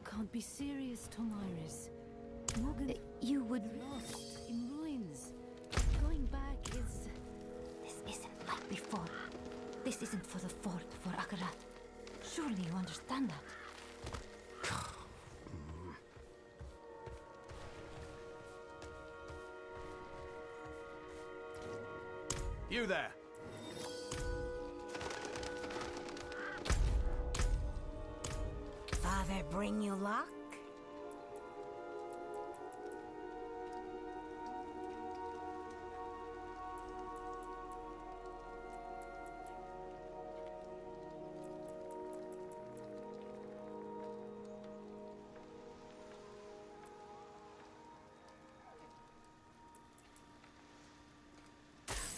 can't be serious, Tomiris. Morgan, uh, you would lost in ruins. Going back is. This isn't like before. This isn't for the fort, for Akarat. Surely you understand that. You there! Father bring you luck?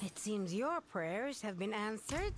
It seems your prayers have been answered.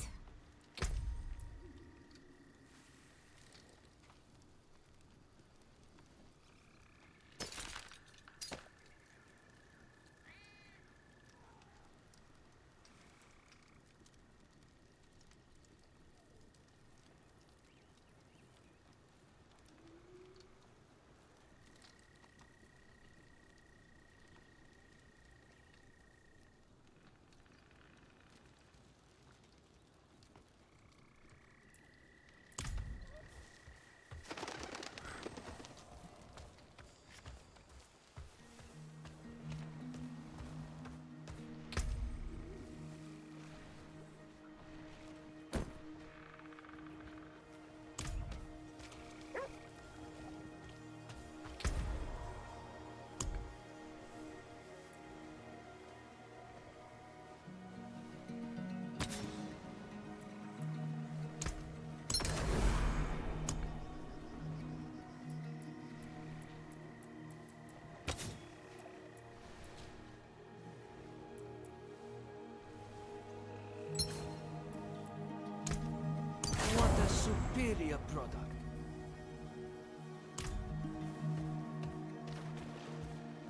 Superior product.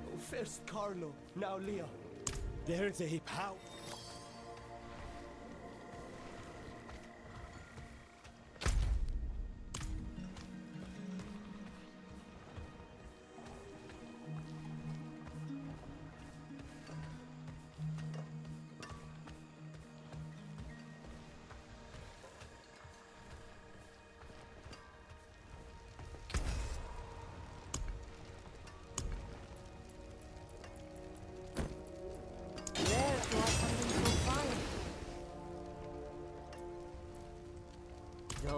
Oh, first Carlo, now Leon. There's a power.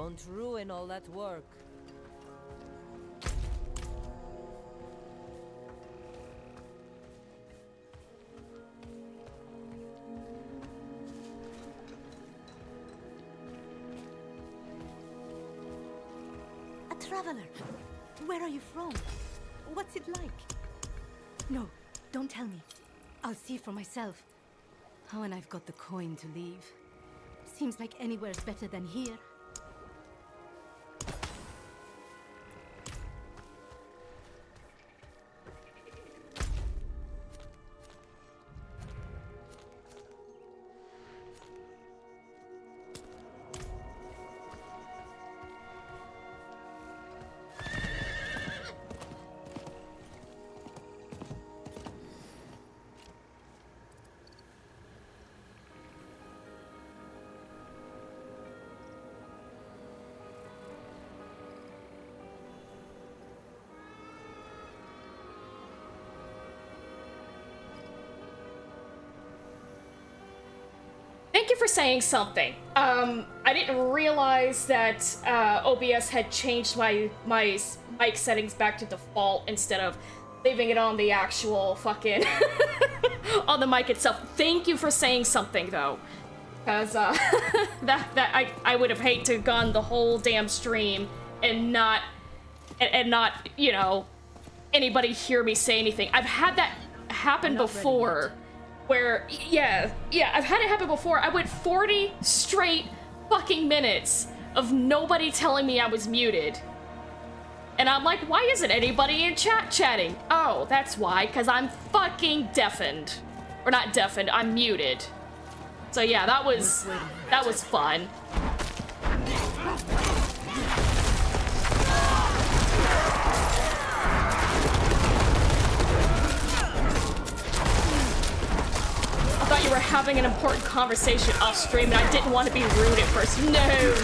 Don't ruin all that work. A traveler. Where are you from? What's it like? No, don't tell me. I'll see for myself. How and I've got the coin to leave. Seems like anywhere's better than here. Thank you for saying something. Um, I didn't realize that uh, OBS had changed my my mic settings back to default instead of leaving it on the actual fucking on the mic itself. Thank you for saying something though, because uh, that that I I would have hate to have gone the whole damn stream and not and, and not you know anybody hear me say anything. I've had that happen before where, yeah, yeah, I've had it happen before. I went 40 straight fucking minutes of nobody telling me I was muted. And I'm like, why isn't anybody in chat chatting? Oh, that's why, because I'm fucking deafened. Or not deafened, I'm muted. So yeah, that was, that was fun. Having an important conversation off stream and I didn't want to be rude at first. No,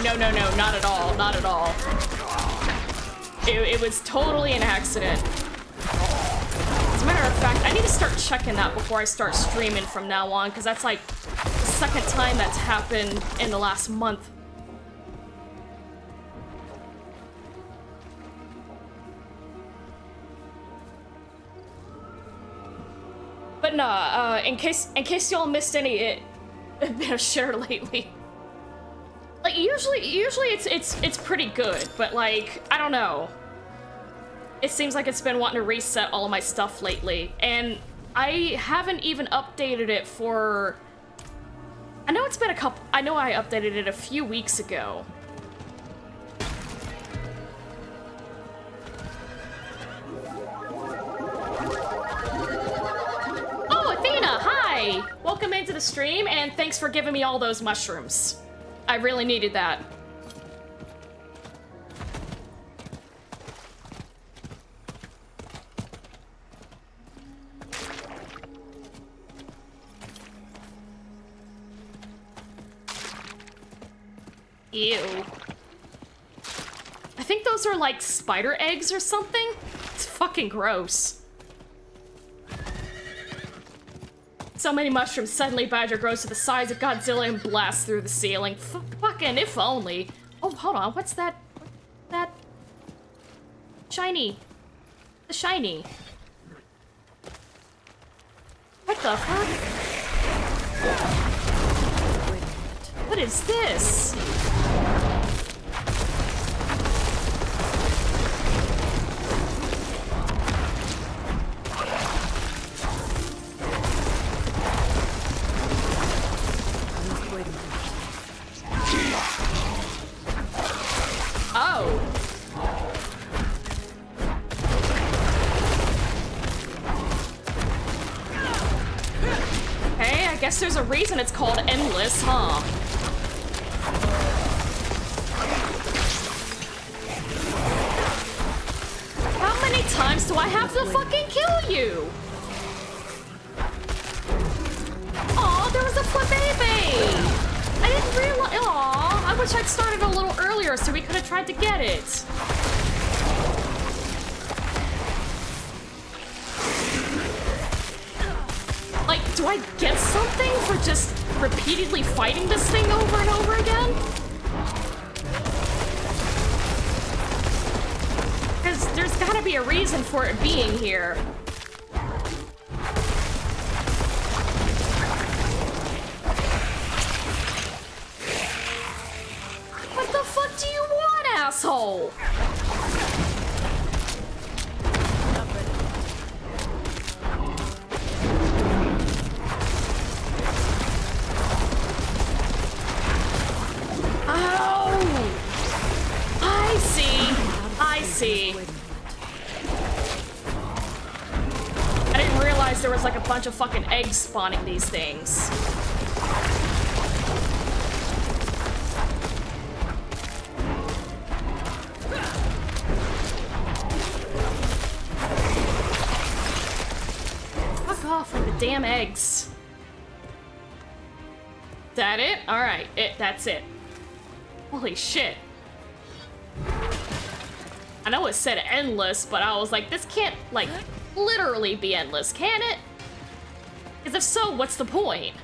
no, no, no, not at all, not at all. It, it was totally an accident. As a matter of fact, I need to start checking that before I start streaming from now on, because that's like the second time that's happened in the last month. But uh, in case in case y'all missed any, it been a share lately. Like usually, usually it's it's it's pretty good, but like I don't know. It seems like it's been wanting to reset all of my stuff lately, and I haven't even updated it for. I know it's been a couple. I know I updated it a few weeks ago. Welcome into the stream, and thanks for giving me all those mushrooms. I really needed that. Ew. I think those are like spider eggs or something. It's fucking gross. So many mushrooms, suddenly Badger grows to the size of Godzilla and blasts through the ceiling. F fucking if only. Oh, hold on, what's that? That... Shiny. The shiny. What the fuck? What is this? Spawning these things. Fuck off with the damn eggs. That it? Alright, it that's it. Holy shit. I know it said endless, but I was like, this can't, like, literally be endless, can it? If so, what's the point?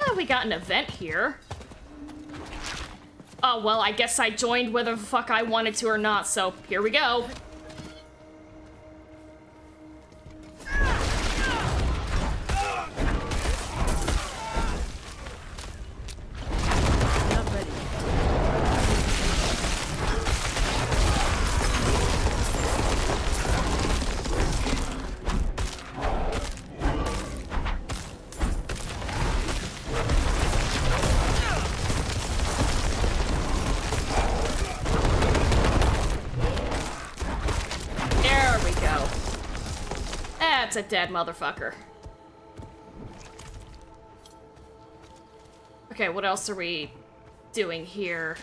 Oh, we got an event here. Oh, well, I guess I joined whether the fuck I wanted to or not, so here we go. dead motherfucker. Okay, what else are we doing here?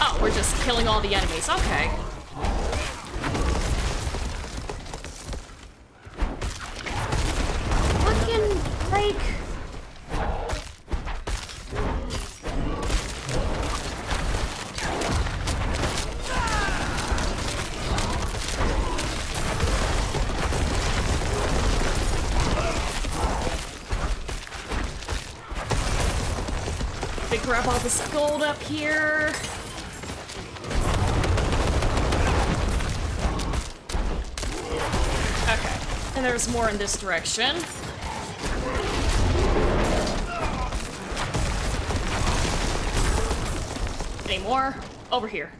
Oh, we're just killing all the enemies. Okay. here. Okay. And there's more in this direction. Any more? Over here.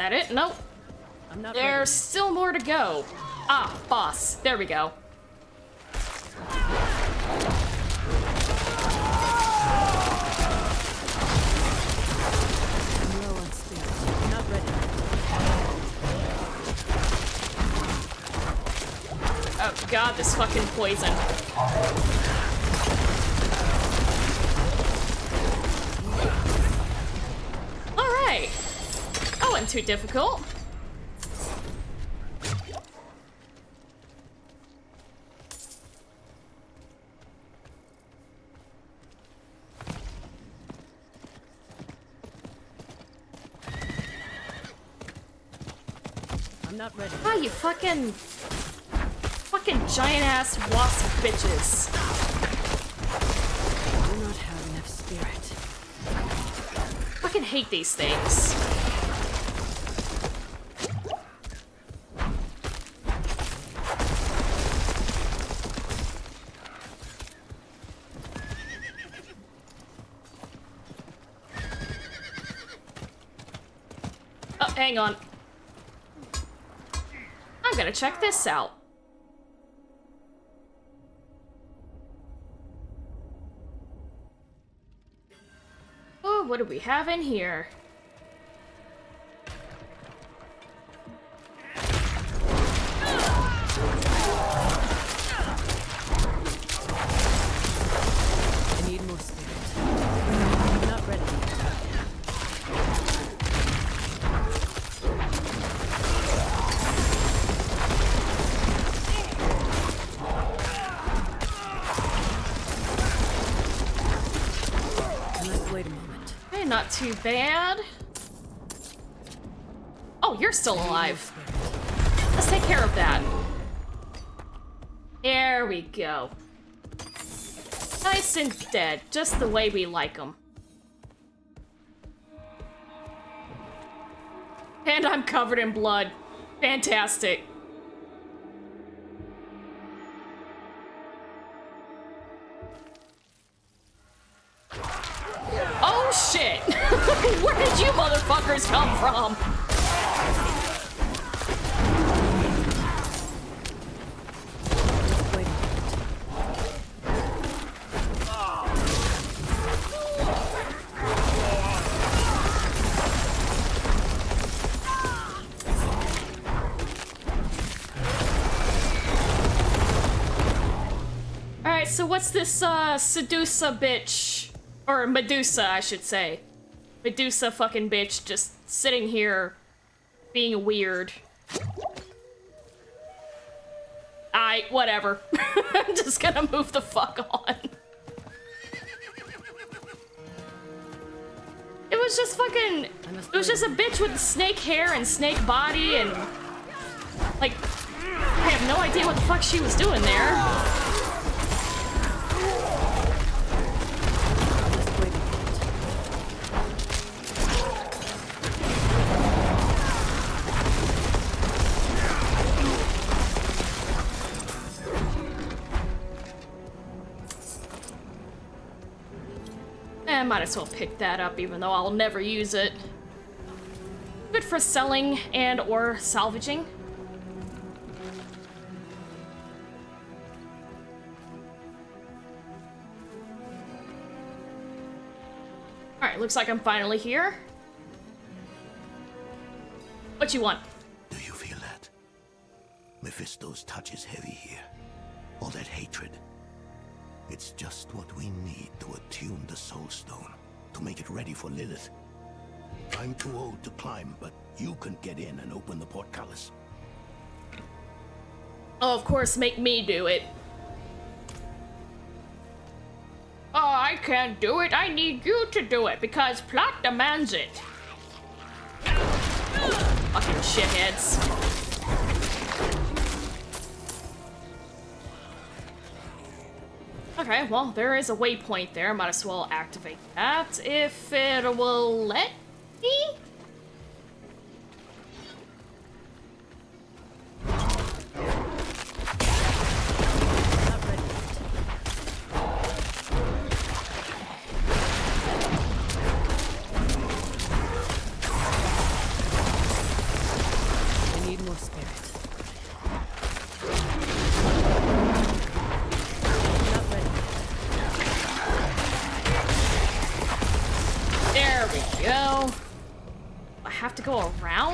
That it? Nope. I'm not There's ready. still more to go. Ah, boss. There we go. Oh god, this fucking poison. too difficult. I'm not ready. Oh, you fucking... Fucking giant-ass wasp bitches. I do not have enough spirit. I fucking hate these things. Hang on. I'm gonna check this out. Oh, what do we have in here? too bad. Oh, you're still alive. Let's take care of that. There we go. Nice and dead, just the way we like them. And I'm covered in blood. Fantastic. this uh Sedusa bitch or Medusa, I should say. Medusa fucking bitch just sitting here being weird. I whatever. I'm just gonna move the fuck on. It was just fucking it was just a bitch with snake hair and snake body and like I have no idea what the fuck she was doing there. I might as well pick that up even though I'll never use it. Good for selling and or salvaging. Alright, looks like I'm finally here. What you want? Do you feel that? Mephisto's touch is heavy here. All that hatred, it's just what we need to attune the Soul Stone, to make it ready for Lilith. I'm too old to climb, but you can get in and open the portcullis. Oh, of course, make me do it. Oh, I can't do it. I need you to do it because plot demands it. Fucking shitheads. Okay, well, there is a waypoint there. Might as well activate that if it will let me.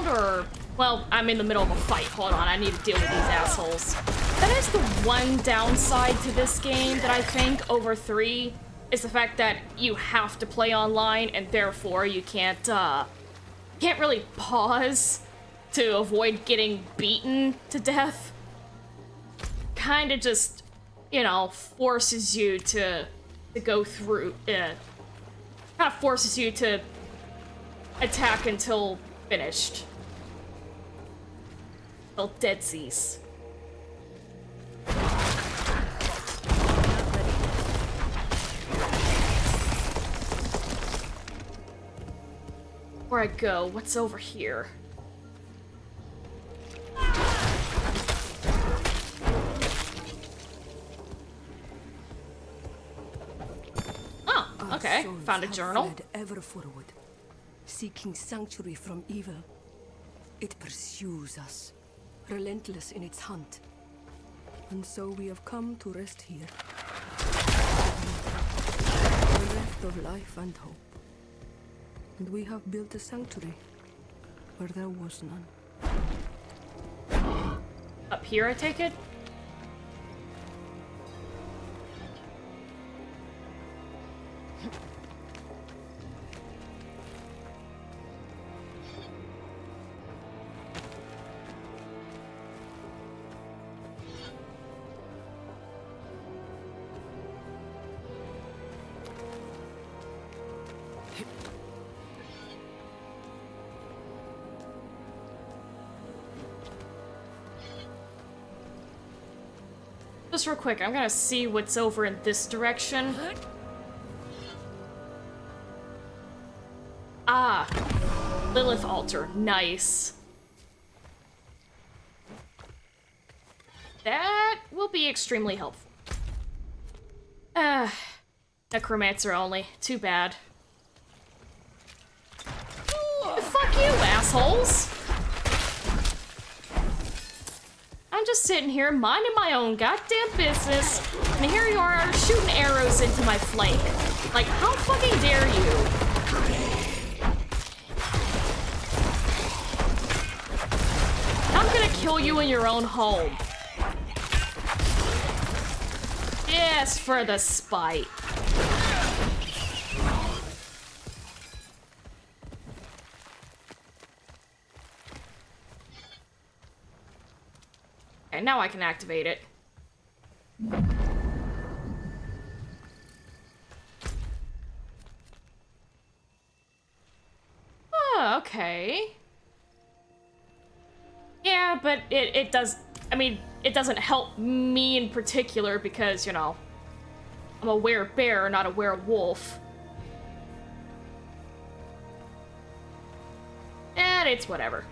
Or... Well, I'm in the middle of a fight. Hold on, I need to deal with these assholes. That is the one downside to this game that I think over 3 is the fact that you have to play online and therefore you can't, uh... Can't really pause to avoid getting beaten to death. Kinda just, you know, forces you to, to go through, it. kind of forces you to attack until finished. Till deadsies. Where I go, what's over here? Oh, okay. Found a journal. Seeking sanctuary from evil. It pursues us, relentless in its hunt. And so we have come to rest here. Bereft of life and hope. And we have built a sanctuary where there was none. Up here, I take it? Just real quick, I'm gonna see what's over in this direction. Ah, Lilith altar, nice. That will be extremely helpful. Ah, necromancer only, too bad. Sitting here minding my own goddamn business, and here you are shooting arrows into my flank. Like, how fucking dare you? I'm gonna kill you in your own home. Yes, for the spite. Now I can activate it. Oh, okay. Yeah, but it, it does, I mean, it doesn't help me in particular because, you know, I'm a bear, not a werewolf. And it's whatever.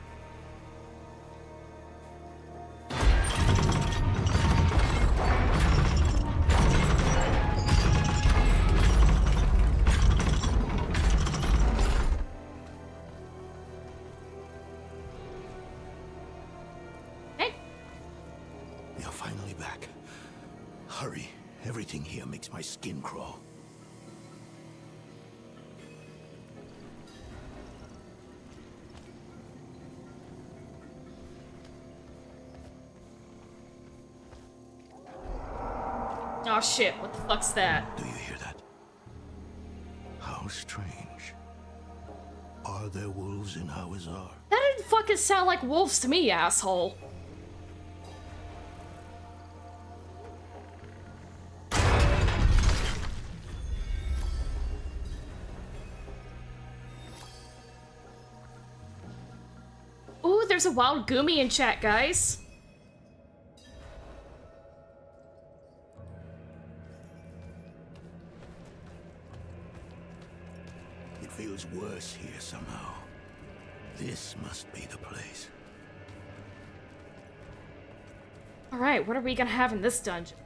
Shit, what the fuck's that? Do you hear that? How strange. Are there wolves in Hawezar? That didn't fucking sound like wolves to me, asshole. Ooh, there's a wild Goomy in chat, guys. Worse here somehow. This must be the place. Alright, what are we gonna have in this dungeon?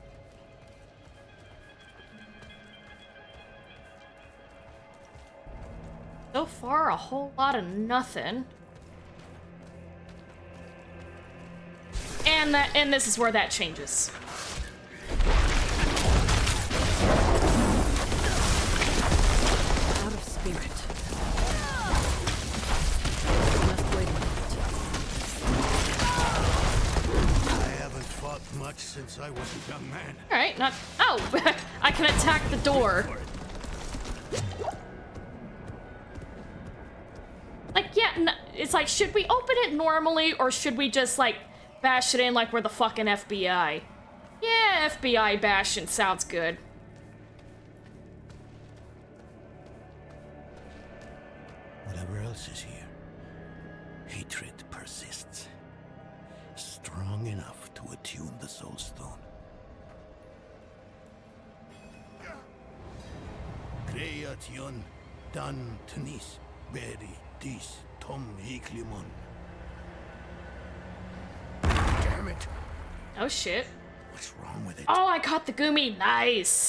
So far, a whole lot of nothing. And that, and this is where that changes. I was a young man. Alright, not- oh! I can attack the door. Like, yeah, it's like, should we open it normally, or should we just, like, bash it in like we're the fucking FBI? Yeah, FBI bashing sounds good. Caught. Nice.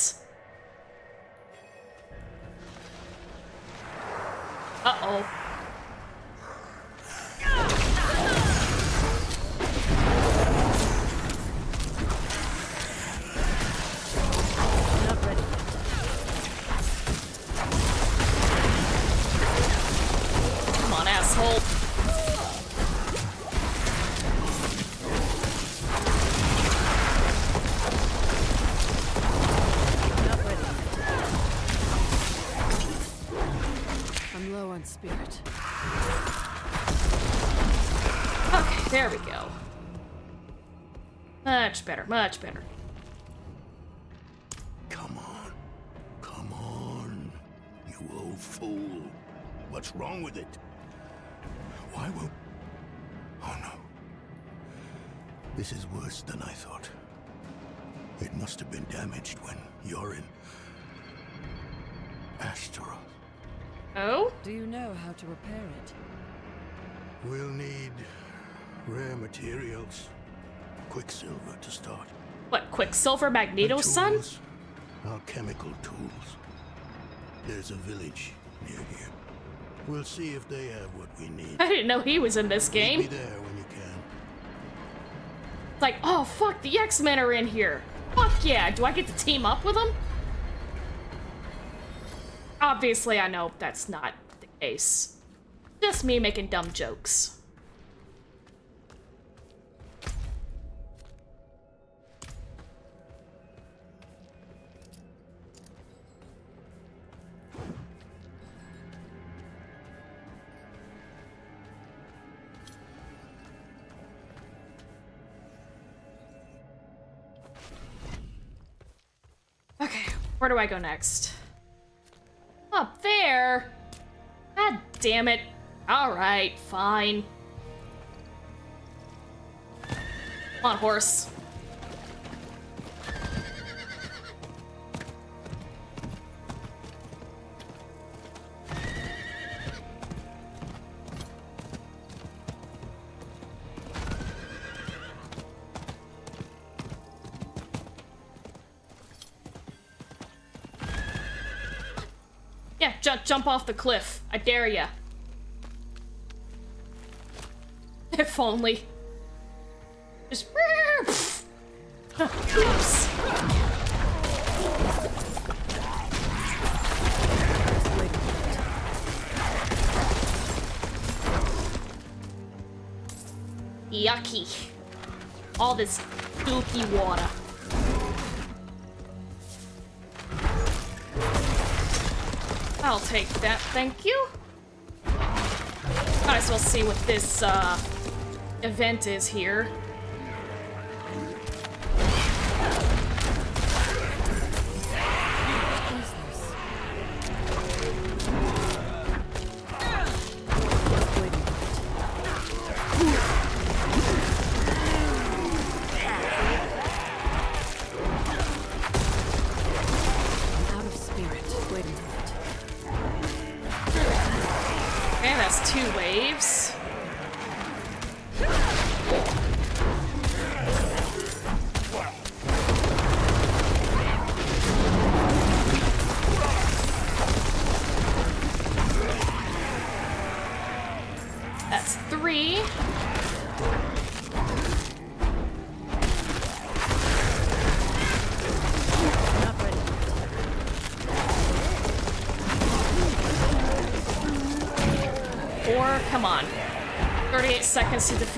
Better, much better. Come on. Come on. You old fool. What's wrong with it? Why won't... Oh no. This is worse than I thought. It must have been damaged when you're in... Astaroth. Oh? Do you know how to repair it? We'll need rare materials. Quicksilver to start. What, Quicksilver Magneto tools, Alchemical tools. There's a village near here. We'll see if they have what we need. I didn't know he was in this Meet game. there when you can. It's like, oh fuck, the X-Men are in here. Fuck yeah, do I get to team up with them? Obviously, I know that's not the case. Just me making dumb jokes. Where do I go next? Up there? God damn it. Alright, fine. Come on, horse. Jump off the cliff. I dare ya. If only. Just. Oops. Yucky. All this goopy water. I'll take that, thank you. Might as well see what this uh, event is here.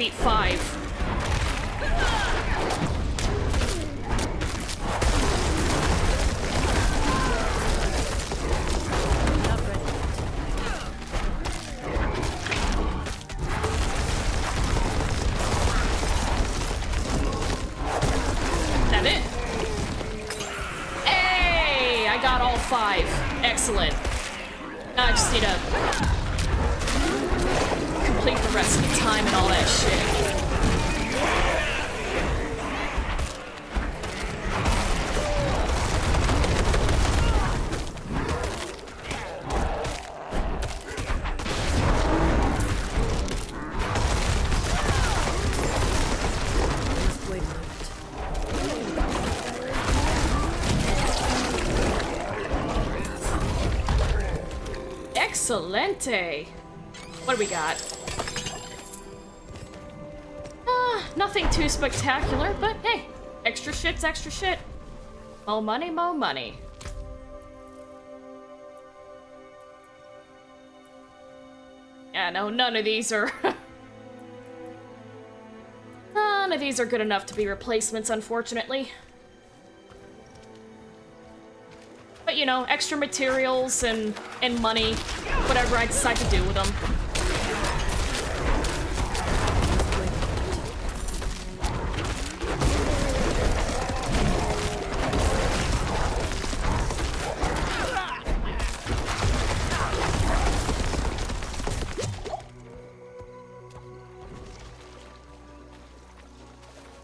Seconds to Excelente! What do we got? Ah, nothing too spectacular, but hey, extra shit's extra shit. Mo money, mo money. Yeah, no, none of these are... none of these are good enough to be replacements, unfortunately. But you know, extra materials and and money, whatever I decide to do with them.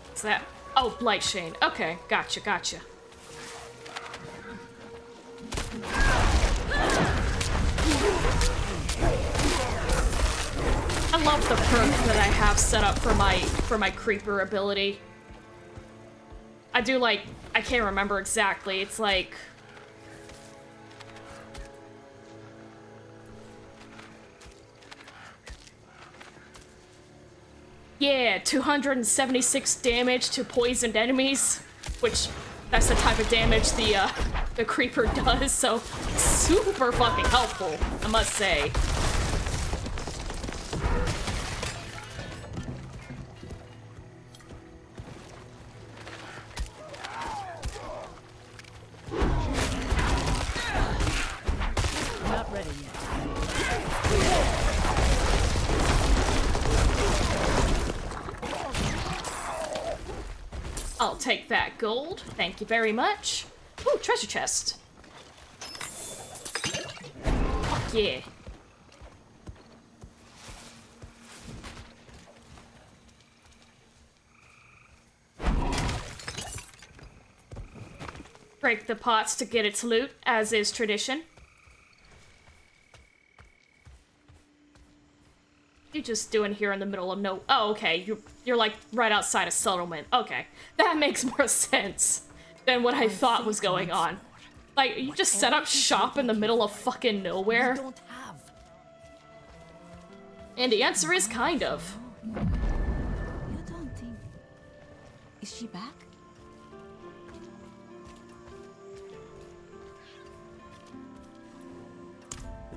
What's that? Oh, Blight. Okay, gotcha, gotcha. For my creeper ability. I do like I can't remember exactly. It's like Yeah, 276 damage to poisoned enemies, which that's the type of damage the uh, the creeper does. So super fucking helpful, I must say. Take that gold. Thank you very much. Ooh, treasure chest. Fuck yeah. Break the pots to get its loot, as is tradition. You just doing here in the middle of no? Oh, okay. You're you're like right outside a settlement. Okay, that makes more sense than what I thought was going on. Like you just set up shop in the middle of fucking nowhere. Don't have. And the answer is kind of. You don't think. Is she back?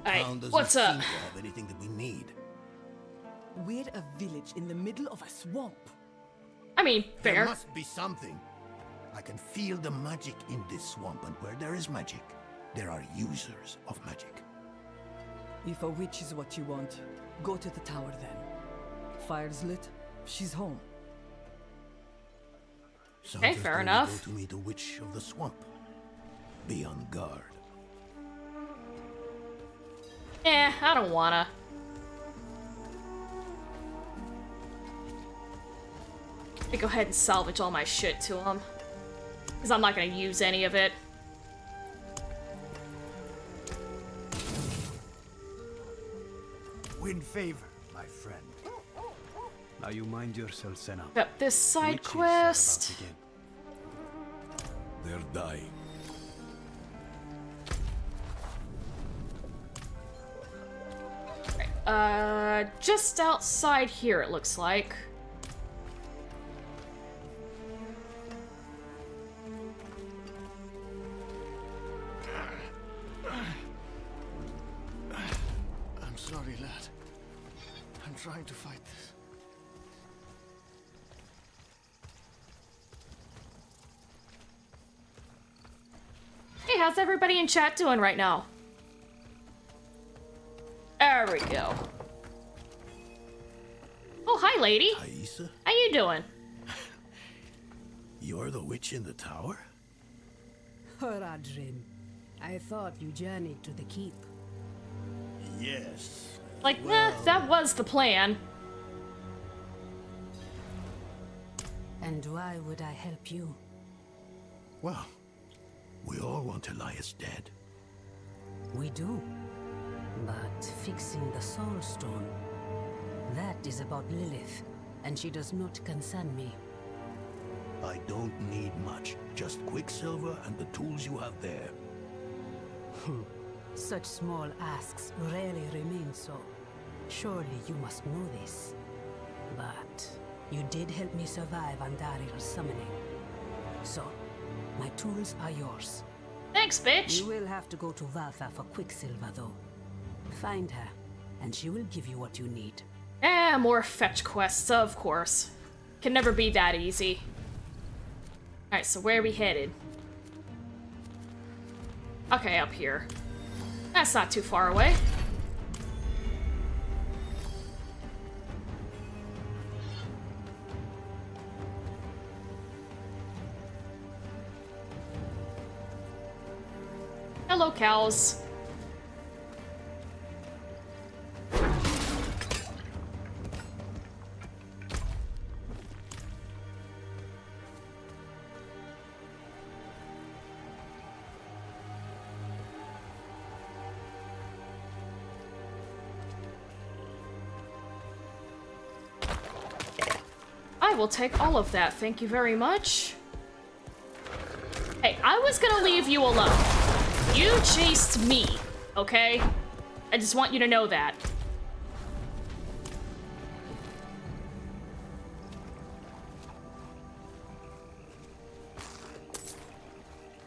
Alright, Town what's up? seem to have anything that we need. We're a village in the middle of a swamp. I mean, fair. There must be something. I can feel the magic in this swamp, and where there is magic, there are users of magic. If a witch is what you want, go to the tower then. Fire's lit, she's home. Okay, fair told me enough. Go to meet the witch of the swamp. Be on guard. Eh, I don't wanna. Let me go ahead and salvage all my shit to him. Because I'm not gonna use any of it. Win favor, my friend. Now you mind yourself, Senna. Got this side Witches quest. about to begin. They're dying. Uh, just outside here, it looks like. Trying to fight this. Hey, how's everybody in chat doing right now? There we go. Oh, hi, lady. Aisa, How you doing? you're the witch in the tower? Horadrim, I thought you journeyed to the keep. Yes. Like, nah, that was the plan. And why would I help you? Well, we all want Elias dead. We do. But fixing the soul stone, that is about Lilith, and she does not concern me. I don't need much. Just Quicksilver and the tools you have there. Such small asks rarely remain so. Surely you must know this. But you did help me survive Andariel's summoning. So, my tools are yours. Thanks, bitch. You will have to go to Valtha for Quicksilver, though. Find her, and she will give you what you need. Eh, more fetch quests, of course. Can never be that easy. Alright, so where are we headed? Okay, up here. That's not too far away. Hello, cows. I will take all of that, thank you very much. Hey, I was gonna leave you alone. You chased me, okay? I just want you to know that.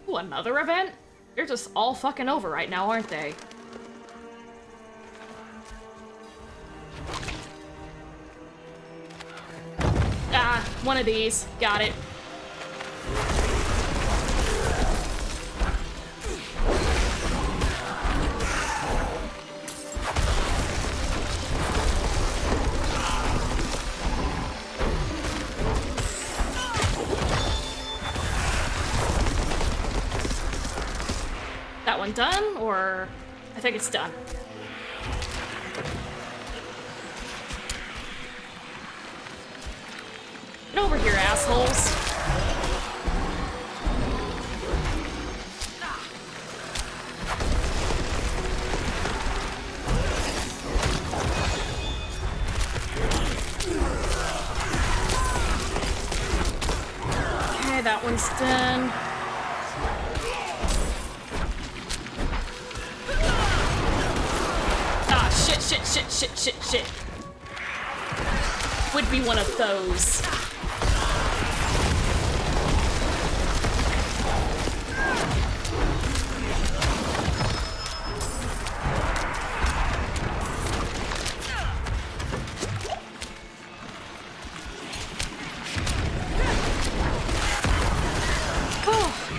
Ooh, another event? They're just all fucking over right now, aren't they? Ah, one of these. Got it. Done, or I think it's done. Get over here, assholes.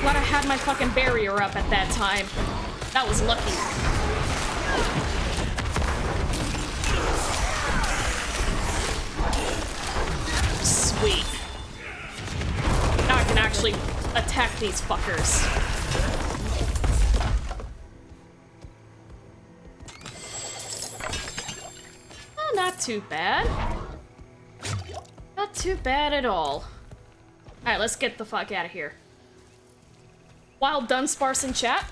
Glad I had my fucking barrier up at that time. That was lucky. Attack these fuckers. Oh, not too bad. Not too bad at all. Alright, let's get the fuck out of here. Wild Dunsparce in chat.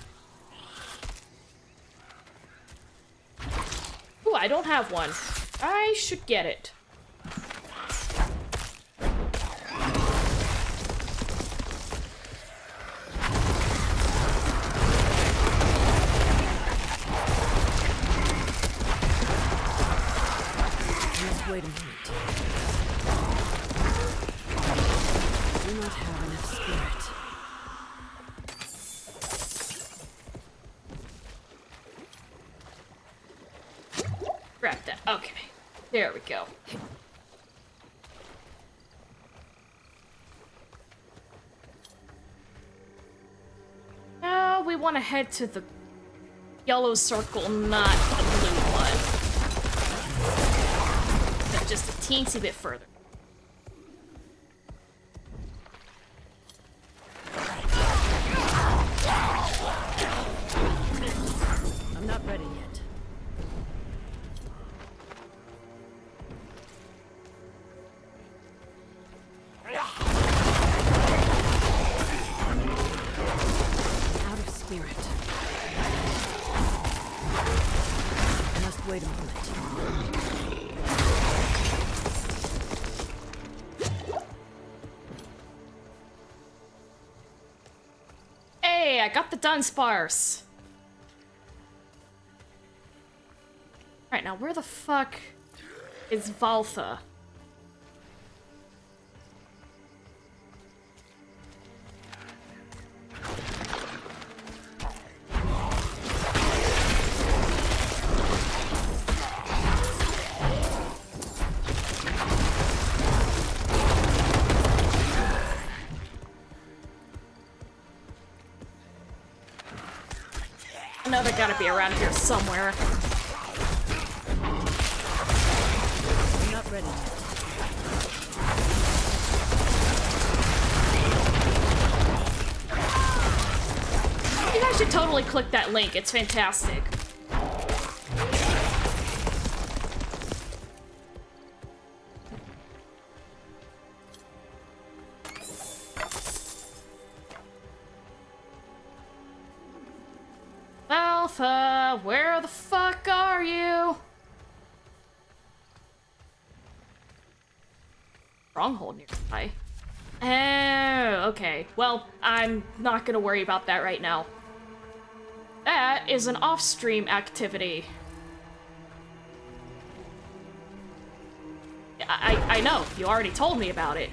Ooh, I don't have one. I should get it. Want to head to the yellow circle, not the blue one. Just a teensy bit further. Hey, sparse. Dunsparce. Right now, where the fuck is Valtha? Around here somewhere. I'm not ready. You guys should totally click that link. It's fantastic. Well, I'm not gonna worry about that right now. That is an off-stream activity. I, I I know, you already told me about it.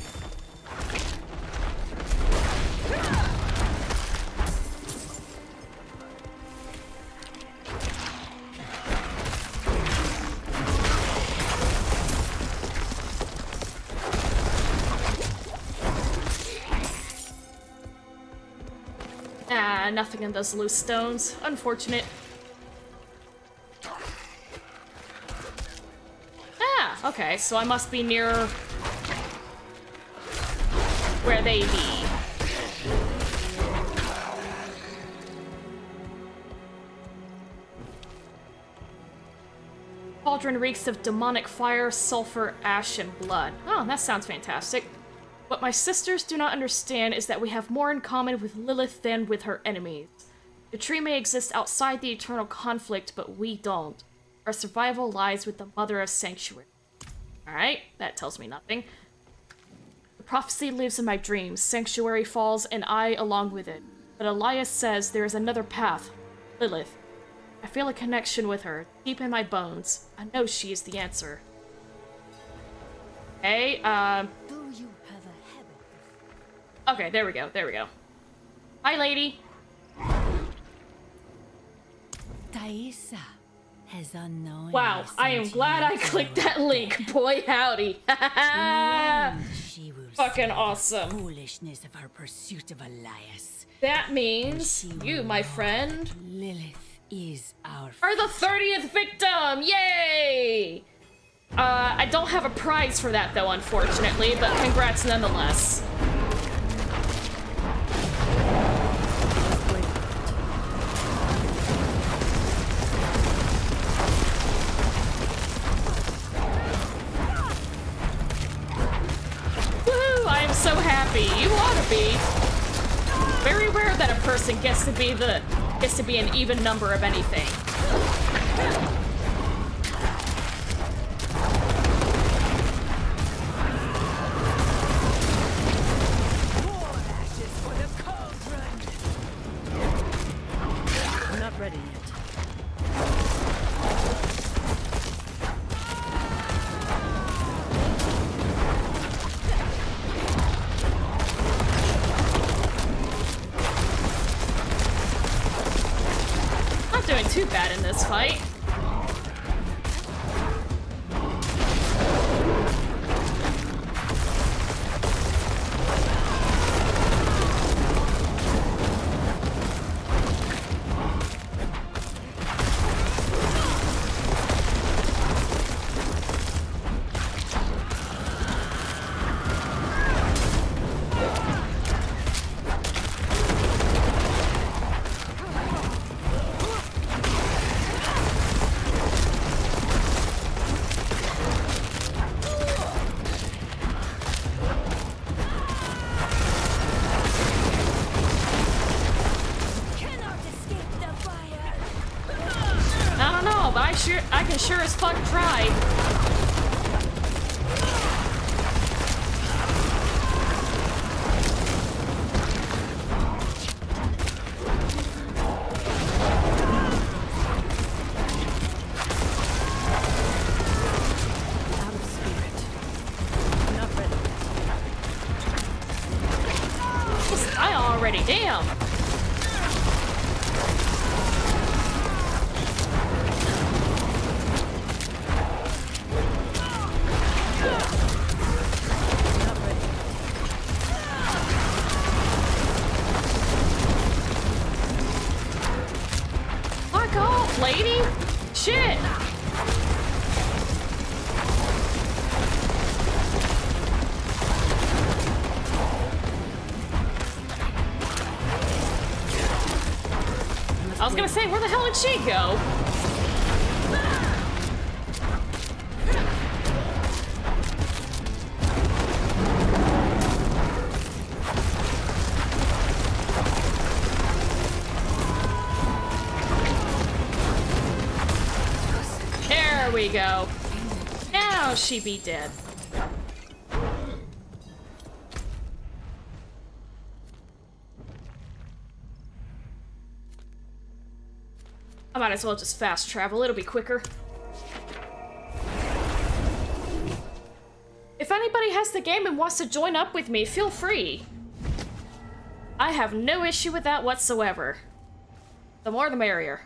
Ah, nothing in those loose stones. Unfortunate. Ah, okay, so I must be near where they be. Cauldron reeks of demonic fire, sulfur, ash, and blood. Oh, that sounds fantastic. What my sisters do not understand is that we have more in common with Lilith than with her enemies. The tree may exist outside the eternal conflict, but we don't. Our survival lies with the Mother of Sanctuary. Alright, that tells me nothing. The prophecy lives in my dreams. Sanctuary falls, and I along with it. But Elias says there is another path. Lilith. I feel a connection with her, deep in my bones. I know she is the answer. Hey, um, Do Okay, there we go, there we go. Hi, lady. Taissa has unknown. Wow, I am glad I clicked that link. Boy, howdy. She will Fucking awesome. Foolishness of her pursuit of Elias. That means you, my friend, Lilith is our are the 30th victim. Yay! Uh, I don't have a prize for that though, unfortunately, but congrats nonetheless. Person gets to be the gets to be an even number of anything. Bad in sure as fuck gonna say, where the hell did she go? There we go. Now she be dead. As well just fast travel, it'll be quicker. If anybody has the game and wants to join up with me, feel free. I have no issue with that whatsoever. The more the merrier.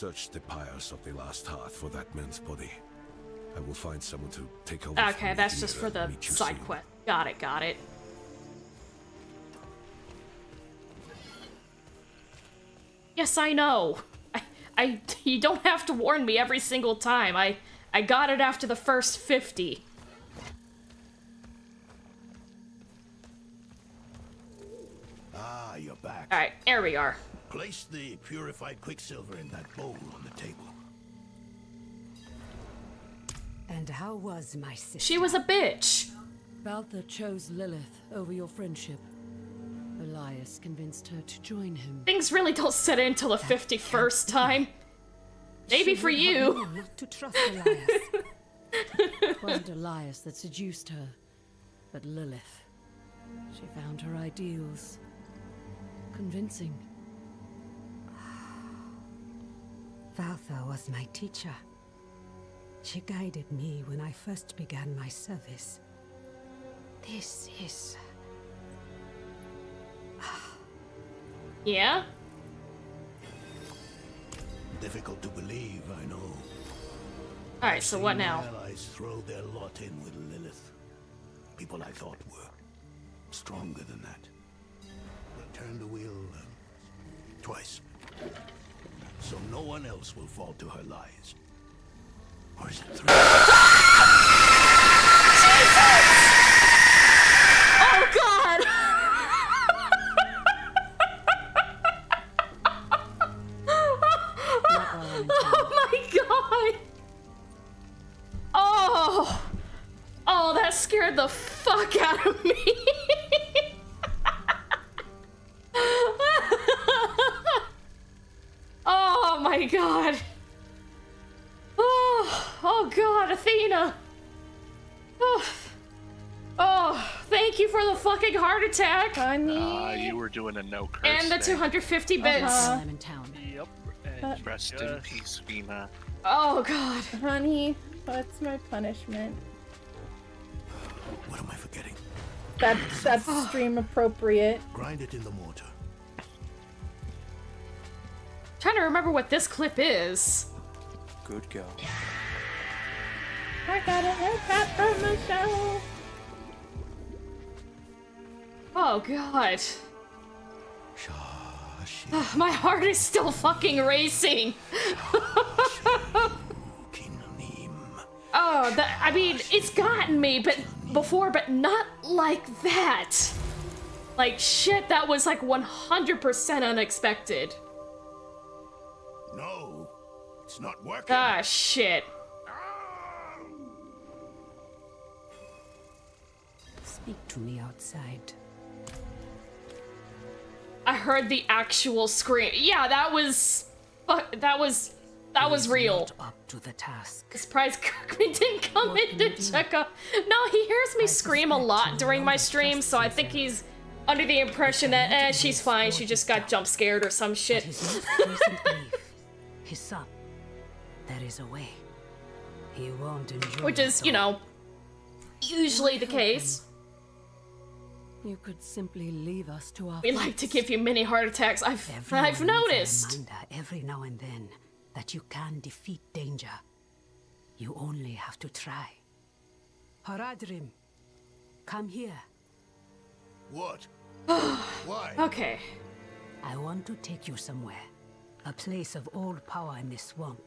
Deadly search the pyres of the last hearth for that man's body. I will find someone to take over. Okay, me that's just for the side soon. quest. Got it, got it. Yes, I know. I, I, you don't have to warn me every single time. I, I got it after the first 50. Ah, you're back. Alright, there we are. Place the purified quicksilver in that bowl on the table. And how was my sister? She was a bitch. Valtha chose Lilith over your friendship. Elias convinced her to join him. Things really don't set in until the 51st time. Maybe She for would have you. not to trust Elias. It wasn't Elias that seduced her, but Lilith. She found her ideals. convincing. Valtha was my teacher. She guided me when I first began my service. This is... Yeah? Difficult to believe, I know. Alright, so what now? my allies throw their lot in with Lilith. People I thought were stronger than that. But turn the wheel uh, twice. So no one else will fall to her lies. Or is it three? doing a no curse. and the thing. 250 uh-huh. bits. While I'm in town. Yep. And rest in peace, Vina. Oh god. Honey, what's my punishment? What am I forgetting? That's that's stream appropriate. Grind it in the mortar. trying to remember what this clip is. Good girl. I got a haircut from Michelle. Oh god. Ugh, my heart is still fucking racing. oh, that I mean, it's gotten me, but before, but not like that. Like shit, that was like 100% unexpected. No, it's not working. Ah, shit. Speak to me outside. I heard the actual scream. Yeah, that was, fuck, that was, that was real. Up to the task. Surprised Kirkman didn't come in to check up. No, he hears me scream a lot during my stream, so I think he's under the impression that, eh, she's fine. She just got jump scared or some shit. His his son. There is a way. He won't enjoy Which is, you know, usually the case. You could simply leave us to our We like to give you mini heart attacks. I've, Everyone I've noticed. reminder every now and then that you can defeat danger. You only have to try. Horadrim, come here. What? Why? Okay. I want to take you somewhere. A place of old power in this swamp.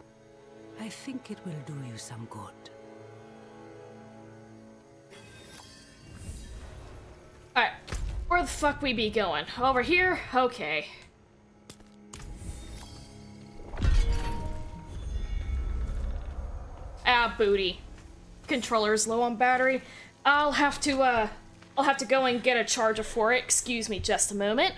I think it will do you some good. Alright, where the fuck we be going? Over here? Okay. Ah, booty. Controller's low on battery. I'll have to, uh, I'll have to go and get a charger for it. Excuse me just a moment.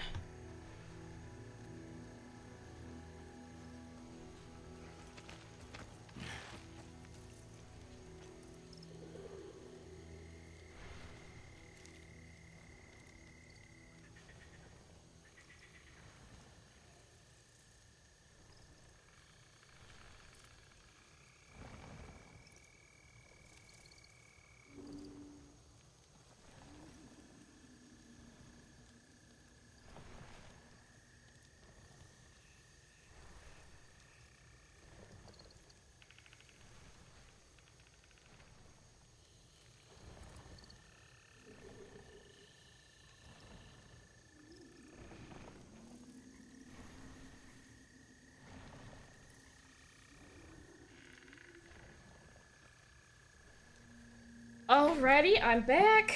Alrighty, I'm back.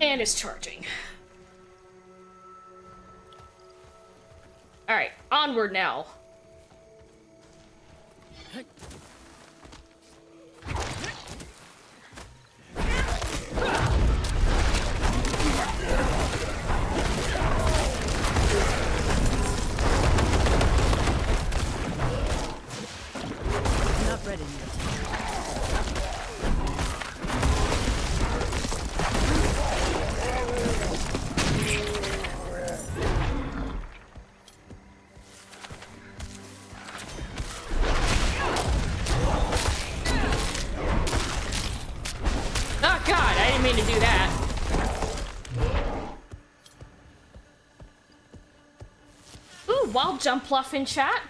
And it's charging. Alright, onward now. Jump fluff in chat.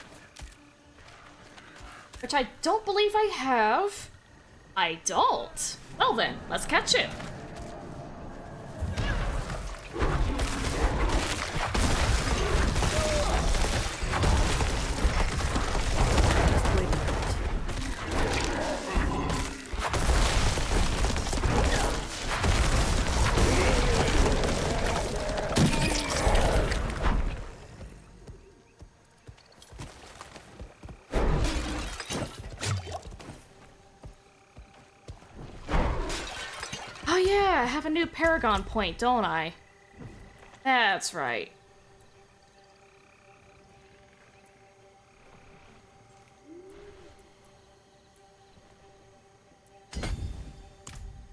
Which I don't believe I have. I don't. Well then, let's catch it. Paragon point, don't I? That's right.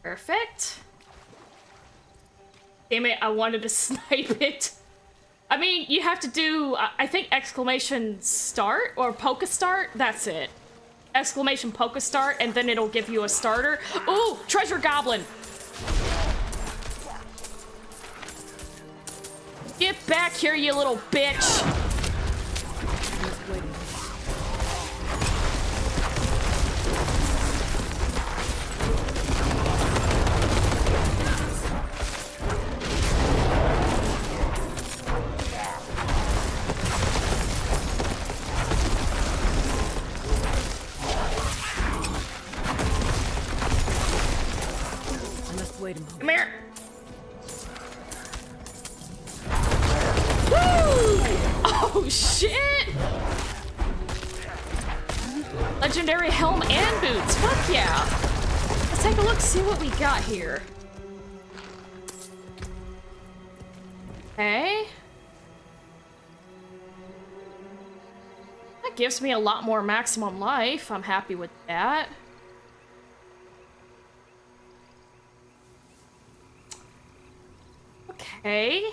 Perfect. Damn it, I wanted to snipe it. I mean, you have to do, I think exclamation start or polka start, that's it. Exclamation polka start, and then it'll give you a starter. Ooh, treasure goblin. Get back here, you little bitch. Me a lot more maximum life. I'm happy with that. Okay.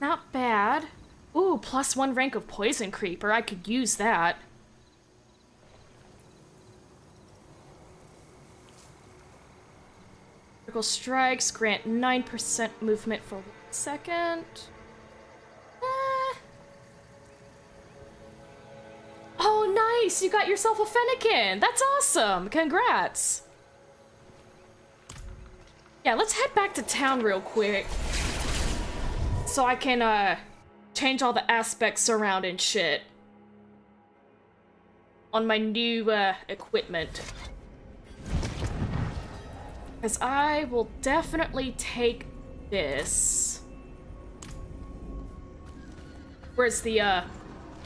Not bad. Ooh, plus one rank of Poison Creeper. I could use that. Critical strikes grant 9% movement for one second. Nice! You got yourself a Fennekin! That's awesome! Congrats! Yeah, let's head back to town real quick. So I can, uh, change all the aspects around and shit. On my new, uh, equipment. Because I will definitely take this. Where's the, uh,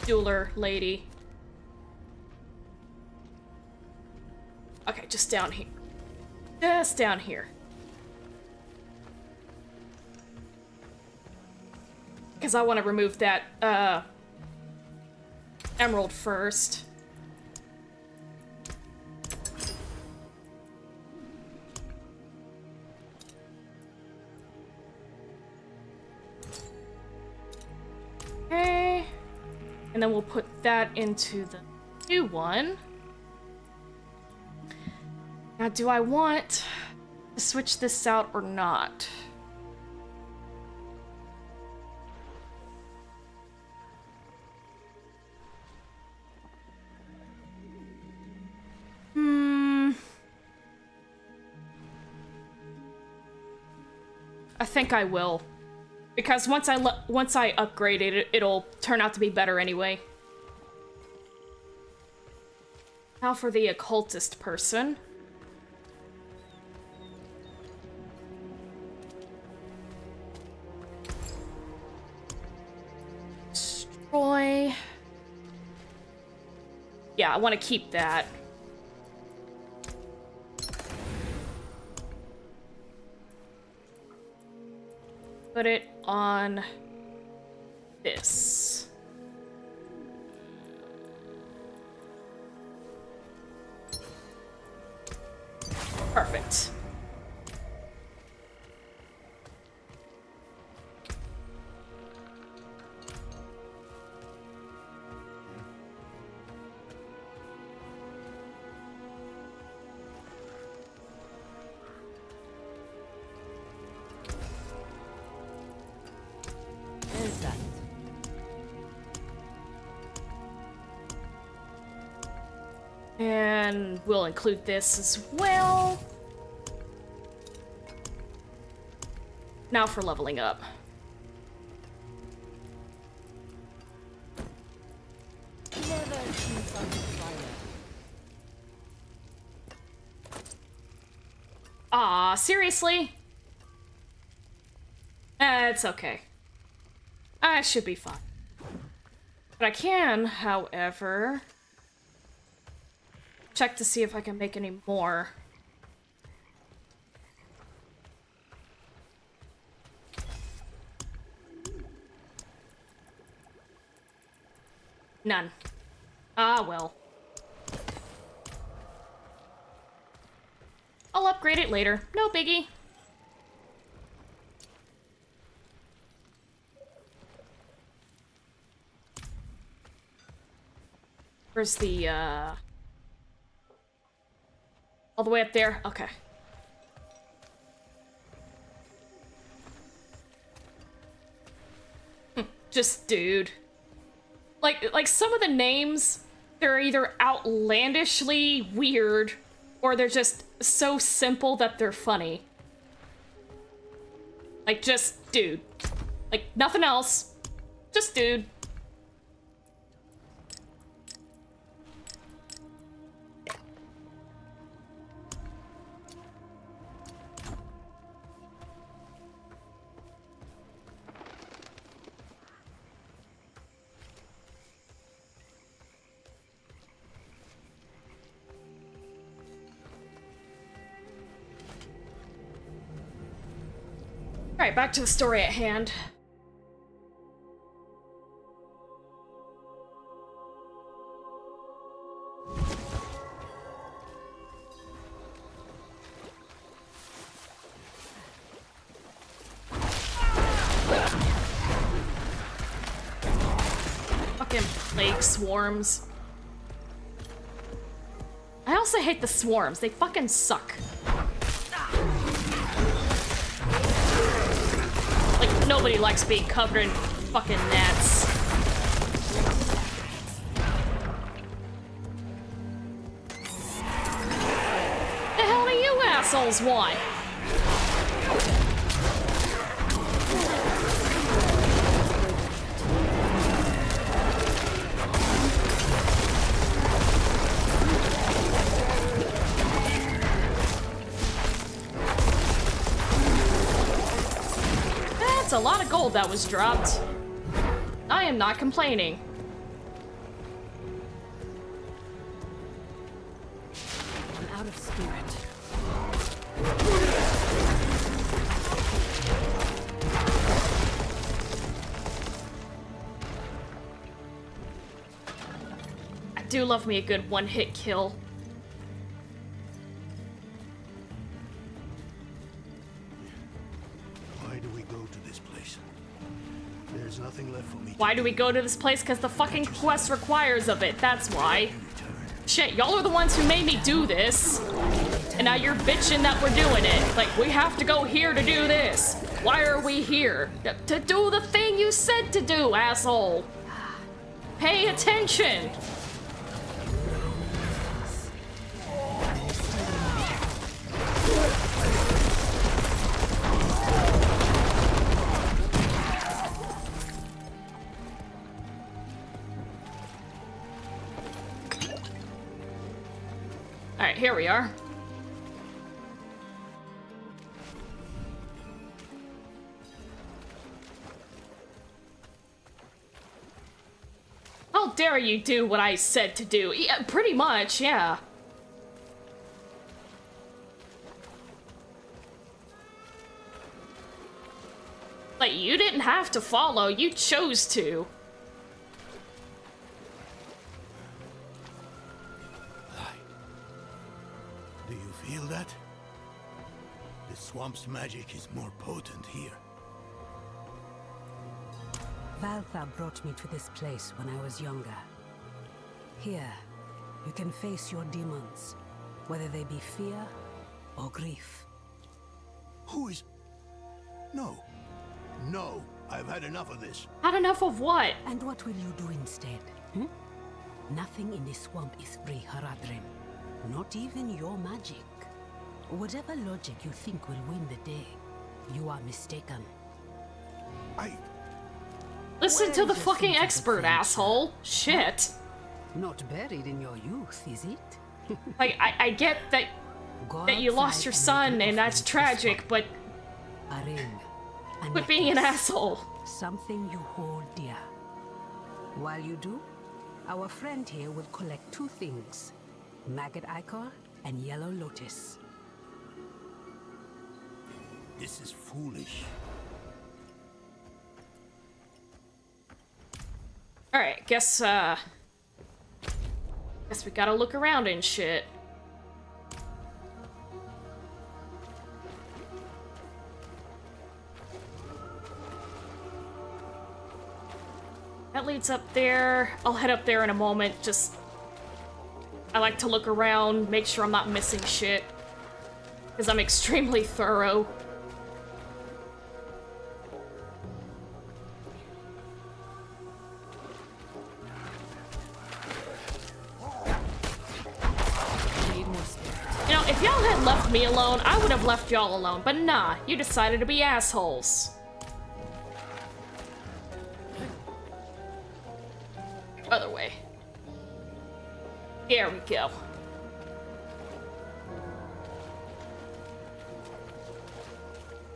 jeweler lady? Okay, just down here. Just down here. Because I want to remove that, uh, emerald first. Okay. And then we'll put that into the new one. Now, do I want to switch this out or not? Hmm. I think I will. Because once I once I upgrade it, it'll turn out to be better anyway. Now for the occultist person. Destroy. Yeah, I want to keep that. Put it on this. Perfect. We'll include this as well. Now for leveling up. Ah, seriously? Eh, it's okay. I should be fine. But I can, however, check to see if I can make any more. None. Ah, well. I'll upgrade it later. No biggie. Where's the, uh... All the way up there? Okay. Hmm, Just dude. Like, like some of the names, they're either outlandishly weird, or they're just so simple that they're funny. Like, just dude. Like, nothing else. Just dude. Alright, back to the story at hand. Fucking plague swarms. I also hate the swarms. They fucking suck. Nobody likes being covered in fucking gnats. The hell do you assholes want? Gold that was dropped. I am not complaining. I'm out of spirit. I do love me a good one-hit kill. Why do we go to this place? Because the fucking quest requires of it. That's why. Shit, y'all are the ones who made me do this. And now you're bitching that we're doing it. Like, we have to go here to do this. Why are we here? To do the thing you said to do, asshole. Pay attention. You do what I said to do? Yeah, pretty much, yeah. Like, you didn't have to follow, you chose to. Do you feel that? The swamp's magic is more potent here. Valtha brought me to this place when I was younger. Here, you can face your demons, whether they be fear or grief. Who is... No. No. I've had enough of this. Had enough of what? And what will you do instead? Hmm? Nothing in this swamp is free, Horadrim. Not even your magic. Whatever logic you think will win the day, you are mistaken. I. Listen Where to the fucking expert, adventure? asshole. Shit. Not buried in your youth, is it? Like, I, I get that Go that you lost your son and that's tragic, but A ring. a being an asshole. Something you hold dear. While you do, our friend here will collect two things. Maggot Ichor and Yellow Lotus. This is foolish. Alright, guess, uh... Guess we gotta look around and shit. That leads up there. I'll head up there in a moment, just... I like to look around, make sure I'm not missing shit. Because I'm extremely thorough. Left y'all alone. But nah, you decided to be assholes. Other way. There we go.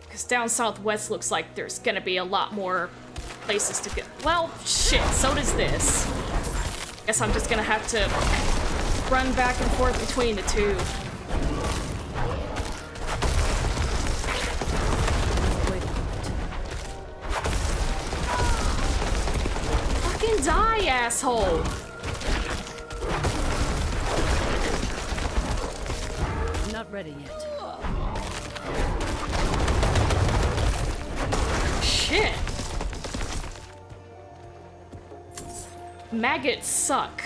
Because down southwest looks like there's gonna be a lot more places to go. Well, shit, so does this. Guess I'm just gonna have to run back and forth between the two. Die, asshole! Not ready yet. Shit! Maggots suck.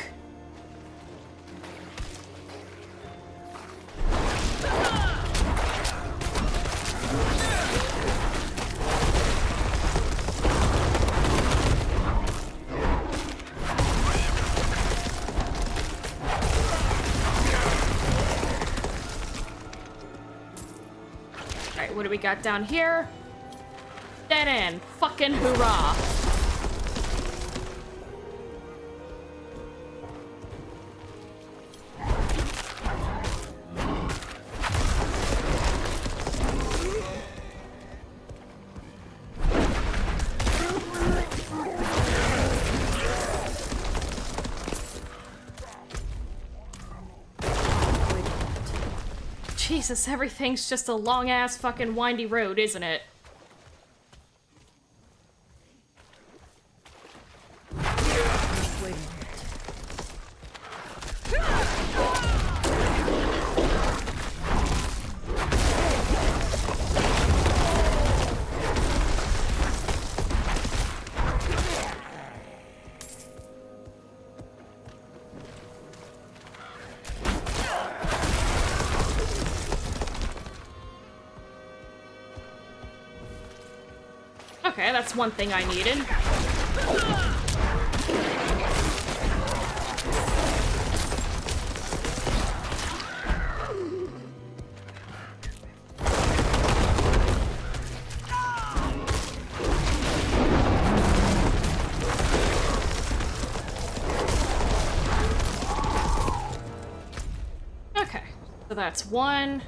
What do we got down here? Dead end. Fucking hoorah. Jesus, everything's just a long ass fucking windy road, isn't it? That's one thing I needed. Okay, so that's one.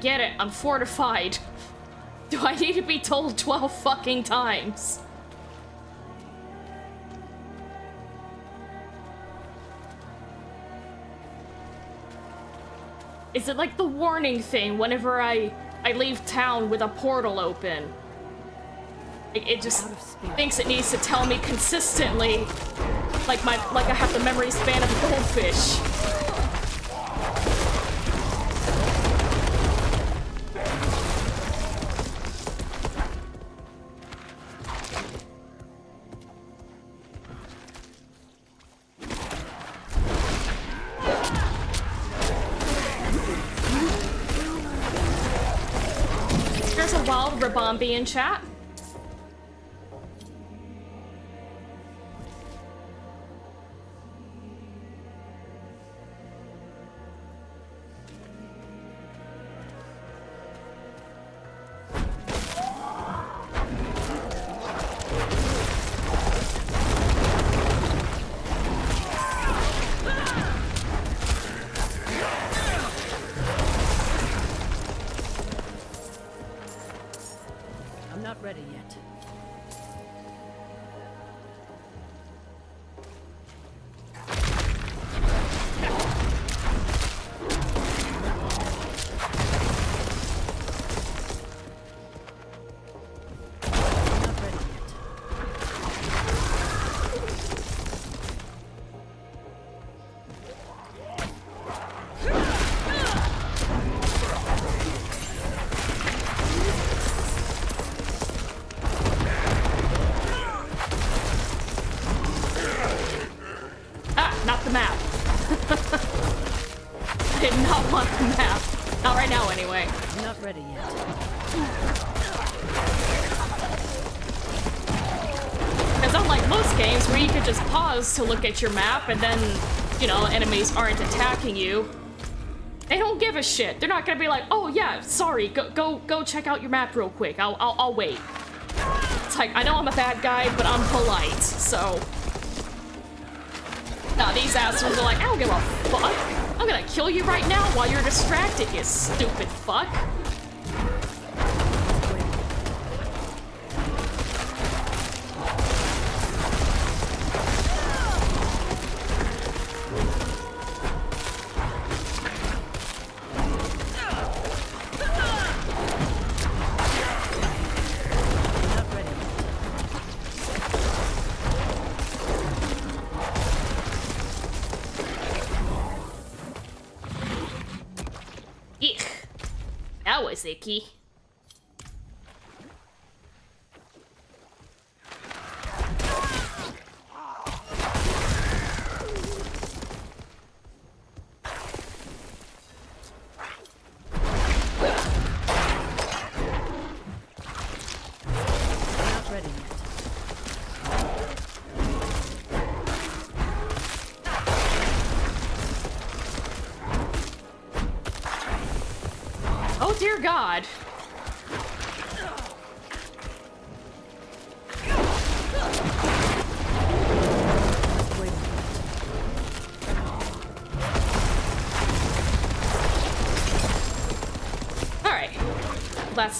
Get it, I'm fortified. Do I need to be told 12 fucking times? Is it like the warning thing whenever I I leave town with a portal open? It, it just thinks it needs to tell me consistently, like my like I have the memory span of a goldfish. In chat. At your map and then, you know, enemies aren't attacking you, they don't give a shit. They're not gonna be like, oh yeah, sorry, go go go check out your map real quick. I'll I'll, I'll wait. It's like I know I'm a bad guy, but I'm polite, so. Nah, these assholes are like, I don't give a fuck. I'm gonna kill you right now while you're distracted, you stupid fuck.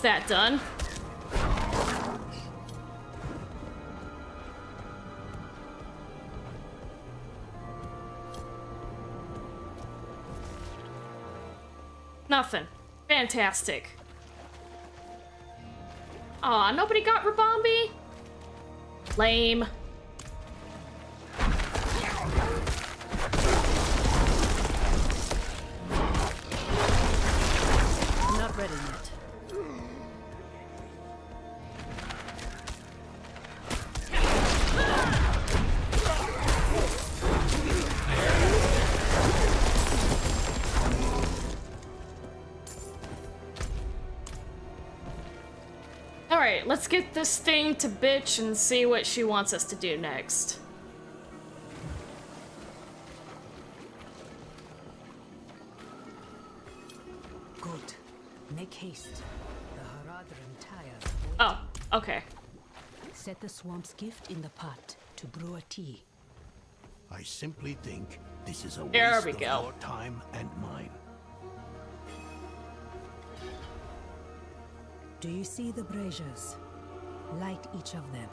That done. Nothing. Fantastic. Aw, nobody got Rabombi? Lame. Get this thing to bitch and see what she wants us to do next. Good. Make haste. The Horadrim tires. Oh, okay. Set the swamp's gift in the pot to brew a tea. I simply think this is a There waste we of go. your time and mine. Do you see the braziers? Light each of them.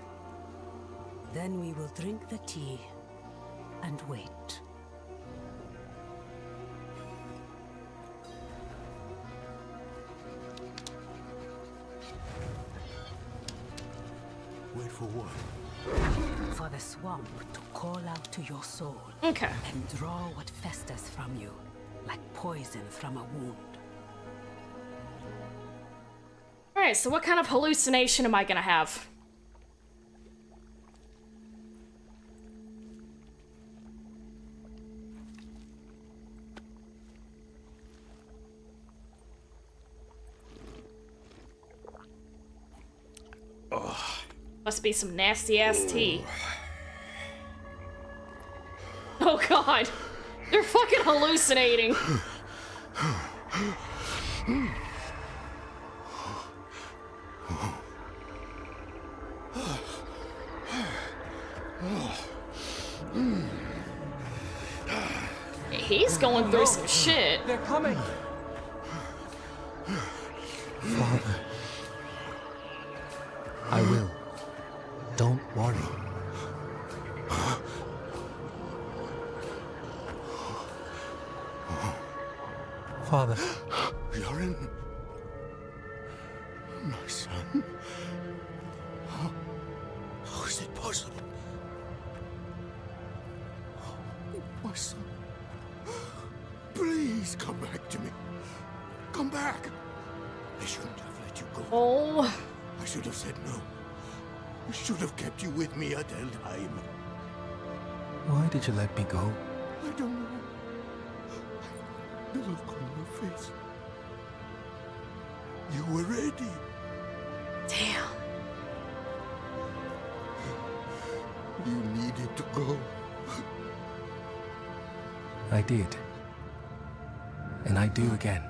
Then we will drink the tea and wait. Wait for what? For the swamp to call out to your soul. Okay. And draw what festers from you, like poison from a wound. Alright, so what kind of hallucination am I gonna have? Must be some nasty ass tea. Oh god. They're fucking hallucinating. They're coming. Do again.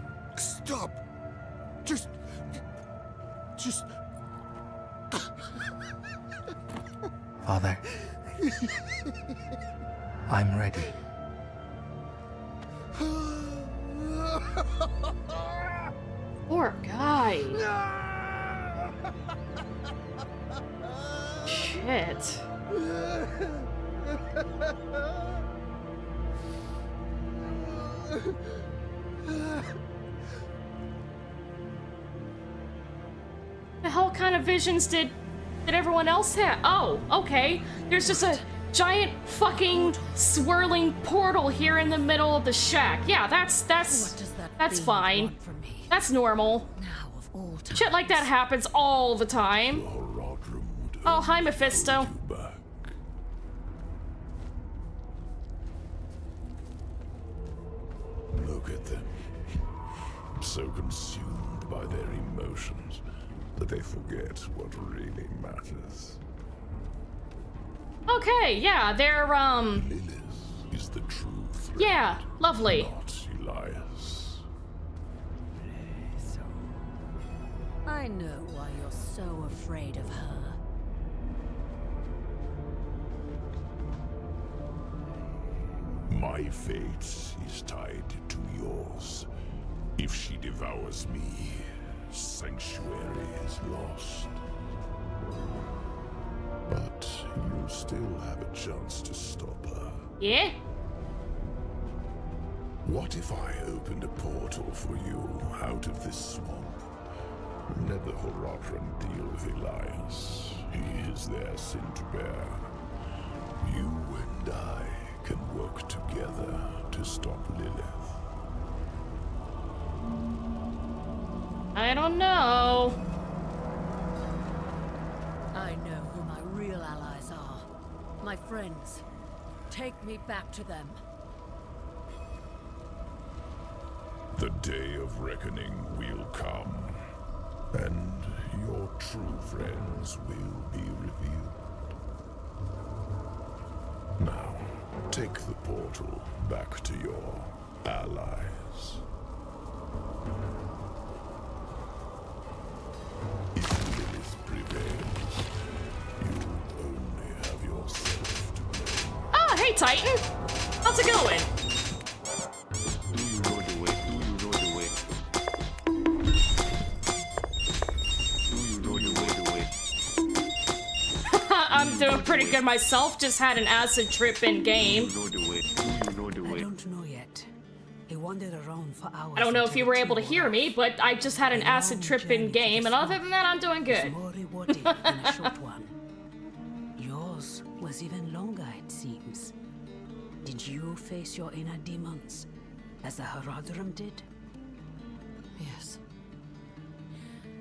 Visions did did everyone else have? Oh, okay. There's just a giant fucking swirling portal here in the middle of the shack. Yeah, that's that's that's fine. That's normal. Shit like that happens all the time. Oh, hi, Mephisto. They're um Is the truth. yeah, lovely. Not Elias. I know why you're so afraid of her. My fate is tied to yours. If she devours me, Sanctuary is lost. But you still have a chance to stop her. Yeah? What if I opened a portal for you out of this swamp? Let the Horadrim deal with Elias. He is their sin to bear. You and I can work together to stop Lilith. I don't know. I know who my real allies are. My friends. Take me back to them. The day of reckoning will come, and your true friends will be revealed. Now, take the portal back to your allies. Titan! How's it going? Do you know the way? Do you know the way? Do you know the way? The way? I'm doing pretty good myself, just had an acid trip in game. Do you know the way? Do you know the way? I don't know yet. He wandered around for hours. I don't know if you were able to hear me, but I just had an acid trip in game, and other than that, I'm doing good. more rewarding than a short one. Yours was even longer, it seems. Did you face your inner demons, as the Horadrim did? Yes.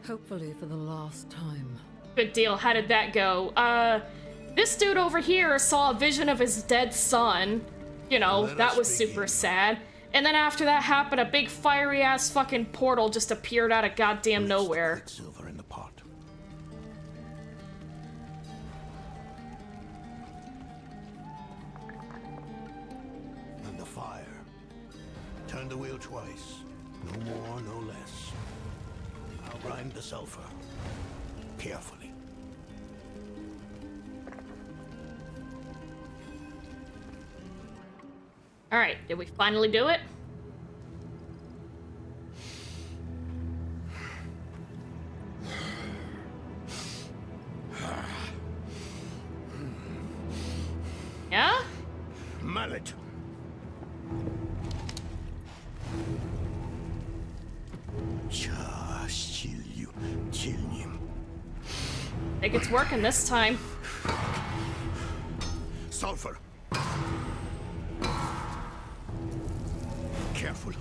Hopefully for the last time. Good deal. How did that go? Uh, this dude over here saw a vision of his dead son. You know, Let that was super sad. And then after that happened, a big fiery ass fucking portal just appeared out of goddamn nowhere. Silver oil twice. No more, no less. I'll grind the sulfur. Carefully. Alright, did we finally do it? Yeah? Mallet. Chastilio Chilnium. Think it's working this time. Sulfur. Careful.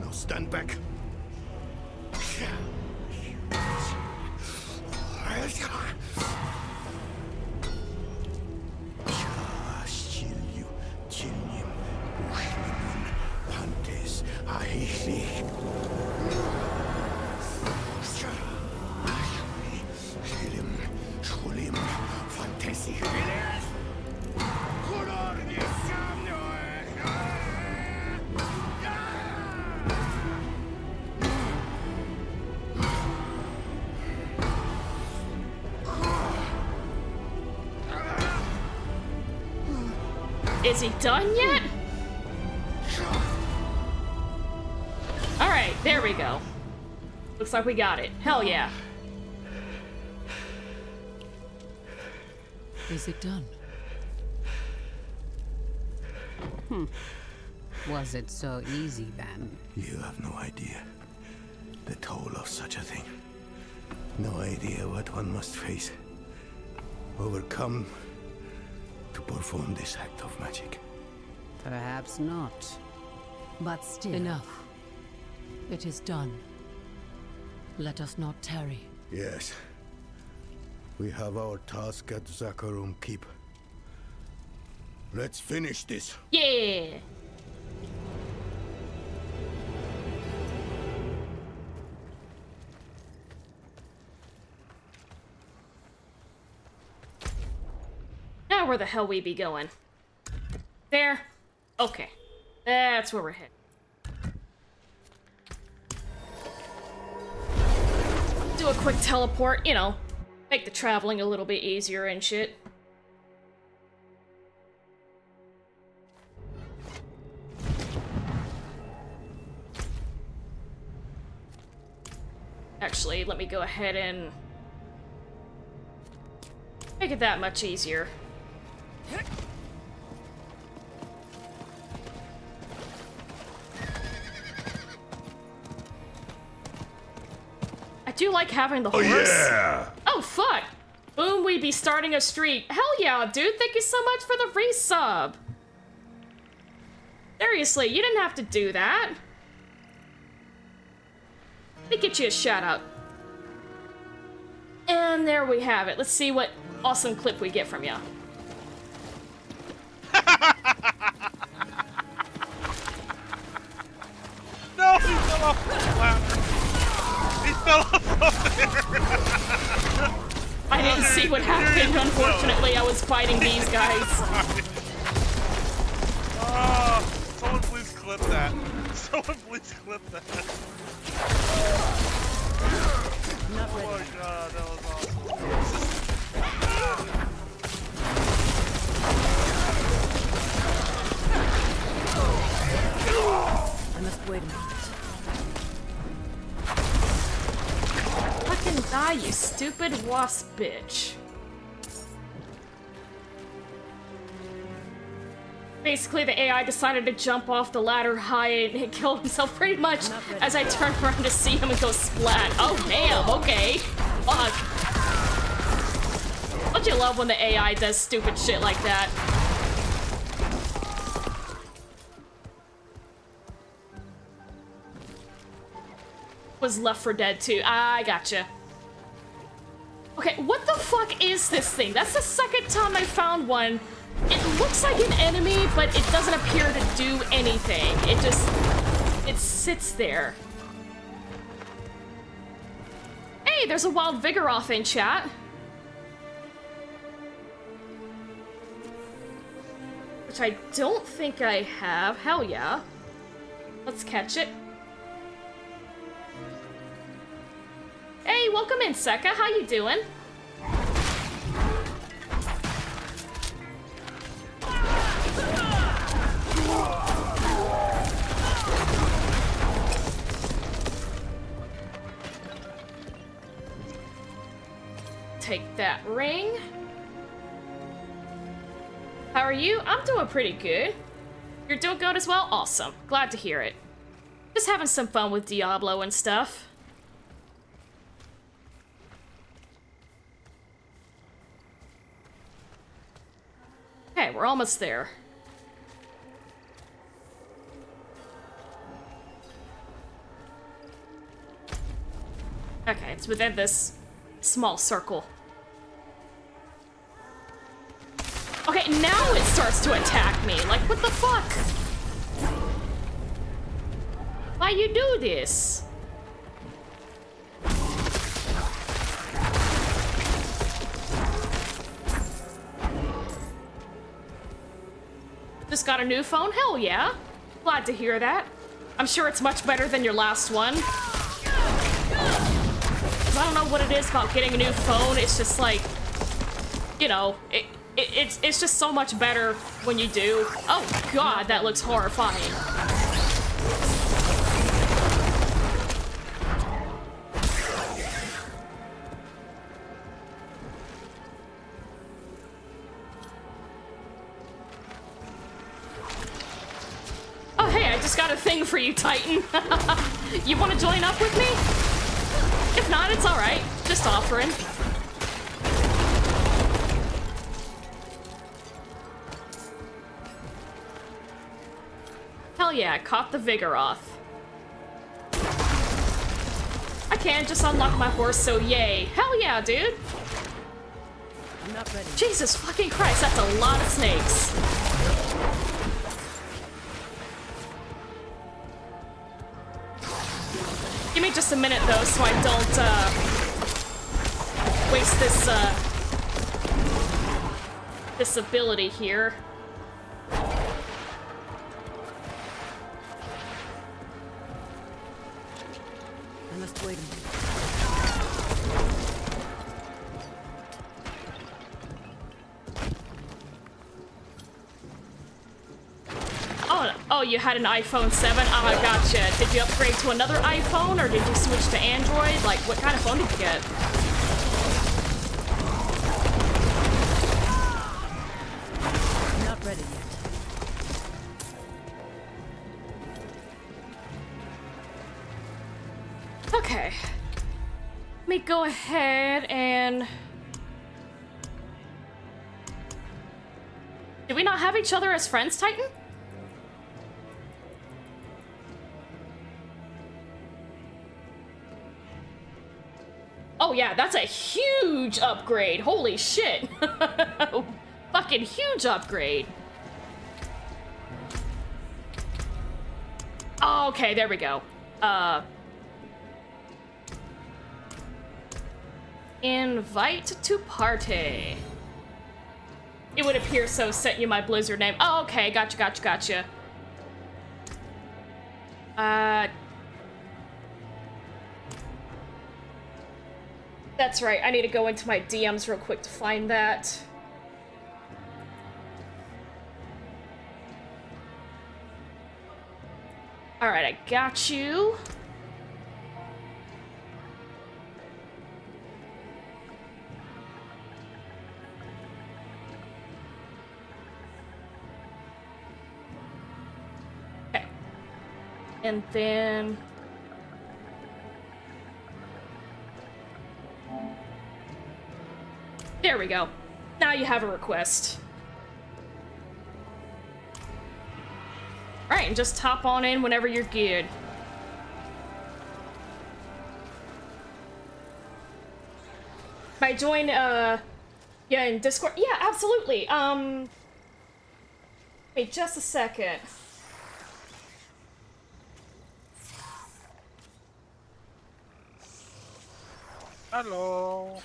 Now stand back. Is he done yet? Alright, there we go. Looks like we got it. Hell yeah. Is it done? Hmm. Was it so easy then? You have no idea the toll of such a thing. No idea what one must face. Overcome to perform this act of magic. Perhaps not. But still. Enough. It is done. Let us not tarry. Yes. We have our task at Zakarum Keep. Let's finish this. Yeah. Now where the hell we be going? There. Okay. That's where we're headed. Do a quick teleport, you know, make the traveling a little bit easier and shit. Actually, let me go ahead and make it that much easier. I do like having the oh, horse. Oh, yeah! Oh, fuck! Boom, we be starting a streak. Hell yeah, dude. Thank you so much for the resub. Seriously, you didn't have to do that. Let me get you a shout out. And there we have it. Let's see what awesome clip we get from you. No, he fell off the ladder. He fell off of there. I didn't see what happened, unfortunately. I was fighting these guys. Oh, someone please clip that. Someone please clip that. oh my god, that was wait a moment. Fucking die, you stupid wasp bitch. Basically, the AI decided to jump off the ladder high and he killed himself pretty much as I turned around to see him and go splat. Oh, damn, okay. Fuck. Don't you love when the AI does stupid shit like that? Was Left 4 Dead 2. Ah, I gotcha. Okay, what the fuck is this thing? That's the second time I found one. It looks like an enemy, but it doesn't appear to do anything. It just... It sits there. Hey, there's a Wild Vigoroth in chat. Which I don't think I have. Hell yeah. Let's catch it. Hey, welcome in, Seka. How you doing? Take that ring. How are you? I'm doing pretty good. You're doing good as well? Awesome. Glad to hear it. Just having some fun with Diablo and stuff. Okay, we're almost there. Okay, it's within this small circle. Okay, now it starts to attack me. Like, what the fuck? Why you do this? Just got a new phone? Hell yeah. Glad to hear that. I'm sure it's much better than your last one. I don't know what it is about getting a new phone. It's just like, you know, it, it, it's, it's just so much better when you do. Oh god, that looks horrifying. Got a thing for you, Titan. you want to join up with me? If not, it's alright. Just offering. Hell yeah, caught the Vigoroth. I can't just unlock my horse, so yay. Hell yeah, dude. I'm not ready. Jesus fucking Christ, that's a lot of snakes. Just a minute though, so I don't uh, waste this uh, this ability here. You had an iPhone 7? Oh, I gotcha. Did you upgrade to another iPhone or did you switch to Android? Like, what kind of phone did you get? Not ready yet. Okay. Let me go ahead and... Do we not have each other as friends, Titan? Yeah, that's a huge upgrade. Holy shit. Fucking huge upgrade. Okay, there we go. Uh... Invite to party. It would appear so sent you my Blizzard name. Oh, okay, gotcha, gotcha, gotcha. Uh... That's right, I need to go into my DMs real quick to find that. Alright, I got you. And then... There we go. Now you have a request. Alright, and just hop on in whenever you're good. By join, uh, yeah, in Discord? Yeah, absolutely. Um, wait just a second. Hello.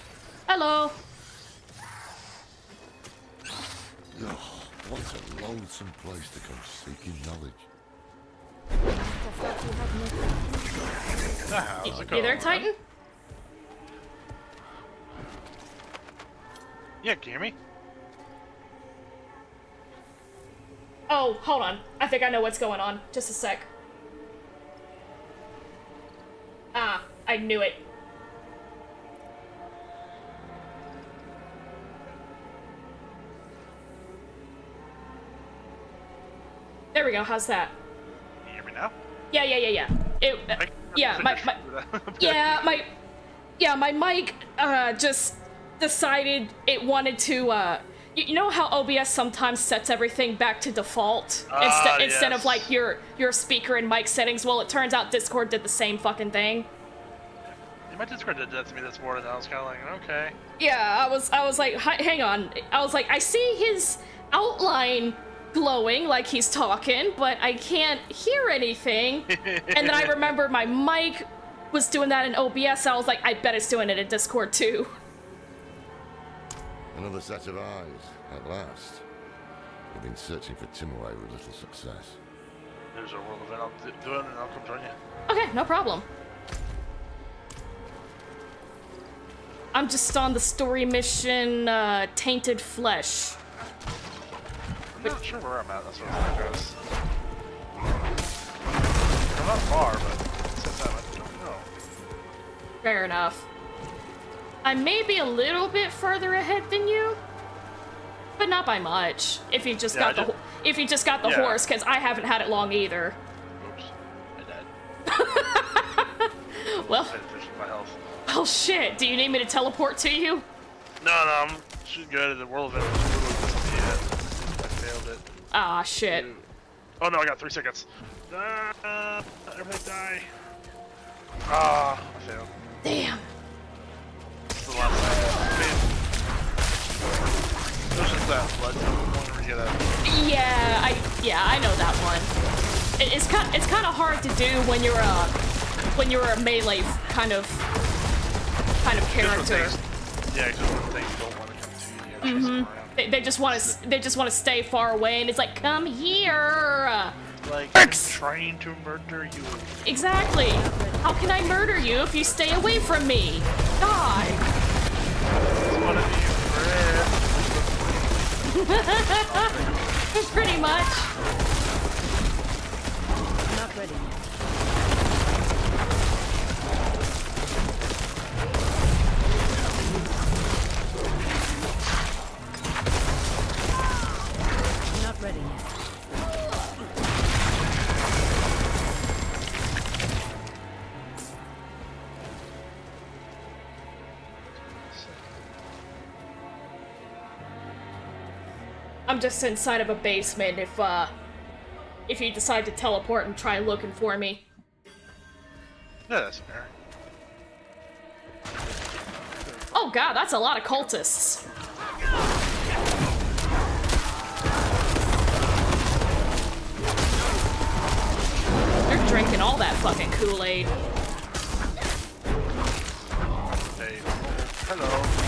Hello. Oh, what a lonesome place to go seeking knowledge. The thought you had no You there, Titan? Yeah, can you hear me? Oh, hold on. I think I know what's going on. Just a sec. Ah, I knew it. There we go. How's that? Can you hear me now? Yeah, yeah, yeah, yeah. It, uh, yeah, my, my, yeah, my, yeah, my mic, uh, just decided it wanted to, uh, you, know how OBS sometimes sets everything back to default Ah, instead instead of like your your speaker and mic settings? Well, it turns out Discord did the same fucking thing. Yeah, my Discord did that to me this morning. and I was kind of like, okay. Yeah, I was I was like, hang on. I was like, I see his outline glowing like he's talking, but I can't hear anything. and then I remember my mic was doing that in OBS. I was like, I bet it's doing it in Discord too. Another set of eyes, at last. We've been searching for Timaway with little success. There's a world event. I'll do- do it and I'll come join you. Okay, no problem. I'm just on the story mission, uh, Tainted Flesh. I'm not sure where I'm at. That's what that goes. I'm not far, but at the same time, I don't know. Fair enough. I may be a little bit further ahead than you, but not by much. If you just Yeah, got I the ho- if you just got the Yeah. horse, because I haven't had it long either. Oops. I died. Well, my health. well, shit. Do you need me to teleport to you? No, no, I'm should good. The world event Ah, shit. Oh no, I got three seconds. Ah, everybody die. Ah, I failed. Damn. This is the last second. There's just that blood one where you gotta. Yeah, I yeah, I know that one. It, it's kind it's kind of hard to do when you're a when you're a melee kind of kind of character. Yeah, because when things don't want to come to you, you chase them hmm. They, they just want to they just want to stay far away, and it's like, come here. Like, I'm trying to murder you. Exactly. How can I murder you if you stay away from me? Die. One of you, Pretty much. Not ready. I'm just inside of a basement if uh if you decide to teleport and try looking for me. Yeah, that's fair. Oh god, that's a lot of cultists. They're drinking all that fucking Kool-Aid. Hey, hello.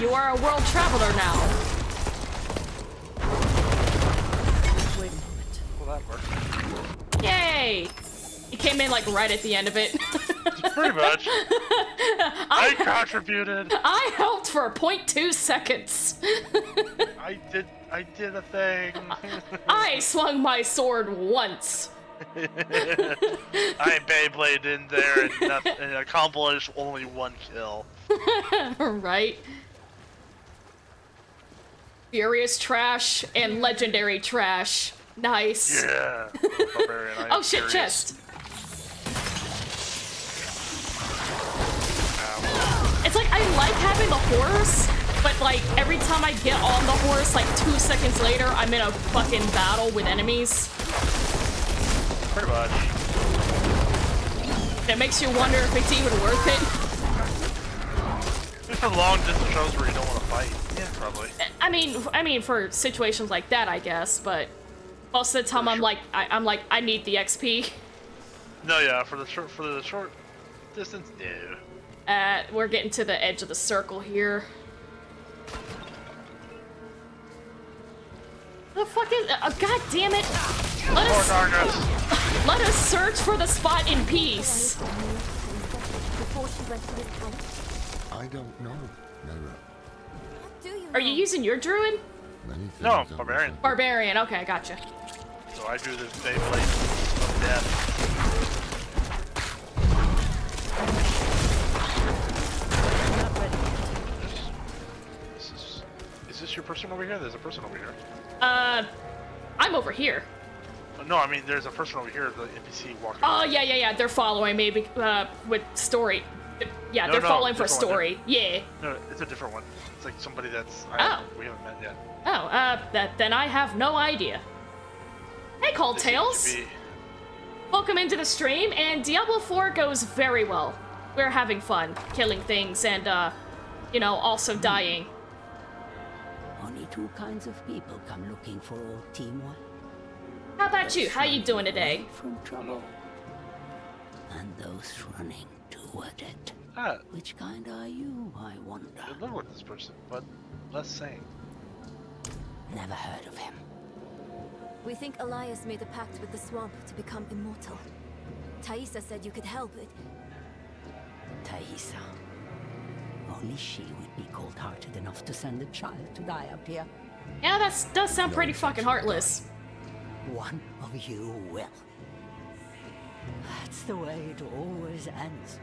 You are a world traveler now. Wait a moment. Well, that worked. Yay! He came in like right at the end of it. Pretty much. I contributed. I helped for 0.2 seconds. I did. I did a thing. I swung my sword once. I Beyblade in there and, and accomplished only one kill. right? Furious trash and legendary trash. Nice. Yeah. Barbarian, I am oh shit, furious. chest. It's like I like having the horse, but like every time I get on the horse, like two seconds later, I'm in a fucking battle with enemies. Pretty much. It makes you wonder if it's even worth it. Just for long distance shows where you don't want to fight. Yeah, probably. I mean, I mean for situations like that, I guess, but most of the time I'm like, I, I'm like, I need the XP. No, yeah, for the short for the short distance, no. Uh, we're getting to the edge of the circle here. The fuck is? Uh, God damn it! Let us let us search for the spot in peace. Before she went to this camp. I don't know, Nora. Do you Are you using your druid? No, barbarian. Barbarian. Okay, I gotcha. So I drew the Beyblade of death. This is, is this your person over here? There's a person over here. Uh, I'm over here. No, I mean there's a person over here. The NPC walking. Oh yeah, yeah, yeah. They're following me be- uh, with story. Yeah, No, they're no, following for different one, story. Yeah. No, it's a different one. It's like somebody that's I Oh. we haven't met yet. Oh, uh, that then I have no idea. Hey, Cold They seem Tails. be- Welcome into the stream, and Diablo 4 goes very well. We're having fun, killing things, and, uh, you know, also dying. Only two kinds of people come looking for old Timue. How about you? How you doing today? From trouble. And those running toward it. Ah, Which kind are you, I wonder? I live with this person, but less sane. Never heard of him. We think Elias made a pact with the swamp to become immortal. Taissa said you could help it. Taissa. Only she would be cold-hearted enough to send a child to die up here. Yeah, that does sound pretty fucking heartless. One of you will. That's the way it always ends.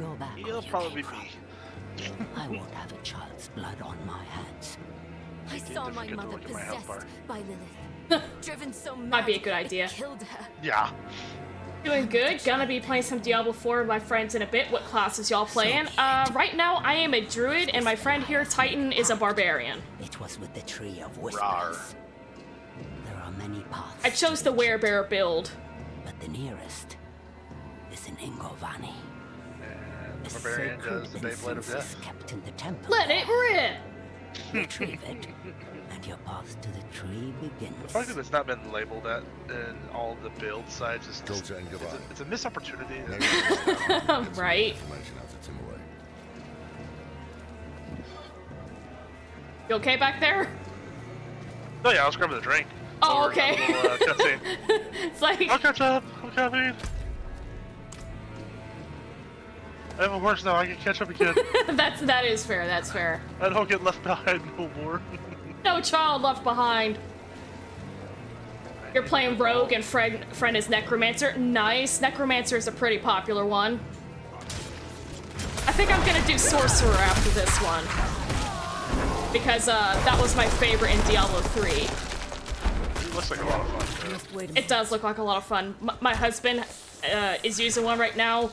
Go back. where It'll probably came be from. I won't have a child's blood on my hands. I Thank saw my mother look my possessed by Lilith. Driven so mad, Might be a good idea. killed her. Yeah. Doing good. Gonna be playing some Diablo 4 with my friends in a bit. What classes y'all playing? Uh, right now I am a druid, and my friend here, Titan, is a barbarian. It was with the tree of whispers. Rar. There are many paths. I chose the werebear build. But the nearest is in Ingovani. And A the barbarian does the Beyblade of death. kept in the temple. Let it rip! Retrieve it, and your path to the tree The begins. fact that it's not been labeled that in all the build sides is just, Culture it's, a, goodbye. it's a missed opportunity. right. Information out of Timue. You okay back there? No, yeah, I was grabbing the drink. Oh, okay. little, uh, it's like I'll catch up. I'm coming. I have a horse now. I can catch up again. that's that is fair. That's fair. I don't get left behind no more. No child left behind. You're playing rogue and friend friend is necromancer. Nice. Necromancer is a pretty popular one. I think I'm gonna do sorcerer after this one because uh, that was my favorite in Diablo 3. It looks like a lot of fun. Just wait a It does look like a lot of fun. M my husband uh, is using one right now,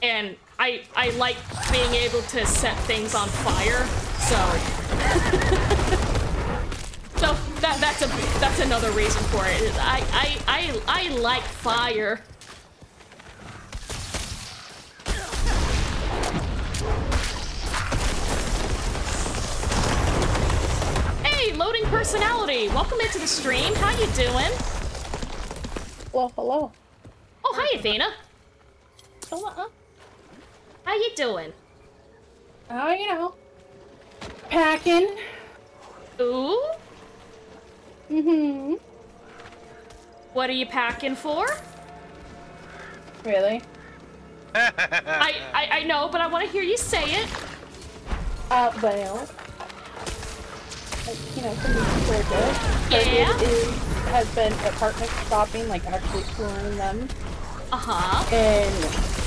and I I like being able to set things on fire. So. So that that's a that's another reason for it. I I I I like fire. Hey, loading personality. Welcome into the stream. How you doing? Well, hello. Oh, hi, Athena. Hello. How you doing? Oh, you know. Packing. Ooh. Mm-hmm. What are you packing for? Really? I, I I know, but I want to hear you say it. Uh, well. Like, you know, something gorgeous. Yeah? Is, has been apartment shopping, like actually touring them. Uh-huh. And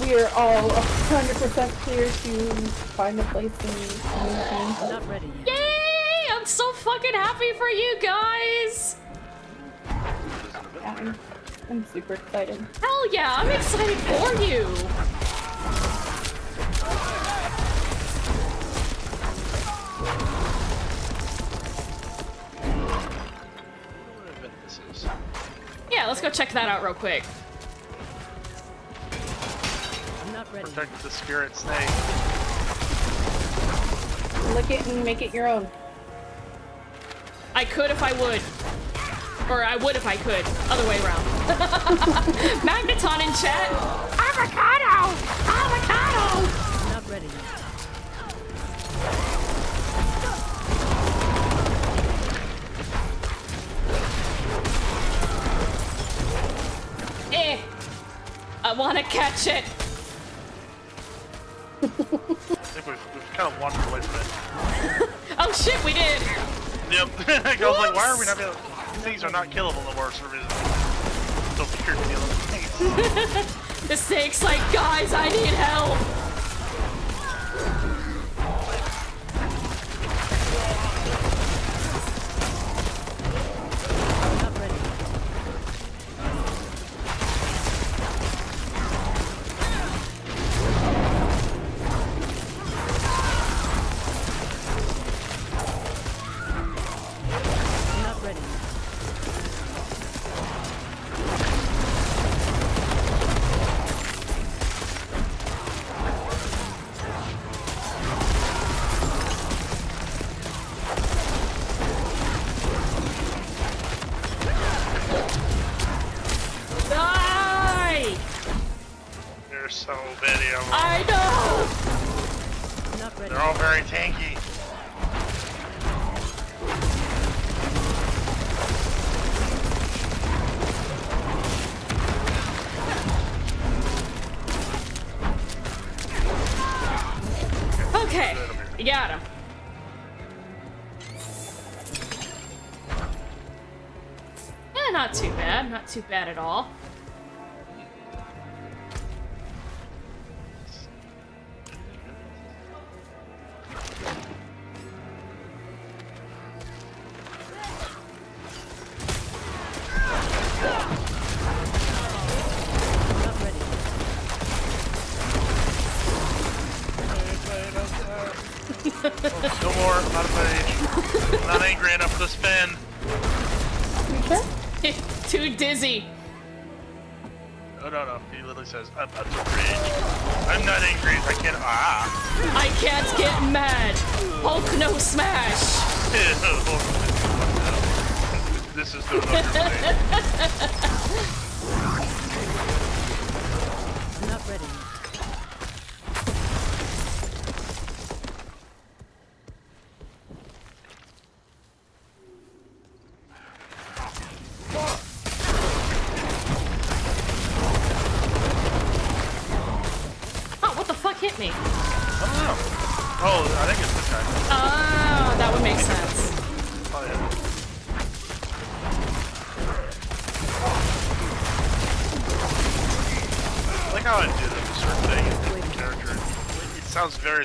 we're all 100% clear to find a place in the Not ready yet. Yay! I'm so fucking happy for you guys. Yeah, I'm, I'm super excited. Hell yeah! I'm excited for you. What event this is? Yeah, let's go check that out real quick. Protect the spirit snake. Lick it and make it your own. I could if I would. Or I would if I could. Other way around. Magneton in chat. Avocado! Avocado! Not ready yet. Eh! I wanna catch it! I think we've, we've kind of wandered away from it. Oh shit, we did. Yep. I was like, why are we not able Things are not killable no more for some reason. So weird to deal with. the snake's like, guys, I need help. Too bad at all.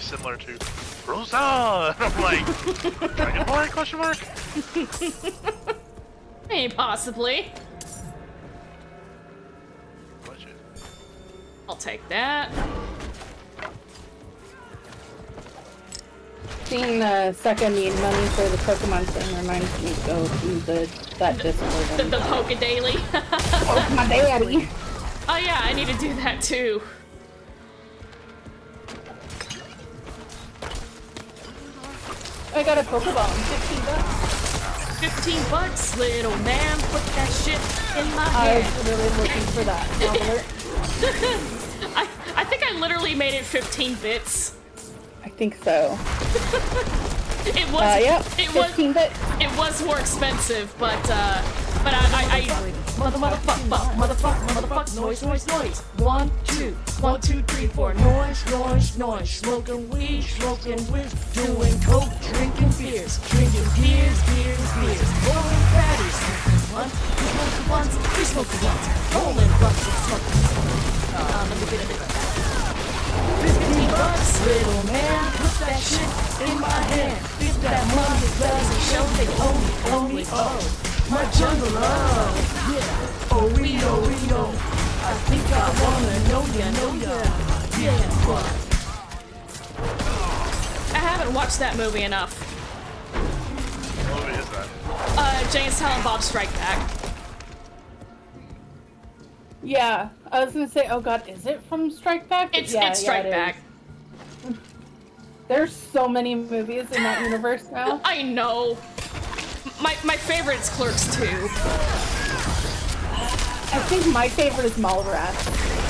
Very similar to Rosa. And I'm like, Dragon Boy? Question mark. Hey, possibly. I'll take that. Seeing the second need money for the Pokemon thing reminds me to go to the that Discord. The, the Poke Daily. Pokemon Daddy. Oh yeah, I need to do that too. I got a Pokeball, 15 bucks. 15 bucks, little man. Put that shit in my hand. I was really looking for that. I, I think I literally made it 15 bits. I think so. It was. Uh, yep, It was. 15 bits. It was more expensive, but uh, but I, I, I motherfuck fuck motherfuck motherfuck noise noise noise. One two one two three four noise noise noise. Smoking weed smoking weed. Doing coke drinking beers drinking beers beers beers. Rolling fatties smoking we smoking we smoking blunts smoking. Uh, bit. Fifteen bucks, little man. Put that shit in my hand. If that money doesn't show, they owe me, owe me, oh. My jungle love, yeah. Oh, we, oh, we, oh. I think I wanna know ya, know ya. Yeah, what? I haven't watched that movie enough. What movie is that? Uh, Jay and Silent Bob Strike Back. Yeah, I was gonna say, oh god, is it from Strike Back? It's yeah, it's yeah, Strike it is. Back. There's so many movies in that universe now. I know. My my favorite's Clerks 2. I think my favorite is Mallrats.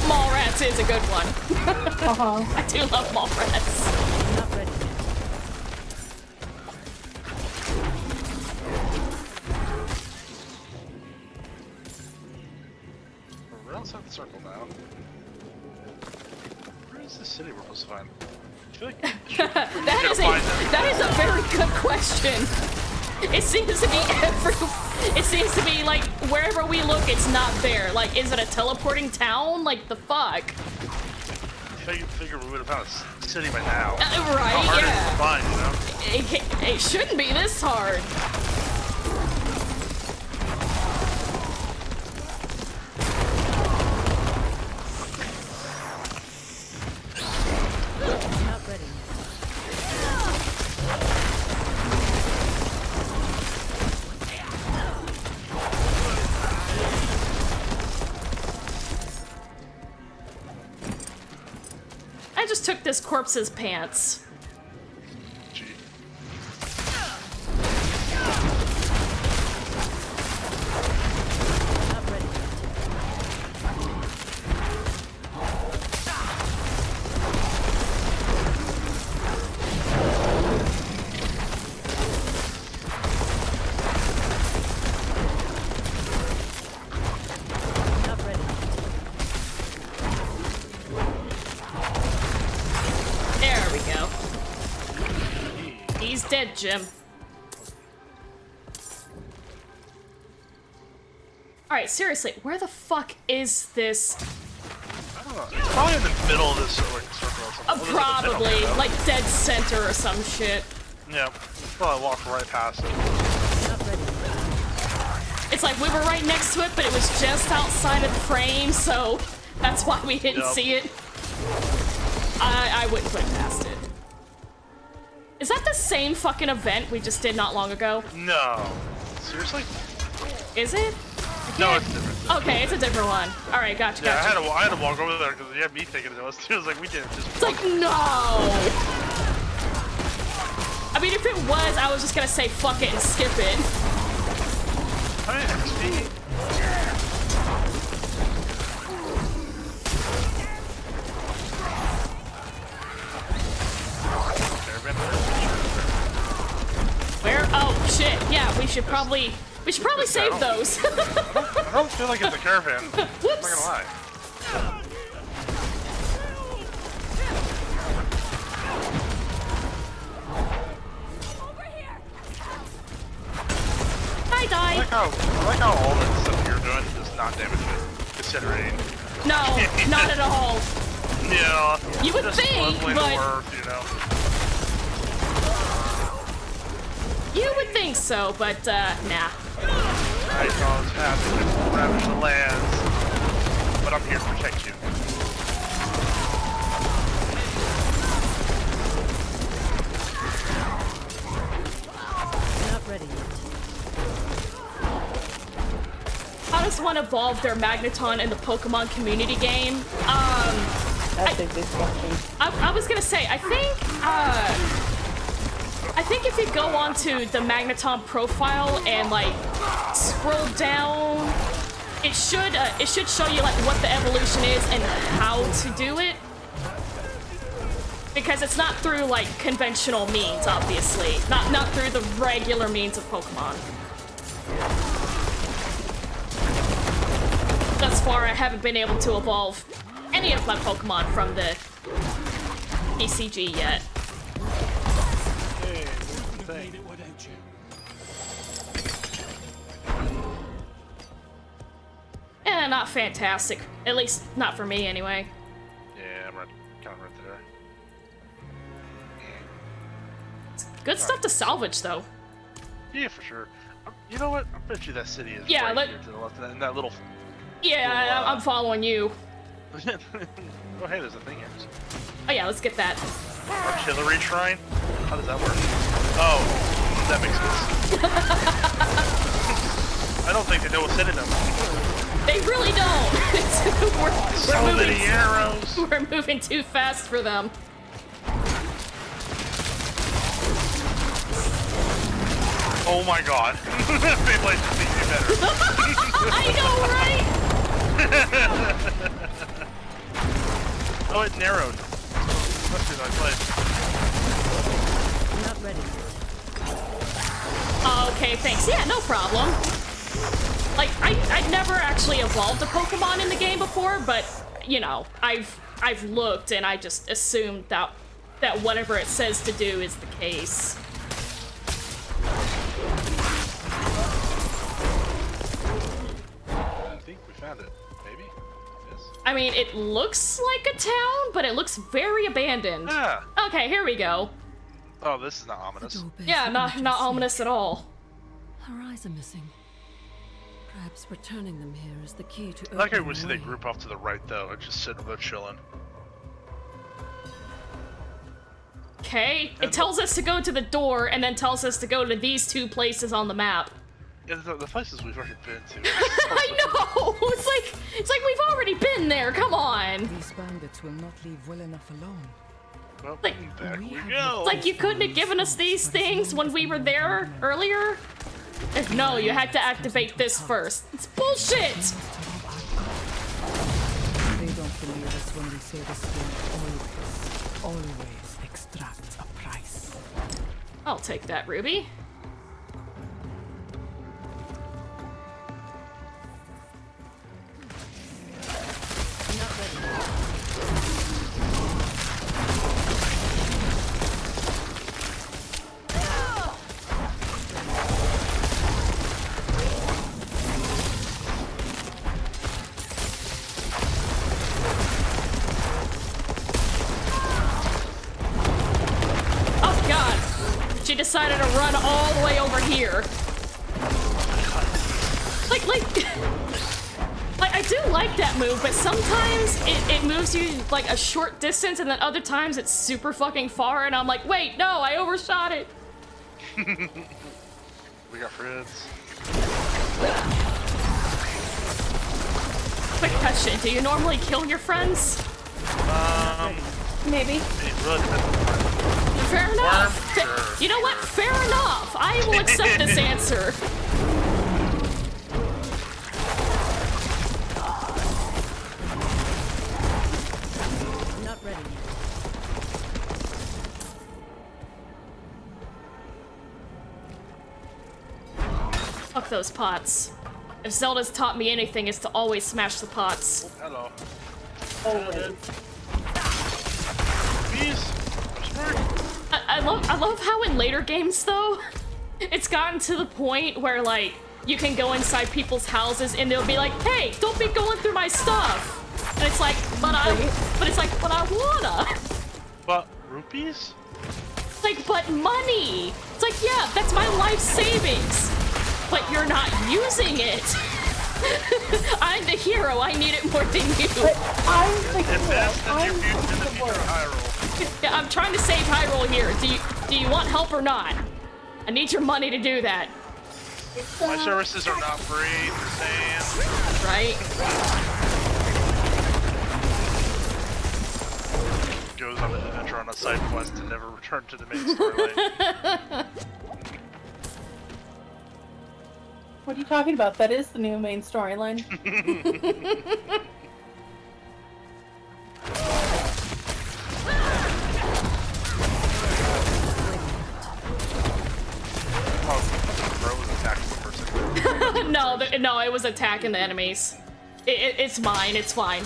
Mallrats is a good one. uh-huh. I do love Mallrats. Not ready. We're outside the circle now. Where is the city we're supposed to find? I like that is a that is a very good question. It seems to be every. It seems to be like wherever we look, it's not there. Like, is it a teleporting town? Like the fuck? I figure, we would have found a city by now. Uh, right, How hard yeah. it find, you know? It, ca- it shouldn't be this hard. This corpse's pants. Seriously, where the fuck is this? I don't know. It's probably in the middle of this like, circle or something. Uh, a middle, probably, like dead center or some shit. Yeah, probably walk right past it. It's like we were right next to it, but it was just outside of the frame, so that's why we didn't Yep. see it. I, I wouldn't put past it. Is that the same fucking event we just did not long ago? No. Seriously? Is it? No, it's different. Okay, it's a different one. All right, gotcha, Yeah, I had gotcha. to I had to walk over there because you had me thinking it was. It was like we did it just. It's like no. I mean, if it was, I was just gonna say fuck it and skip it. I mean, XP. Where? Oh shit! Yeah, we should probably we should probably save those. I don't feel like it's a caravan. I'm not gonna lie. I I died. like how I like how all the stuff you're doing does not damage it, considering. No, not at all. Yeah. You would think, but- earth, you know. You would think so, but uh, nah. I don't have to ravage the lands, but I'm here to protect you. Not ready yet. How does one evolve their Magneton in the Pokemon community game? Um, That's a good question. I, I was gonna say, I think, uh, I think if you go onto the Magneton profile and like scroll down, it should uh, it should show you like what the evolution is and how to do it. Because it's not through like conventional means, obviously. Not not through the regular means of Pokemon. Thus far, I haven't been able to evolve any of my Pokemon from the PCG yet. Eh, not fantastic. At least, not for me, anyway. Yeah, I'm right, kind of right there. Good stuff to salvage, though. Yeah, for sure. Um, You know what? I bet you that city is Yeah, right let- here to the left of that, in that little. Yeah, I, I'm following you. oh, hey, there's a thing here. Oh yeah, let's get that. Artillery shrine? How does that work? Oh, that makes sense. I don't think they know what's in them. They really don't. It's- we're, we're So moving, many arrows. We're moving too fast for them. Oh my god. Beyblade just makes me better. I know, right? oh, it narrowed. Must be that place. Not ready. Uh, okay, thanks. Yeah, no problem. Like, I, I've never actually evolved a Pokemon in the game before, but, you know, I've I've looked and I just assumed that that whatever it says to do is the case. I think we found it. Maybe? Yes. I mean, it looks like a town, but it looks very abandoned. Yeah. Okay, here we go. Oh, this is not ominous. Yeah, not not ominous at all. Her eyes are missing. Perhaps returning them here is the key to I like how opening we see the they group off to the right though, and just sitting there chilling. Okay, it tells us to go to the door and then tells us to go to these two places on the map. Yeah, the, the places we've already been to. I know. It's like it's like we've already been there. Come on. These bandits will not leave well enough alone. Well, Like, back we It's go. like you couldn't have given us these things when we were there earlier. If no, you had to activate this first. It's bullshit. They don't believe us when we say the stone always, always extracts a price. I'll take that, Ruby. All the way over here. Like, like, like I do like that move, but sometimes it, it moves you like a short distance, and then other times it's super fucking far, and I'm like, wait, no, I overshot it. we got friends. Quick question: Do you normally kill your friends? Um, maybe. It really depends on the friend. Fair enough. Fa- you know what? Fair enough. I will accept this answer. Not ready yet. Fuck those pots. If Zelda's taught me anything, it's to always smash the pots. Oh, hello. Always. Peace. I, I love I love how in later games though, it's gotten to the point where like you can go inside people's houses and they'll be like, hey, don't be going through my stuff. And it's like, but I but it's like, but I wanna. But rupees? It's like, but money. It's like, yeah, that's my life savings. But you're not using it. I'm the hero. I need it more than you. I'm the Invest in I'm your future, the future Hyrule. Yeah, I'm trying to save Hyrule here. Do you do you want help or not? I need your money to do that. My services are not free, just saying. Right? Goes on an adventure on a side quest and never return to the main storyline. What are you talking about? That is the new main storyline. oh, bro was attacking the person. no, no, it was attacking the enemies. It, it, it's mine. It's fine.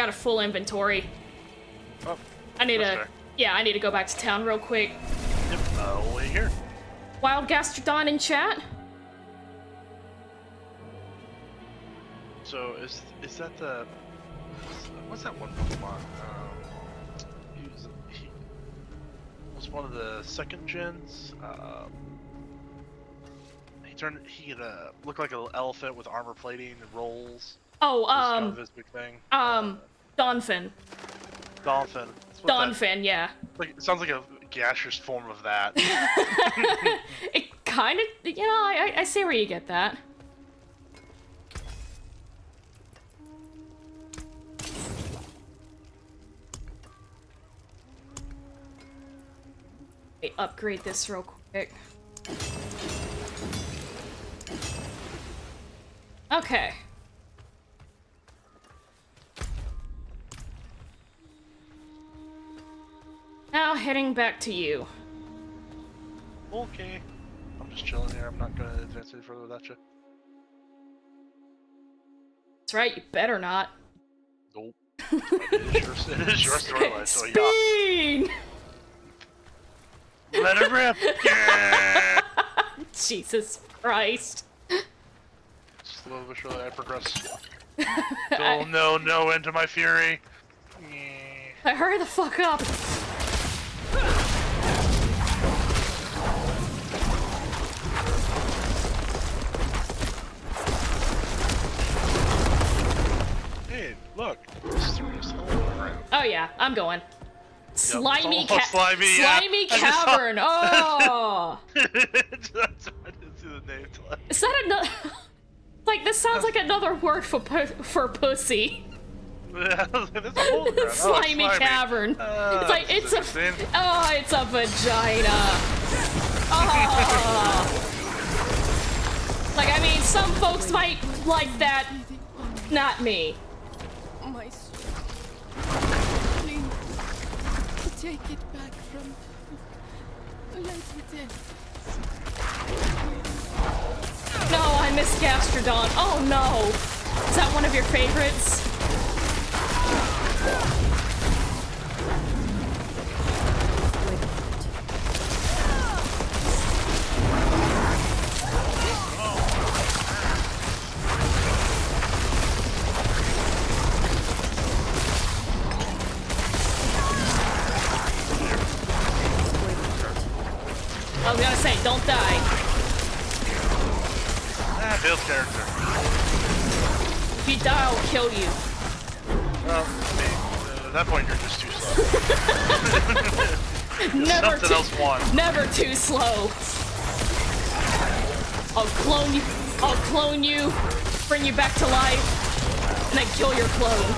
Got a full inventory. Oh, I need to. Yeah, I need to go back to town real quick. Yep, uh, here. Wild Gastrodon in chat. So is is that the what's, what's that one Pokemon? Um, he was he, was one of the second gens. Um, he turned he uh, looked like an elephant with armor plating and rolls. Oh, That's kind um, of big thing. um, Donphan. That- Donphan, yeah. Like it sounds like a gaseous form of that. It kind of, you know, I, I I see where you get that. Let upgrade this real quick. Okay. Now heading back to you. okay. I'm just chilling here. I'm not gonna advance any further without you. That's right, you better not. Nope. it is your, it is your storyline, so yeah. Speed! Let it rip! Yeah! Jesus Christ. Slow but surely I progress. Oh no, no end to my fury. I hurry the fuck up. Yeah, I'm going. Slimy, Oh, ca- slimy, yeah. slimy saw- cavern. Oh, That's I didn't see the name is that another? Like this sounds like another word for pu- for pussy. Hologram. Oh, slimy, cavern. Ah, it's like it's a oh, it's a vagina. Oh. Like I mean, some folks might like that. Not me. Take it back from it end. No, I miss Gastrodon. Oh no. Is that one of your favorites? Character. If you die, I'll kill you. Well, I mean, uh, at that point you're just too slow. Never Something too, else won. Never too slow. I'll clone you. I'll clone you, bring you back to life, and then kill your clone.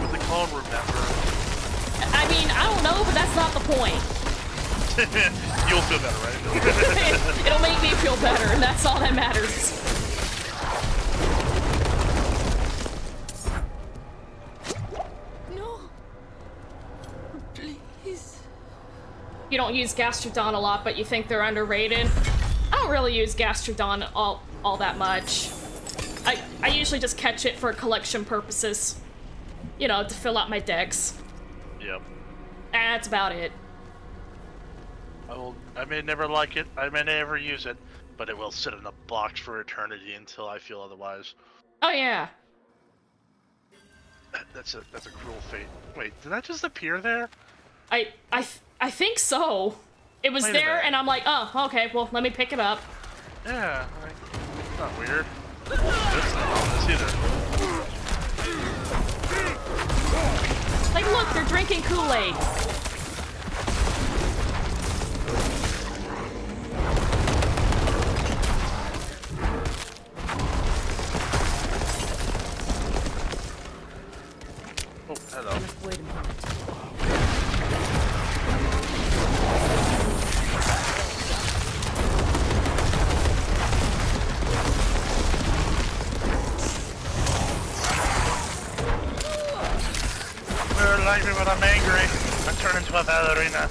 Would the clone remember? I mean, I don't know, but that's not the point. You'll feel better, right? It'll make me feel better, and that's all that matters. No. Please. You don't use Gastrodon a lot, but you think they're underrated. I don't really use Gastrodon all all that much. I I usually just catch it for collection purposes. You know, to fill out my decks. yep. That's about it. I will. I may never like it. I may never use it, but it will sit in a box for eternity until I feel otherwise. Oh yeah. That's a that's a cruel fate. Wait, did that just appear there? I I I think so. It was Wait there, and I'm like, oh, okay. Well, let me pick it up. Yeah, like, it's not weird. This not this either. Like, look, they're drinking Kool-Aid. Oh, hello. Wait a minute. I'm angry. I turn into a ballerina.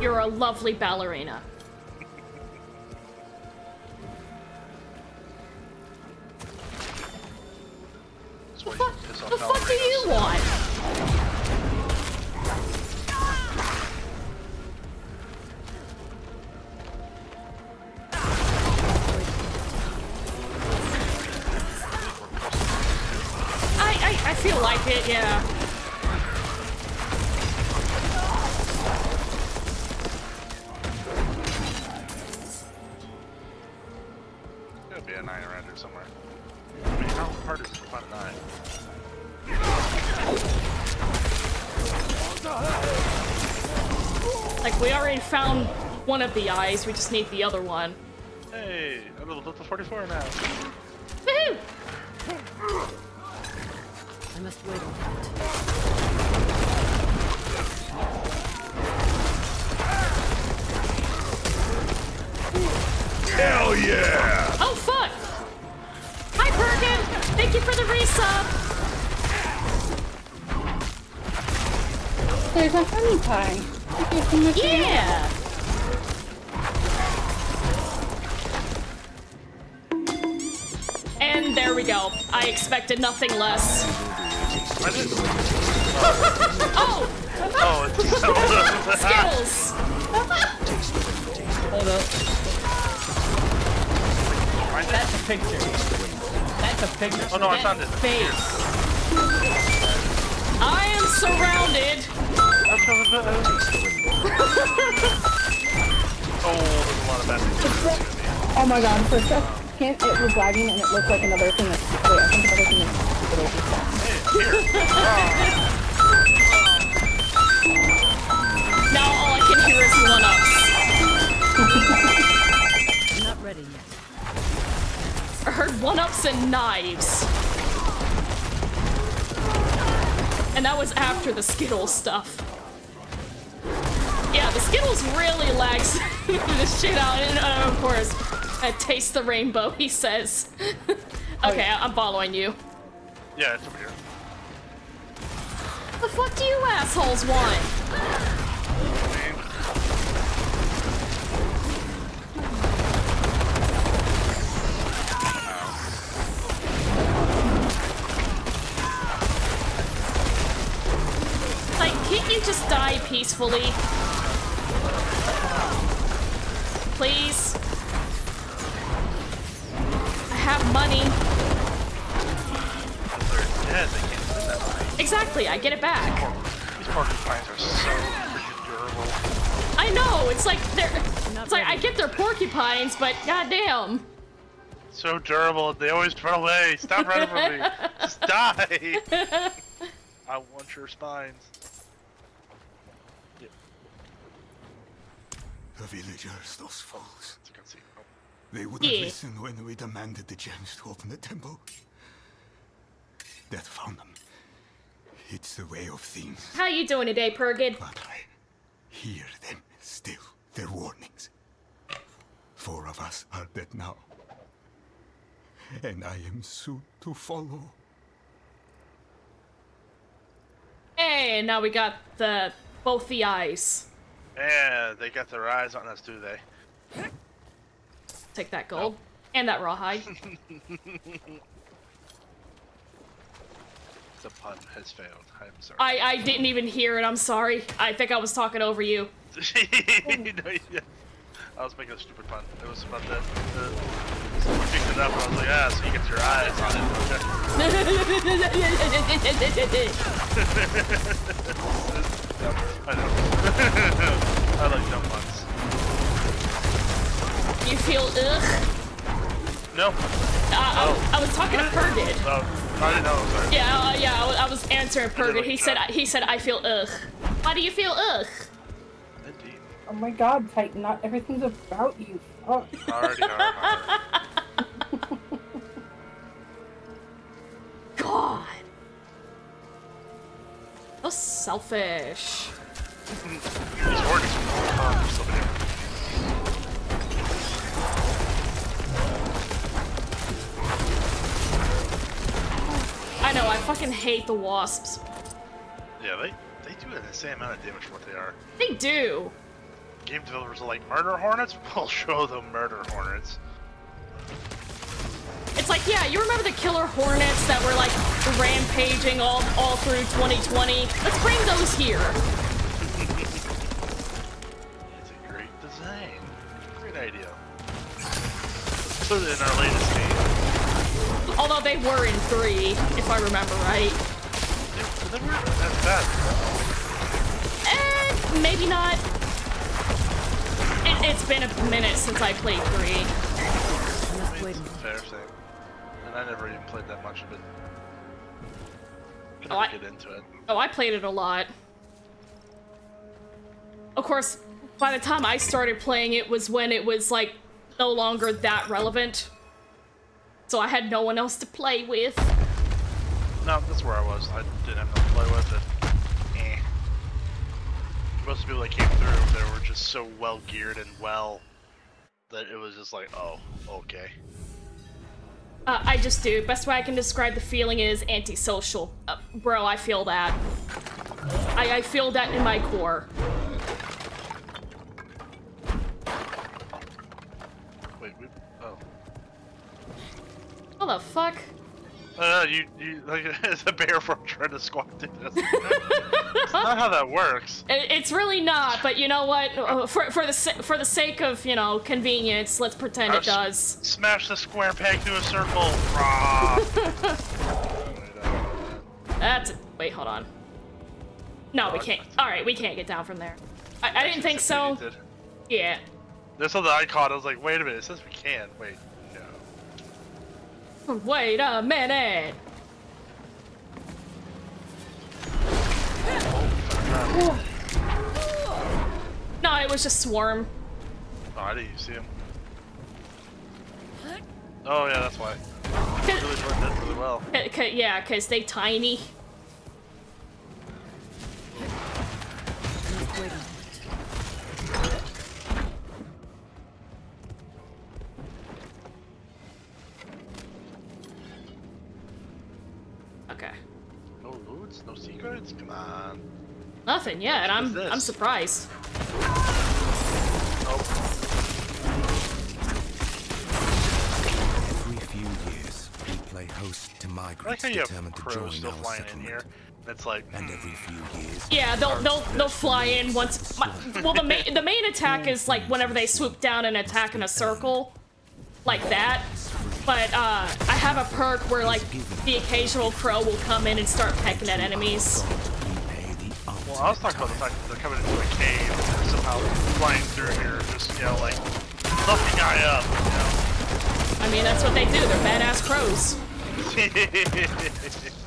You're a lovely ballerina. the fuck, the fuck do you want? I, I, I feel like it, yeah. There'll be a nine around here somewhere. I mean, how hard is it to find a nine? Like, we already found one of the eyes, we just need the other one. Hey, I'm level up to 44 now. Woohoo! I must wait on that. Hell yeah! Oh, fuck! Hi, Perkin! Thank you for the resub! There's a honey pie. Thank you so much for that. Yeah! And there we go. I expected nothing less. oh! Oh, it's Skittles! Hold up. That's a picture. That's a picture. Oh no, I found it. Face. I am surrounded. Oh, there's a lot of bad. Oh my god, for a second it was lagging and it looked like another thing that's wait, I think another thing that's stupid Now all I can hear is one ups. I'm not ready yet. I heard one ups and knives. And that was after the Skittles stuff. Yeah, the Skittles really lags the shit out. And uh, of course, I taste the rainbow, he says. okay, I- I'm following you. Yeah, it's over here. The fuck do you assholes want? Like, can't you just die peacefully? Please? I have money. Yeah, they can't spend that money. Exactly, I get it back. These porcupines are so freaking durable. I know, it's like they're it's like I get their porcupines, but goddamn. So durable, they always run away. Stop running from me. Just die. I want your spines. The villagers, those fools. As you can see. They wouldn't Yeah. listen when we demanded the gems to open the temple. Death found them. It's the way of things. How you doing today, Purgid? But I hear them still, their warnings. Four of us are dead now. And I am soon to follow. Hey, now we got the both the eyes. Yeah, they got their eyes on us, do they? Take that gold. And that rawhide. the pun has failed. I'm sorry. I, I didn't even hear it, I'm sorry. I think I was talking over you. No, yeah. I was making a stupid pun. It was about that. The, someone picked it up, and I was like, ah, so you get your eyes on it. I know. I like dumb puns. You feel ugh? No. Uh, I, I was talking to Purgid. Oh, I didn't know. Sorry. Yeah, uh, yeah, I was, I was answering Purgid. He said he said I feel ugh. Why do you feel ugh? Oh my god, Titan, not everything's about you. Oh. Already are. God. So selfish. These hornets are so big. I know, I fucking hate the wasps. Yeah, they they do an insane amount of damage for what they are. They do. Game developers are like, murder hornets? We'll show them murder hornets. It's like, yeah, you remember the killer hornets that were like rampaging all all through 2020? Let's bring those here. It's a great design. Great idea. Let's put it in our latest game. Although they were in three, if I remember right. They weren't that bad. Eh, maybe not. It, it's been a minute since I played three. I never even played that much of it. Could Oh, I- get into it. Oh, I played it a lot. Of course, by the time I started playing it was when it was like no longer that relevant. So I had no one else to play with. No, that's where I was. I didn't have no to play with it. Eh. Most of the people that came through, they were just so well geared and well that it was just like, oh, okay. Uh, I just do. Best way I can describe the feeling is antisocial. Uh, bro, I feel that. I, I feel that in my core. Wait, we, oh. What the fuck? Uh, you, you, like, it's a bear from trying to squat through this. That's not how that works. It, it's really not, but you know what? Uh, For, for the for the sake of you know convenience, let's pretend it Uh, does. Smash the square peg through a circle. That's wait, hold on. No, we can't. All right, we can't get down from there. I, I didn't think so. Yeah. There's something I caught. I was like, wait a minute. It says we can. Wait. Wait a minute. No, it was just swarm. Oh, I didn't even see him. Oh yeah, that's why. Really really well. Yeah, cause they tiny. No no secrets. Come on. Nothing yet. I'm this? I'm surprised. Every few years, we play host to I like migrants how you have determined to join still our flying in settlement. here. It's like, And every few years, Yeah, they'll they'll they'll fly in once. My, well, the main the main attack is like whenever they swoop down and attack in a circle, like that. But uh, I have a perk where like the occasional crow will come in and start pecking at enemies. well, I was talking about the fact that they're coming into a cave and they're somehow flying through here, just you know, like fuck the guy up. I mean, that's what they do. They're badass crows.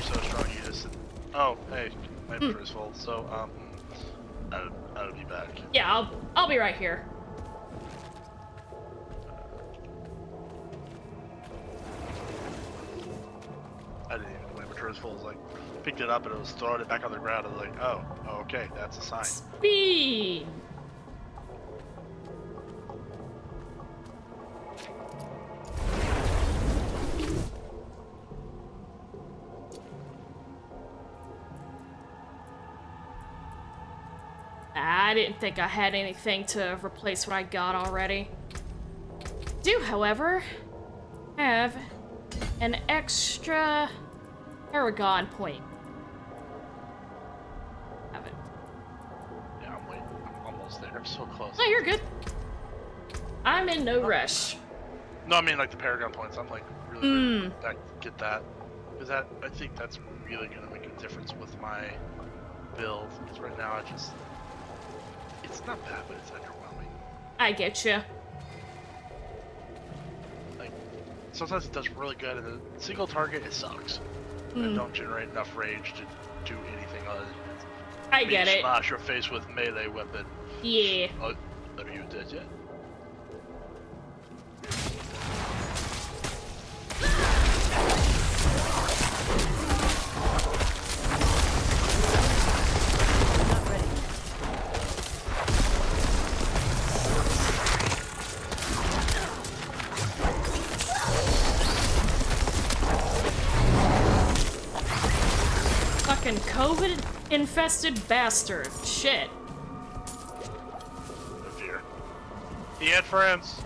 So strong, you just. Oh, hey, my inventory's full. So, um, I'll, I'll be back. Yeah, I'll I'll be right here. I didn't even know my inventory was full. Was like, picked it up and it was throwing it back on the ground. I was like, oh, oh, okay, that's a sign. Speed. I didn't think I had anything to replace what I got already. Do, however, have an extra Paragon point. Have it. Yeah, I'm waiting. I'm almost there. I'm so close. No, you're good. I'm in no rush. No, I mean like the Paragon points. I'm like really Mm. ready to get that because that I think that's really gonna make a difference with my build. Because right now I just it's not bad, but it's underwhelming. I get you. Like sometimes it does really good, and the single target it sucks. Mm. And don't generate enough rage to do anything other than I get it. Smash your face with melee weapon. Yeah. Oh, are you dead yet? Infested bastard. Shit. Oh dear. He had friends.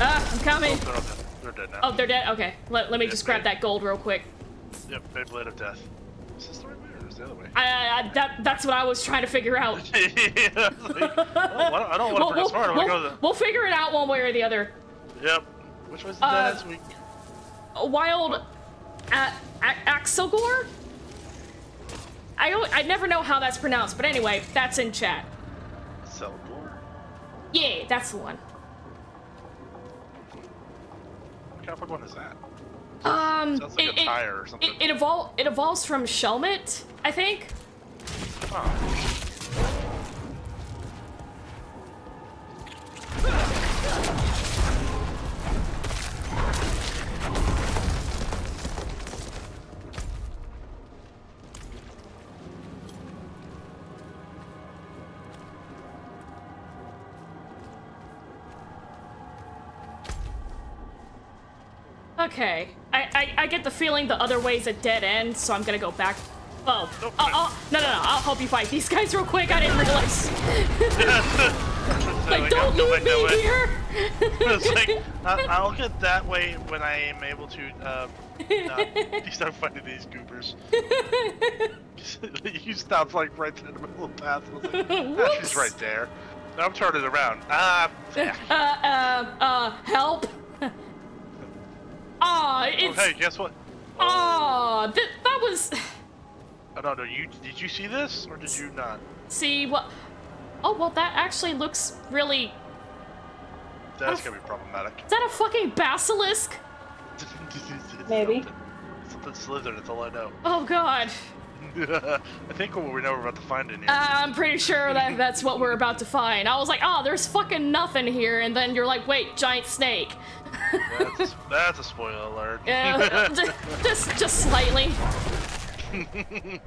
Ah, I'm coming. Oh, they're, dead. they're dead now. Oh, they're dead? Okay. Let, let me Yeah, just grab that gold real quick. Yep, Beyblade of Death. Is this the right way or is it the other way? I, I, that, that's what I was trying to figure out. I don't want to We'll, we'll, smart. I to we'll- go we'll figure it out one way or the other. Yep. Which was the Uh, dead week? A Wild a- a- Accelgor? I I never know how that's pronounced, but anyway, that's in chat. Celeborn? Yeah, that's the one. What kind of Pokemon is that? Um, Sounds like it, a it- tire or something. It, it, evol- it evolves from Shelmet, I think. Okay. I, I, I get the feeling the other way's a dead end, so I'm gonna go back. Oh. Oh, oh, no, no, no. I'll help you fight these guys real quick. I didn't realize. like, don't leave me here. it's like, I'll get that way when I am able to uh, not start fighting these goobers. you stopped like right in the middle of the path. I was like, ah, she's right there. I'm turning around. Ah. Uh, uh, uh, help. Aw, Oh, it's. hey, guess what? Aw, th that was. I don't know. You did you see this or did you not? See what? Oh well, that actually looks really. That's gonna be problematic. Is that a fucking basilisk? Maybe. Something slithered. That's all I know. Oh god. I think what we know we're about to find in here. Uh, I'm pretty sure that that's what we're about to find. I was like, oh, there's fucking nothing here, and then you're like, wait, giant snake. That's, that's a spoiler alert. Yeah, just just slightly.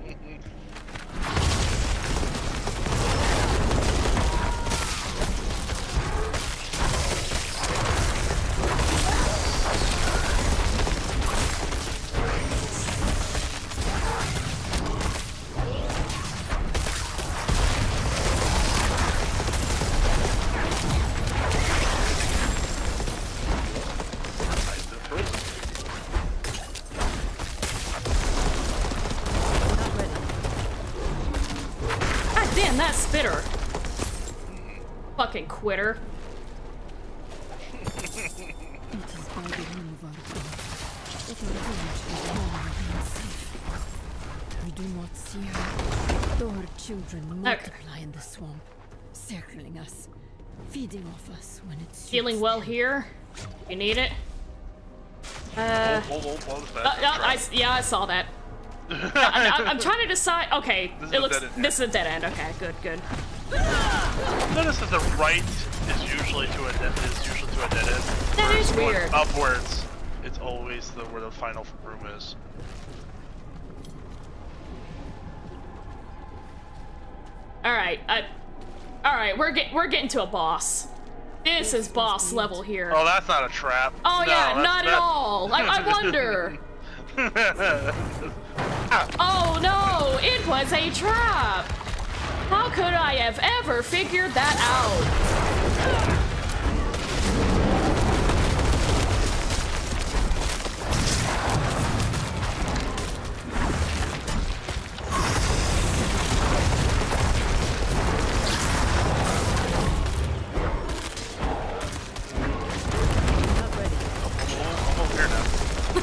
when it's Feeling well here? You need it? Uh, uh, uh, I s- yeah, I saw that. I, am trying to decide. Okay, This it looks. This is a dead end. Okay, good, good. Notice that the right is usually to a dead is usually to a dead end. That whereas is weird. Upwards, it's always the where the final room is. All right, uh, all right, we're get we're getting to a boss. This is boss level here. Oh, that's not a trap. Oh No, yeah, that's- not at all. I, I wonder. Oh no, it was a trap. How could I have ever figured that out?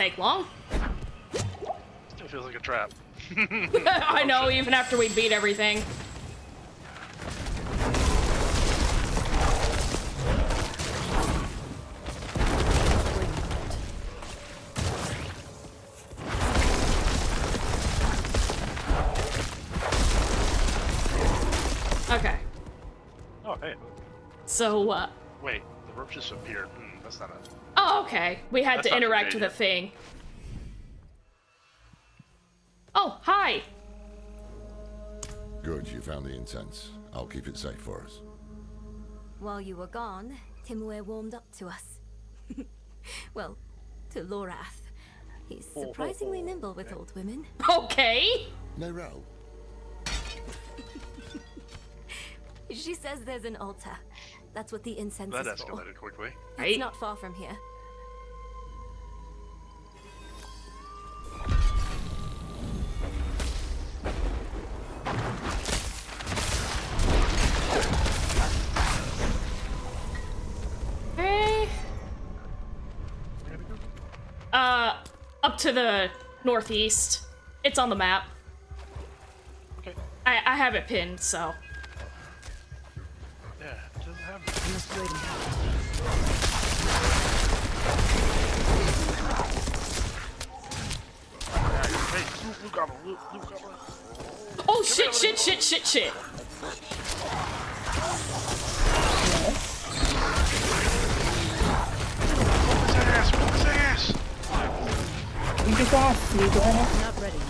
take long. Still feels like a trap. I know, even after we beat everything. Okay. We had That's to interact with a thing. Oh, hi. Good, you found the incense. I'll keep it safe for us. While you were gone, Timue warmed up to us. well, to Lorath. He's oh, oh, surprisingly oh, nimble with old women. Okay. No row. She says there's an altar. That's what the incense That is for. That escalated quickly. It's not far from here. Hey. Uh, up to the northeast. It's on the map. Okay. I, I have it pinned, so. Yeah, it doesn't have I Loot Goblin, Luke, Loot Goblin. Oh shit, shit, shit, shit, shit. You just asked me, go ahead. Not ready yet.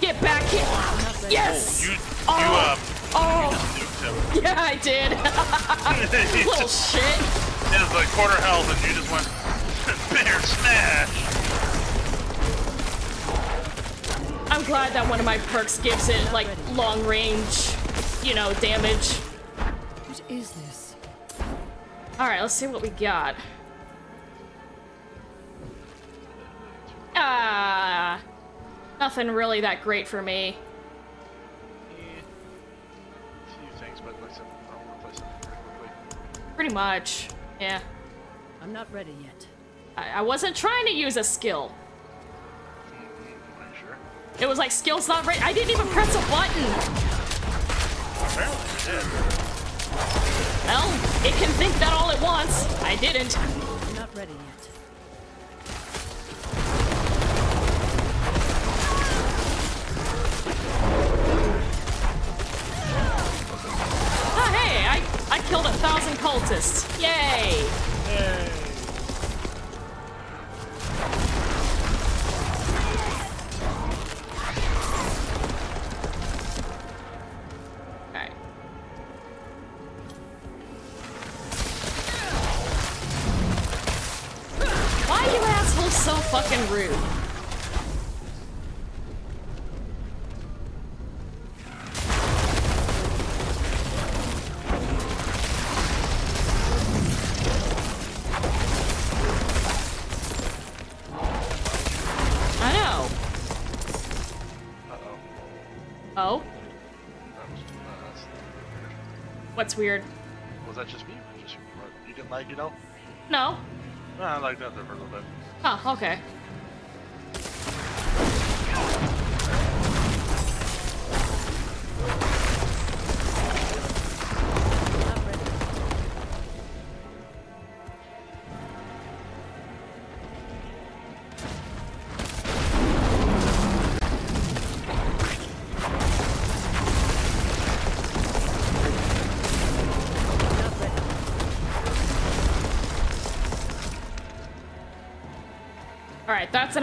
Get back here. Yes. You, you, Oh. um, Oh. you just nuked him. Yeah, I did. Little just- shit. It was like quarter health and you just went, bear smash! I'm glad that one of my perks gives it like long range, you know, damage. What is this? All right, let's see what we got. Ah, nothing really that great for me. Pretty much, yeah. I'm not ready yet. I, I wasn't trying to use a skill. Sure? It was like skills not ready. I didn't even press a button. Apparently you did. Well, it can think that all it wants. I didn't. I'm not ready I, killed a thousand cultists. Yay! Alright. Why are you assholes so fucking rude? What's weird? Was that just me? Just you didn't like, you know? No. No, I liked that for a little bit. Oh, okay.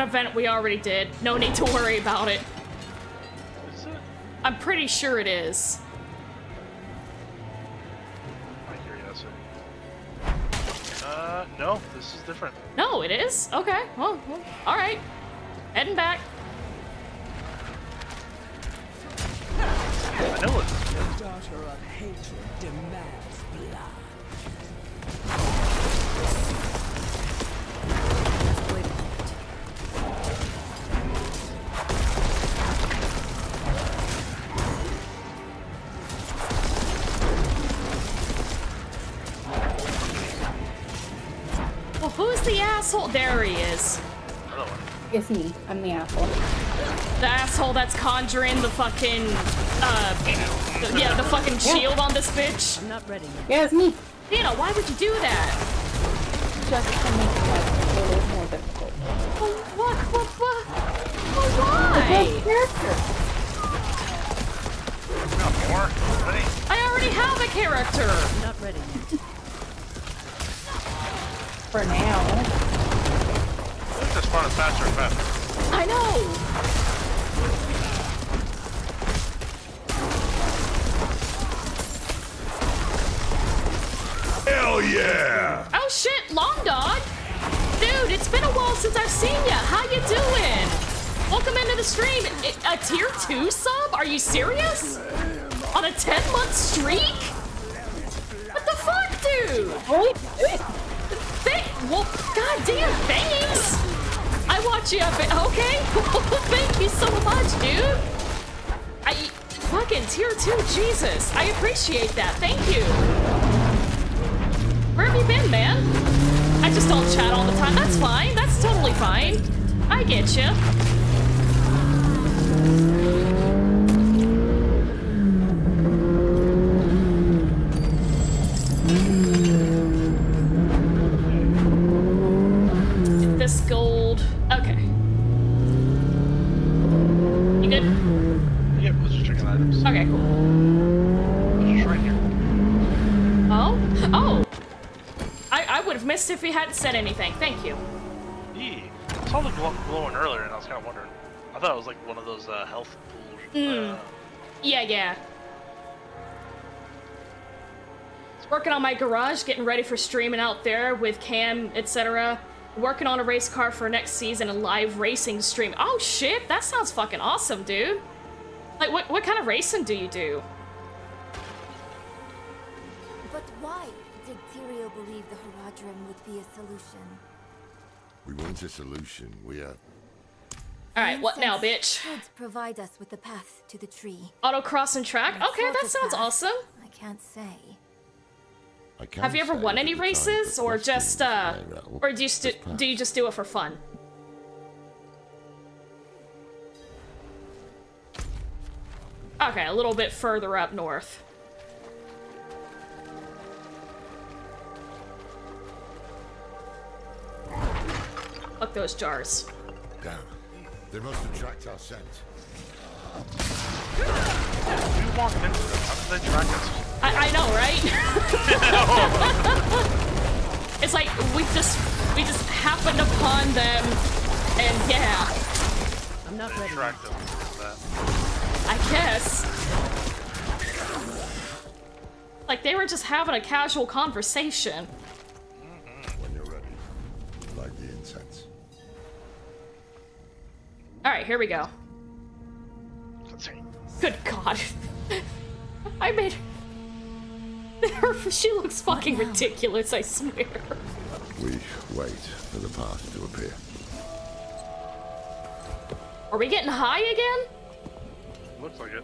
An event we already did. No need to worry about it. Is it? I'm pretty sure it is. My curiosity. Uh, no, this is different. No, it is? Okay, well, well alright. Heading back. Vanilla. The daughter of hatred demands Well, the asshole? There he is. It's me. I'm the asshole. The asshole that's conjuring the fucking, uh, the- yeah, the fucking shield on this bitch. I'm not ready yet. Yeah, it's me. Dana, why would you do that? Just to make life a little more difficult. Well, what? What? What? Well, why? character. Got more? Ready? I already have a character. Not ready yet. For now. I think this fun is faster and faster. I know. Hell yeah! Oh shit, Long Dog! Dude, it's been a while since I've seen ya. How you doing? Welcome into the stream. I- A tier 2 sub? Are you serious? On a 10 month streak? What the fuck, dude? Holy shit. Th well, goddamn, thanks! I watch you bit. Okay, thank you so much, dude. I fucking tier 2, Jesus. I appreciate that. Thank you. Where have you been, man? I just don't chat all the time. That's fine. That's totally fine. I get you. If he hadn't said anything. Thank you. Yee. I saw the glow glowing earlier and I was kind of wondering. I thought it was like one of those uh, health pools. Mm. Uh, Yeah, yeah. Working on my garage, getting ready for streaming out there with Cam, etc. Working on a race car for next season, a live racing stream. Oh shit, that sounds fucking awesome, dude. Like, what, what kind of racing do you do? The would be a solution? We want a solution. We are. Alright, what now, bitch? Could provide us with the path to the tree. Autocross and track? What Okay, that sounds path? awesome. I can't say. I can Have you ever won any races, or just uh, or do you has do you just do it for fun? Okay, a little bit further up north. Fuck those jars. Damn. They must attract our scent. we walked into them. How did they track us? I, I know, right? it's like we just we just happened upon them, and yeah, I'm not They ready. tracked them. That. I guess. Like they were just having a casual conversation. All right, here we go. Good God, I made. Her, she looks fucking ridiculous. I swear. We wait for the path to appear. Are we getting high again? Looks like it.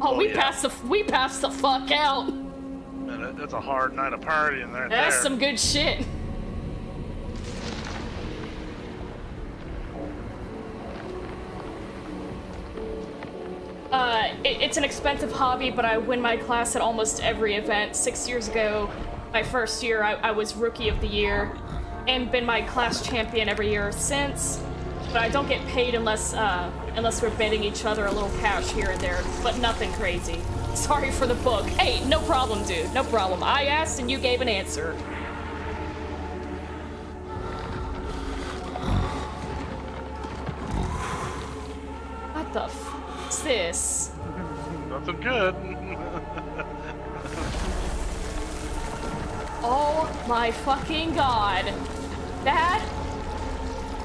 Oh, Oh, we yeah. passed the we passed the fuck out. Man, it, it's a hard night of partying there. That's there. some good shit. Uh, it, it's an expensive hobby, but I win my class at almost every event. Six years ago, my first year, I, I was Rookie of the Year, and been my class champion every year since. But I don't get paid unless uh, unless we're betting each other a little cash here and there, but nothing crazy. Sorry for the book. Hey, no problem, dude. No problem. I asked and you gave an answer. What the f is this? Nothing good. Oh my fucking god. That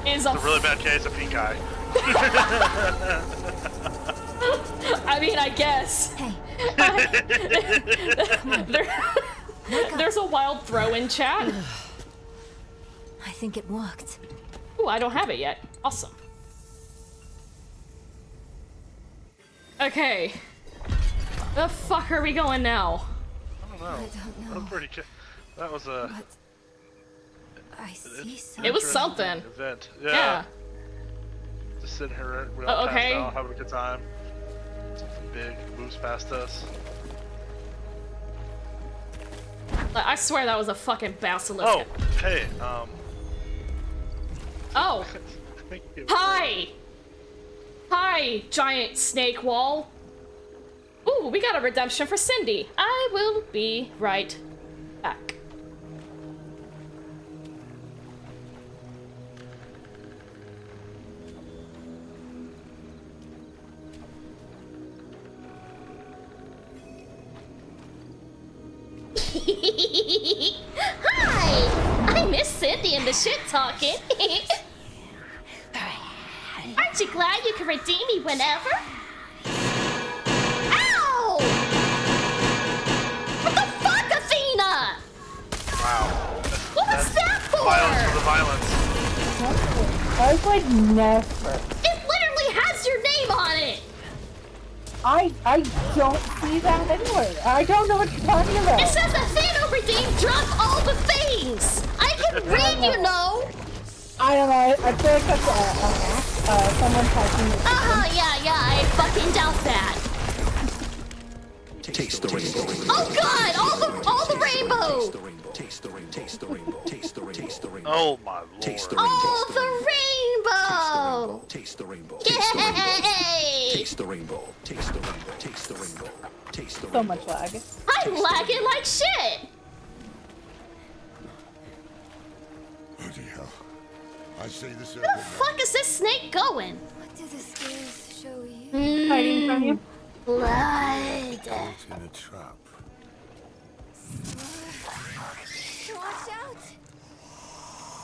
is a. A really bad case of pink eye. I mean, I guess. Hey. there, there's a wild throw in chat. I think it worked. Ooh, I don't have it yet. Awesome. Okay. The fuck are we going now? I don't know. That was pretty. Ca- that was a. I see something. It was something. Event. Yeah. Yeah. Just sitting here, we all passed okay. out, having a good time. Something big moves past us. I swear that was a fucking basilisk. Oh, hey, um, Oh. thank you. Hi! Hi, giant snake wall. Ooh, we got a redemption for Cindy. I will be right back. Hi! I miss Cindy and the shit talking. Aren't you glad you can redeem me whenever? Ow! What the fuck, Athena? Wow. What was that for? Violence for the violence. I was like, never. It literally has your name on it. I I don't see that anywhere. I don't know what you're talking about. It says Athena redeemed drop all the things. I can read, you know. I don't know. I, I feel like that's a, a hack. Uh, someone typing it. Uh huh. Yeah, yeah. I fucking doubt that. Taste the rainbow. Oh God! All the all the rainbow. Taste the rainbow. Taste the rainbow. Taste the rainbow. Taste the rainbow. Oh my lord. Taste the rainbow. All the rainbow. Taste the rainbow. Yay! Taste the rainbow. Taste the rainbow. Taste the rainbow. Taste the rainbow. So much lag. I'm lagging like shit. Bloody hell. I see the Where serpent. the fuck is this snake going? What do the scales show you? Hmm. Hiding from you. Blood. In a trap. Watch out!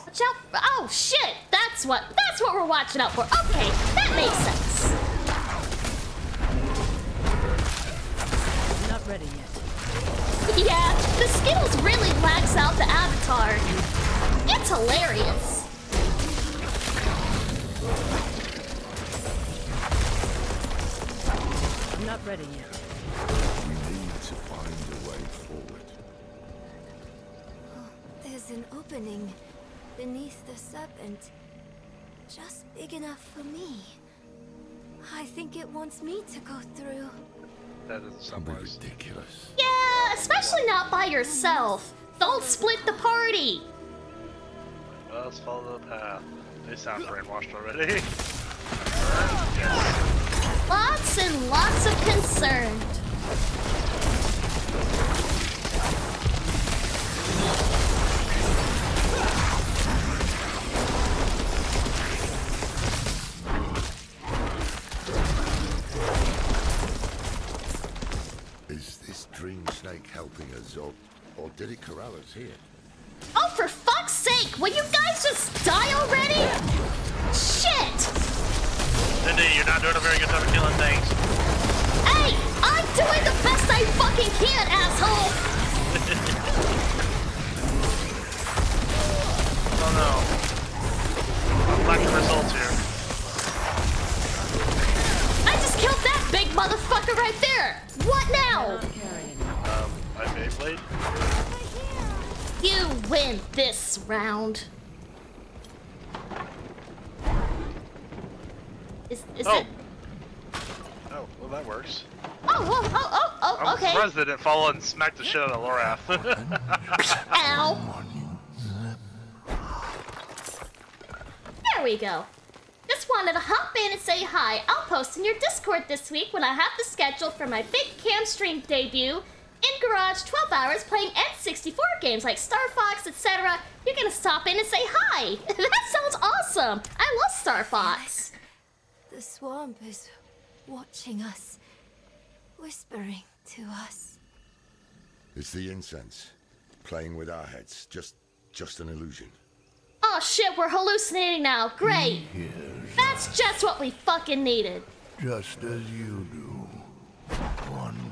Watch out! Oh shit! That's what. That's what we're watching out for. Okay, that makes sense. Not ready yet. Yeah, the Skittles really lags out the avatar. It's hilarious. I'm not ready yet. We need to find a way forward. Oh, there's an opening beneath the serpent. Just big enough for me. I think it wants me to go through. That is doesn't sound wise. Ridiculous. Yeah, especially not by yourself. Don't split the party. Let's follow the path. They sound brainwashed already. Lots and lots of concern. Is this dream snake helping us, or, or did it corral us here? Oh, for fuck's sake! Will you guys just die already? Shit! Cindy, you're not doing a very good job of killing things. Hey, I'm doing the best I fucking can, asshole! Oh no. I'm lacking results here. I just killed that big motherfucker right there! What now? Um, my Beyblade? You win this round. Is, is Oh. it? Oh, well that works. Oh, oh, oh, oh, oh, I'm okay. surprised they didn't follow and smack the shit out of Lorath. Ow. There we go. Just wanted to hop in and say hi. I'll post in your Discord this week when I have the schedule for my big cam stream debut in Garage 12 hours playing N64 games like Star Fox, etc. You're gonna stop in and say hi. that sounds awesome. I love Star Fox. The swamp is watching us, whispering to us. It's the incense. Playing with our heads. Just just an illusion. Oh shit, we're hallucinating now. Great. That's just what we fucking needed. Just as you do, Wanderer.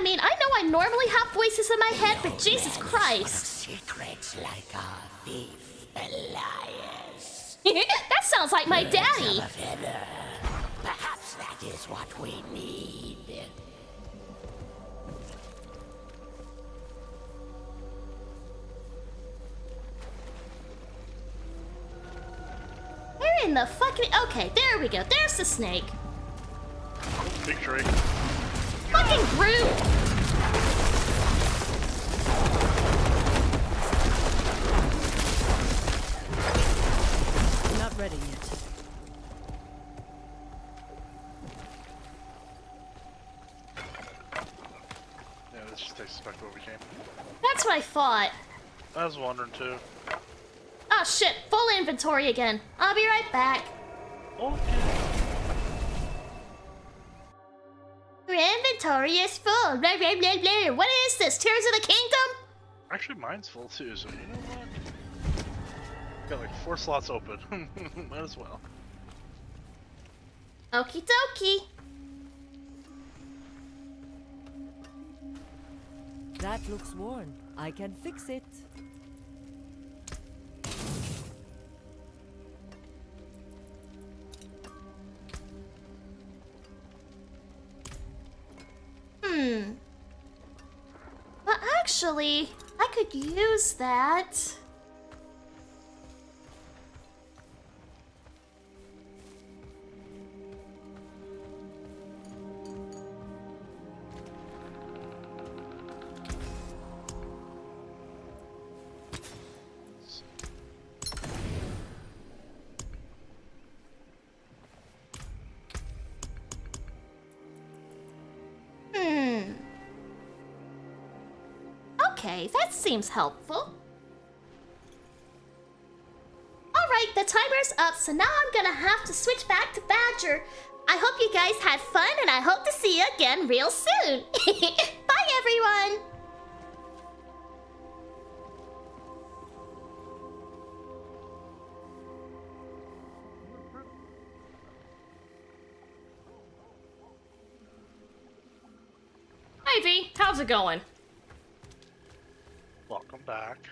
I mean, I know I normally have voices in my head, but Jesus Christ. Secrets like our thief, Elias. that sounds like my daddy. Of. Perhaps that is what we need. Where in the fucking. Okay, there we go. There's the snake. Victory. Fucking Groot! ready yet. Yeah, this just takes us back to where we came. That's what I thought. I was wondering too. Oh shit, full inventory again. I'll be right back. Okay. Your inventory is full. Blah, blah, blah, blah. What is this? Tears of the Kingdom? Actually, mine's full too, so you know what? Got like four slots open. Might as well. Okie dokie. That looks worn. I can fix it. Hmm. But actually, I could use that. That seems helpful. Alright, the timer's up, so now I'm gonna have to switch back to Badger. I hope you guys had fun, and I hope to see you again real soon. Bye, everyone! Ivy, How's it going? Welcome back.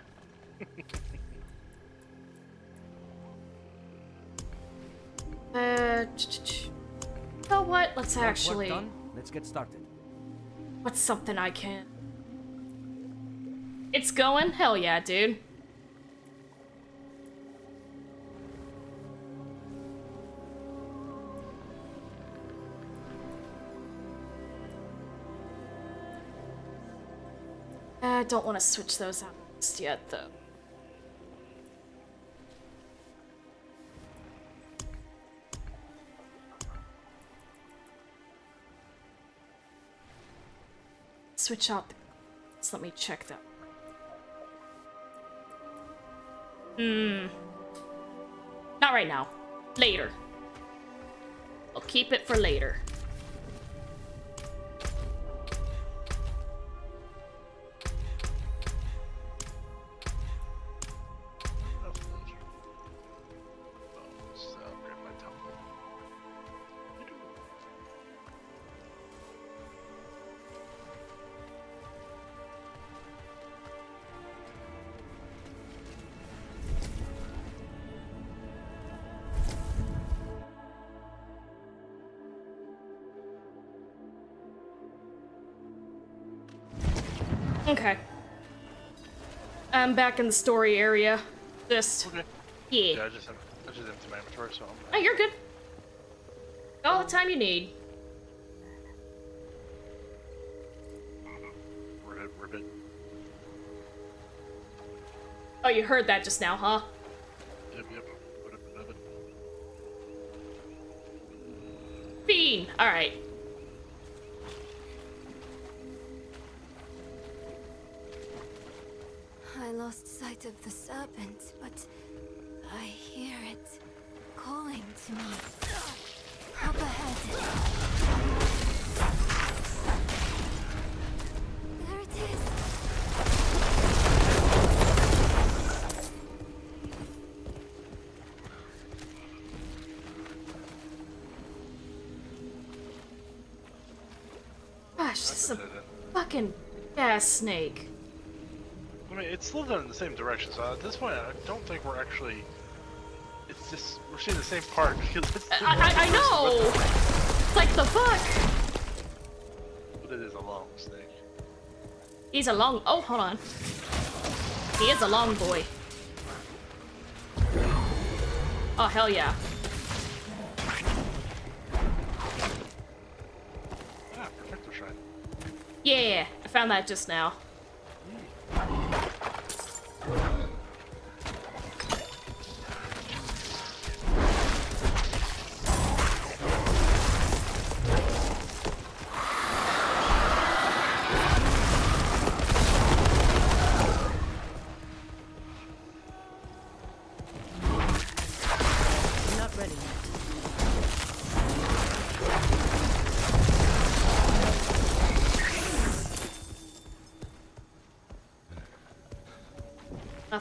Uh, you know what? Let's Work- work actually. done? Let's get started. What's something I can? It's going? Hell yeah, dude. I don't want to switch those out just yet, though. Switch out. Let's let me check that. Hmm. Not right now. Later. I'll keep it for later. Okay. I'm back in the story area. Just. Okay. Yeah. Yeah, I just have, I just my inventory, so I'm uh, Oh, you're good. All the time you need. ribbit, ribbit. Oh, you heard that just now, huh? Yep, yep. Ribbit, ribbit. Bean! Alright. Lost of the serpent, but I hear it calling to me. Up ahead. There it is. Gosh, this is a fucking gas snake. I mean, it's living in the same direction, so at this point, I don't think we're actually. It's just we're seeing the same part because it's. I, I, I know! It's like the fuck! But it is a long snake. He's a long. Oh, hold on. He is a long boy. Oh, hell yeah. Ah, protector shrine. Yeah, I found that just now.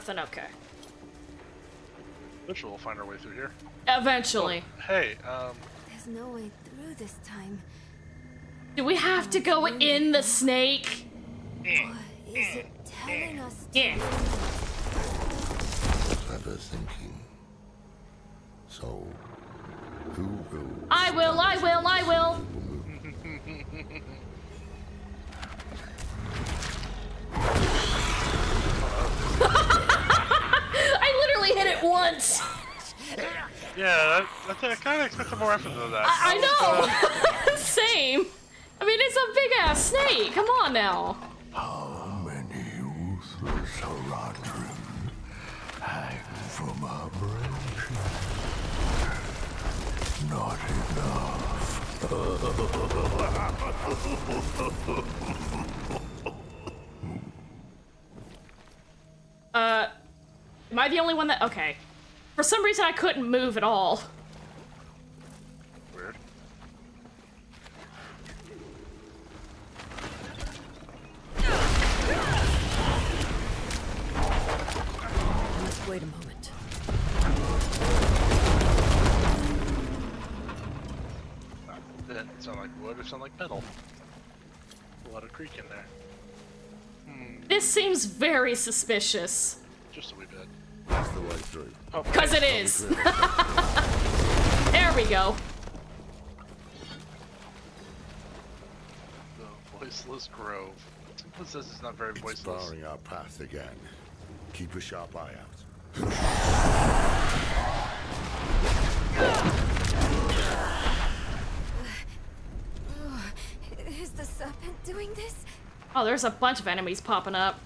Nothing. Okay. Eventually, we'll find our way through here. Eventually. Oh, hey, um, There's no way through this time. Do we have to go in the snake? I, I, think I kind of expected more effort than that. I, I know. Same. I mean, it's a big ass snake. Come on now. How many ruthless Horadrim hang from our branches? Not enough. Uh, am I the only one that? Okay. For some reason, I couldn't move at all. Seems very suspicious. Just a wee bit. That's the way through. Oh, Cause it is. there we go. The voiceless grove. Someone says it's not very voiceless. Barring our path again. Keep a sharp eye out. Is the serpent doing this? Oh, there's a bunch of enemies popping up.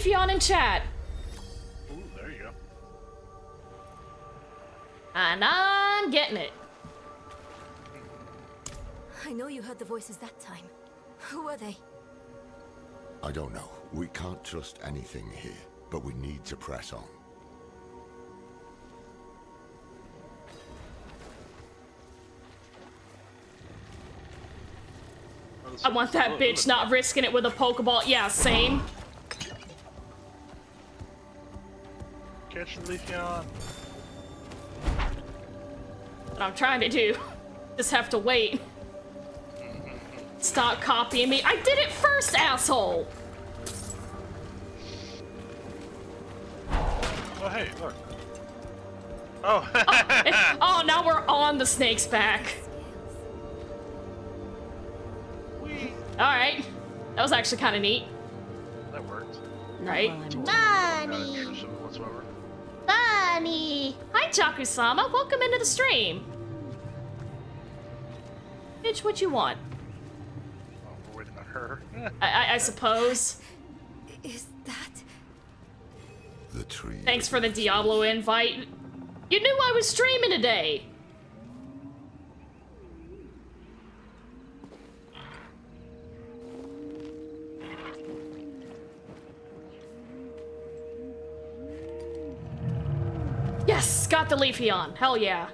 Leafeon! Leafeon in chat. Ooh, there you go. And I'm getting it. I know you heard the voices that time. Who are they? I don't know. We can't trust anything here, but we need to press on. I want that oh, bitch not risking it with a Pokeball. Yeah, same. Catch the Leafeon. What I'm trying to do. Just have to wait. Stop copying me. I did it first, asshole! Oh, hey, look. Oh. Oh, oh, now we're on the snake's back. Alright. That was actually kind of neat. That worked. Right? Not intrusive whatsoever. Nani! Hi, Chaku-sama. Welcome into the stream. Bitch, what you want? Oh, we're waiting on her. I, I, I suppose. Is that... The tree. Thanks for the Diablo invite. You knew I was streaming today. Yes, got the Leafeon. Hell yeah.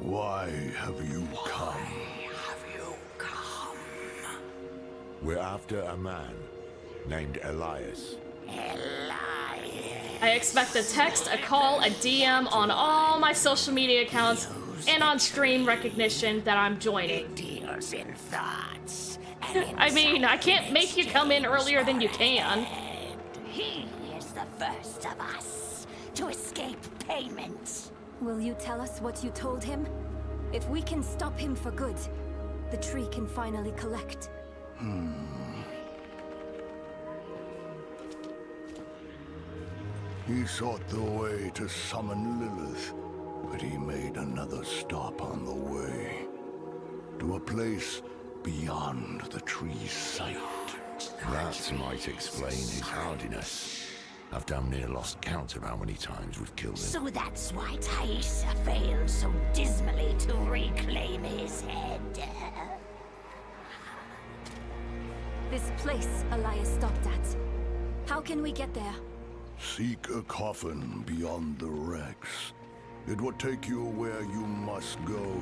Why have you come? We're after a man named Elias. I expect a text, a call, a DM on all my social media accounts and on stream recognition that I'm joining. Deals in thoughts. I mean, I can't make you come in earlier than you can. He is the first of us to escape payment. Will you tell us what you told him? If we can stop him for good, the tree can finally collect. Hmm. He sought the way to summon Lilith, but he made another stop on the way. To a place beyond the tree's sight. That might explain his hardiness. I've damn near lost count of how many times we've killed him. So that's why Taissa failed so dismally to reclaim his head. This place Elias stopped at. How can we get there? Seek a coffin beyond the wrecks. It will take you where you must go.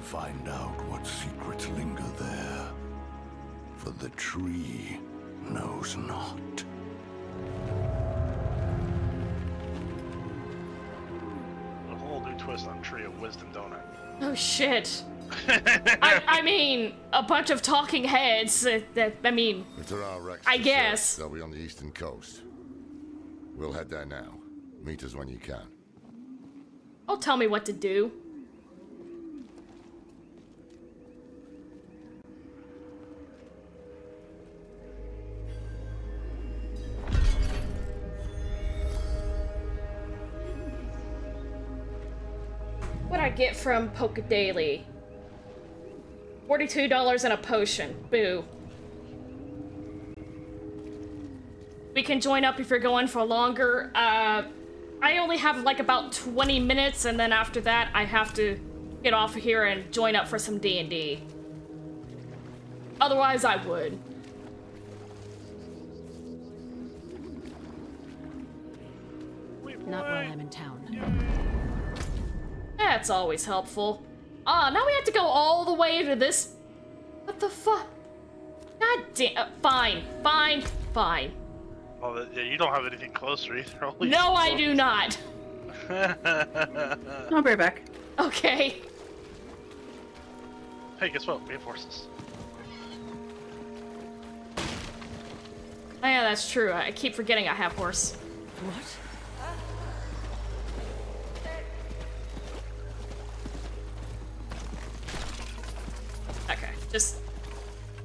Find out what secrets linger there. For the tree knows not. A whole new twist on Tree of Wisdom, don't it? Oh shit. I, I mean, a bunch of talking heads. That, that I mean, If there are wrecks, I guess. they'll be on the eastern coast. We'll head there now. Meet us when you can. don't tell me what to do. What'd I get from Poke Daily? $42 and a potion. Boo. We can join up if you're going for longer. Uh, I only have like about 20 minutes, and then after that, I have to get off of here and join up for some D&D. Otherwise, I would. Not while I'm in town. That's always helpful. Ah, now we have to go all the way to this. What the fuck? God damn. uh, fine, fine, fine. Well, yeah, you don't have anything closer either. Holy No, I do not. I'll be right back. Okay. Hey, guess what? We have horses. Oh, yeah, that's true. I keep forgetting I have horse. What?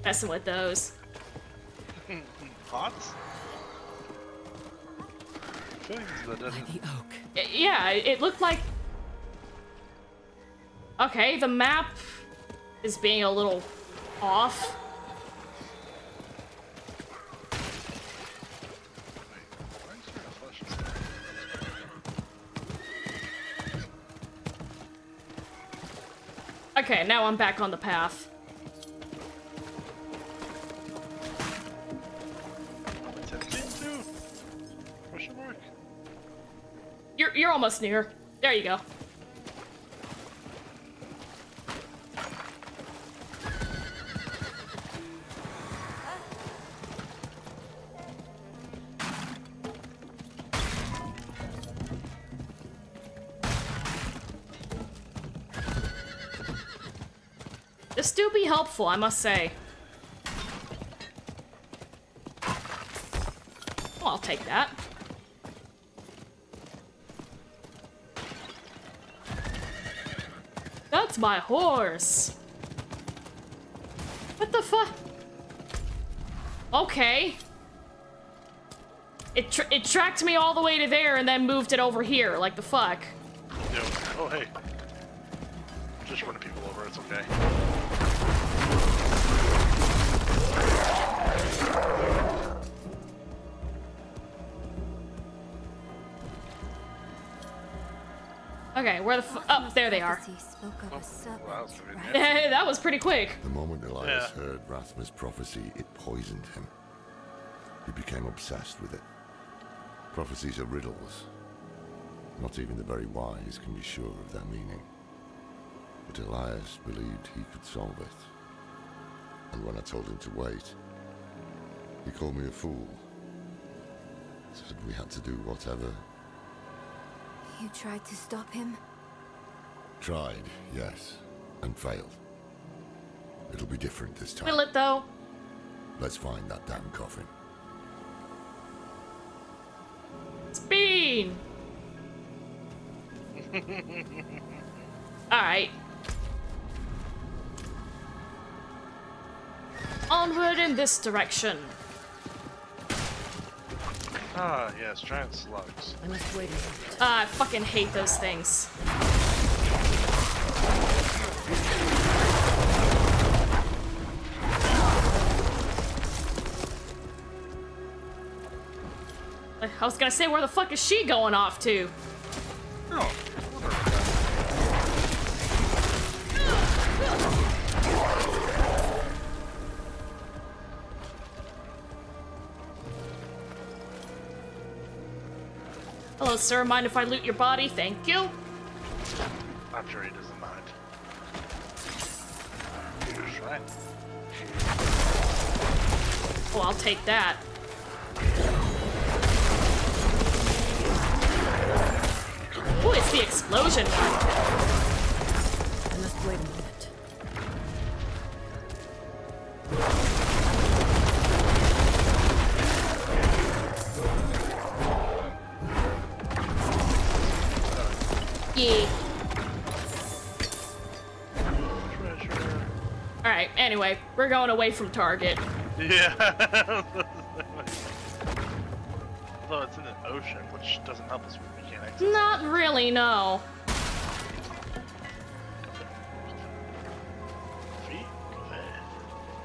Messing with those. Pots? Things that doesn't. The oak. Y- Yeah, it looked like... Okay, the map is being a little off. Okay, now I'm back on the path. Almost near. There you go. This do be helpful, I must say. Well, I'll take that. My horse. What the fuck? Okay. It, tra it tracked me all the way to there and then moved it over here. Like the fuck. Yo. Oh, hey. I'm Just running people over, it's okay. Okay, where the f- oh, there they are. Spoke of a serpent, Wow. Hey, that was pretty quick. The moment Elias Yeah. heard Rathma's prophecy, it poisoned him. He became obsessed with it. Prophecies are riddles. Not even the very wise can be sure of their meaning. But Elias believed he could solve it. And when I told him to wait, he called me a fool. Said we had to do whatever. You tried to stop him? Tried, yes, and failed. It'll be different this time. Will it though? Let's find that damn coffin. Speed. All right. Onward in this direction. Ah, yes, giant slugs. I must wait a moment. Ah, I fucking hate those things. I was gonna say, where the fuck is she going off to? Sir. Mind if I loot your body? Thank you. I'm sure he doesn't mind. Shrine. Oh, I'll take that. Oh, it's the explosion one. We're going away from Target. Yeah. Although it's in an ocean, which doesn't help us with mechanics. Not really, no.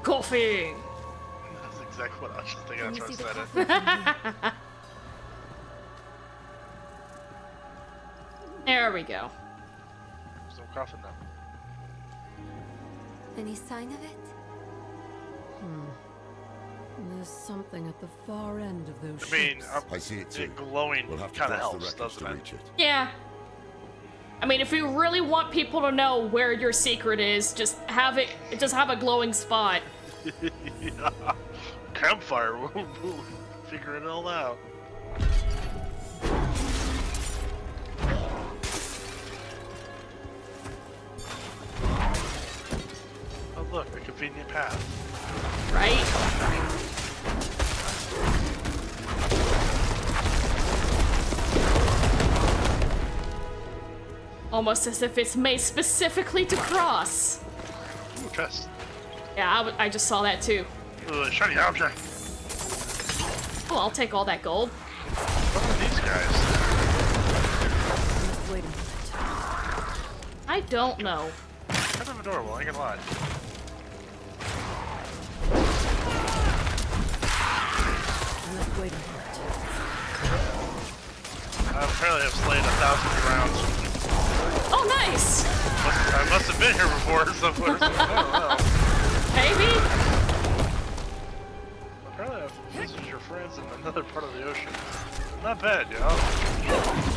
Coffee! That's exactly what I was just thinking. Can I you tried to see the say coffin it. There we go. There's no coffin now. Any sign of it? There's something at the far end of those I mean, ships. I see it too. glowing We'll have to kind of cross the helps, wreckage doesn't to it? reach it. Yeah. I mean, if you really want people to know where your secret is, just have it, just have a glowing spot. yeah. Campfire, we'll, we'll figure it all out. Almost as if it's made specifically to cross. Ooh, chest. Yeah, I, just saw that too. Ooh, shiny object. Oh, I'll take all that gold. What are these guys? I wait a moment. I don't know. Kind of adorable, I gonna lie. Must wait a moment. I apparently have slayed a thousand rounds. Oh, nice! I must have been here before somewhere. so I don't know. Maybe? Apparently I've visited your friends in another part of the ocean. Not bad, yo.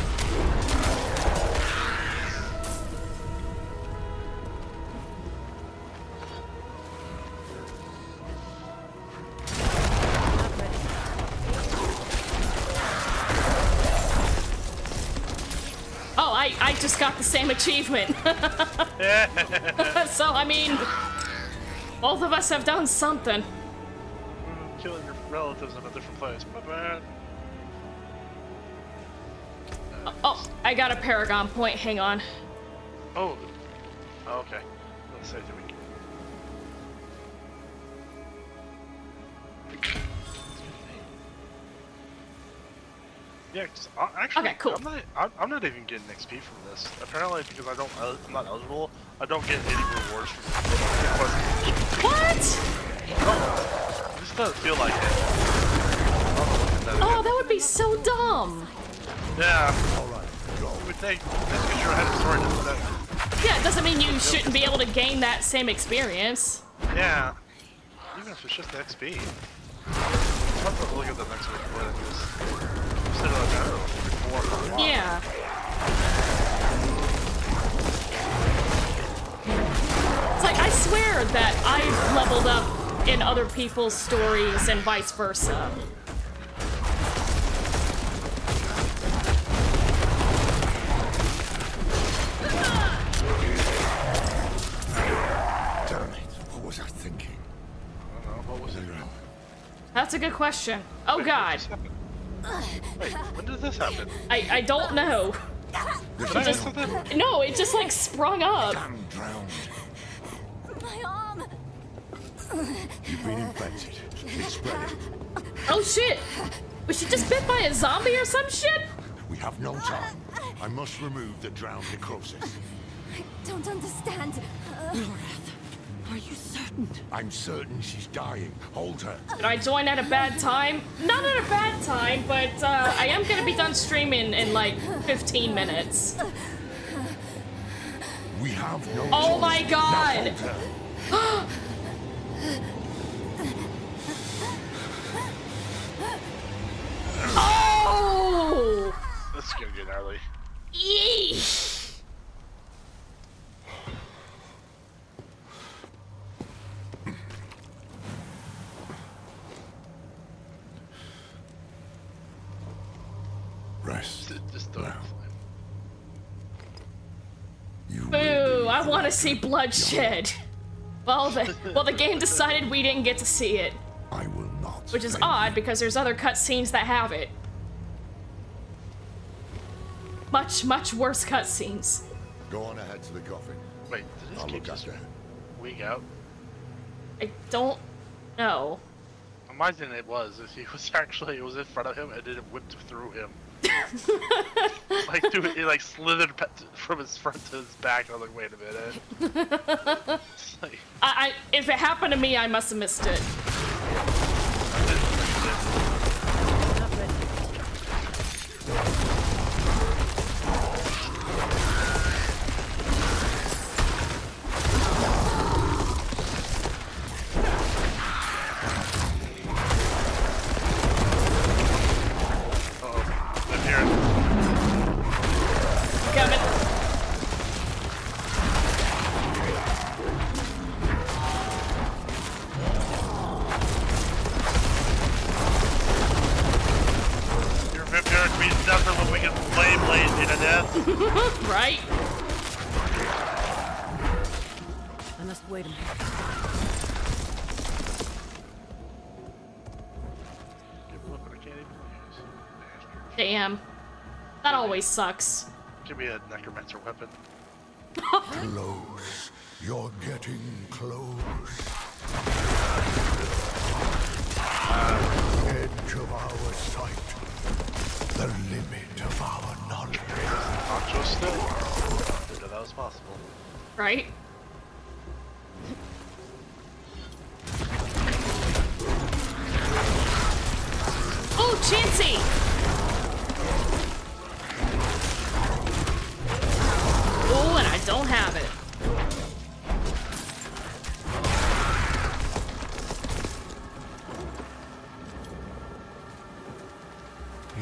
Just got the same achievement. so, I mean, both of us have done something. Mm, killing your relatives in a different place. My bad. Oh, I got a Paragon point. Hang on. Oh okay. Yeah, I, actually, Okay, cool. I'm not, I'm, I'm not even getting XP from this. Apparently, because I don't, uh, I'm not eligible, I don't get any rewards from this. What? Just doesn't feel like it. Oh, that would be so dumb. Yeah. Alright, go. You would think, just because you're ahead of story doesn't Yeah, it doesn't mean you shouldn't be able to gain that same experience. Yeah. Even if it's just the XP. I'm about to look at the next week this. Instead of like, I don't know, four or five. Yeah. It's like, I swear that I've leveled up in other people's stories and vice versa. Damn it. What was I thinking? I don't know, what was it? That's a good question. Oh god. Wait, when did this happen? I, I don't know. Did It I just, something? no, it just like sprung up. I'm drowned. My arm. You've been infected. It's spreading. Oh shit! Was she just bit by a zombie or some shit? We have no time. I must remove the drowned necrosis. I don't understand. Uh, Are you certain? I'm certain she's dying. Hold her. Did I join at a bad time? Not at a bad time, but uh, I am gonna be done streaming in like 15 minutes. We have no Oh choice. my Now god! hold her. oh! This is gonna get gnarly. Yeesh! Rest. Just. Boo! I want to see bloodshed. Well, the well the game decided we didn't get to see it. I will not. Which is odd because there's other cutscenes that have it. Much, much worse cutscenes. Go on ahead to the coffin. Wait, did this I'll keep look just after her. week out? I don't know. Imagine it was. If he was actually, it was in front of him and it whipped through him. like, dude, it like slithered from his front to his back. I was like, wait a minute. Like, I, I if it happened to me, I must have missed it. Always sucks. Give me a necromancer weapon. Close. You're getting close. Edge of our sight. The limit of our knowledge. Nacho still. Didn't know that was possible. Right? Oh, Chansey! Oh, and I don't have it.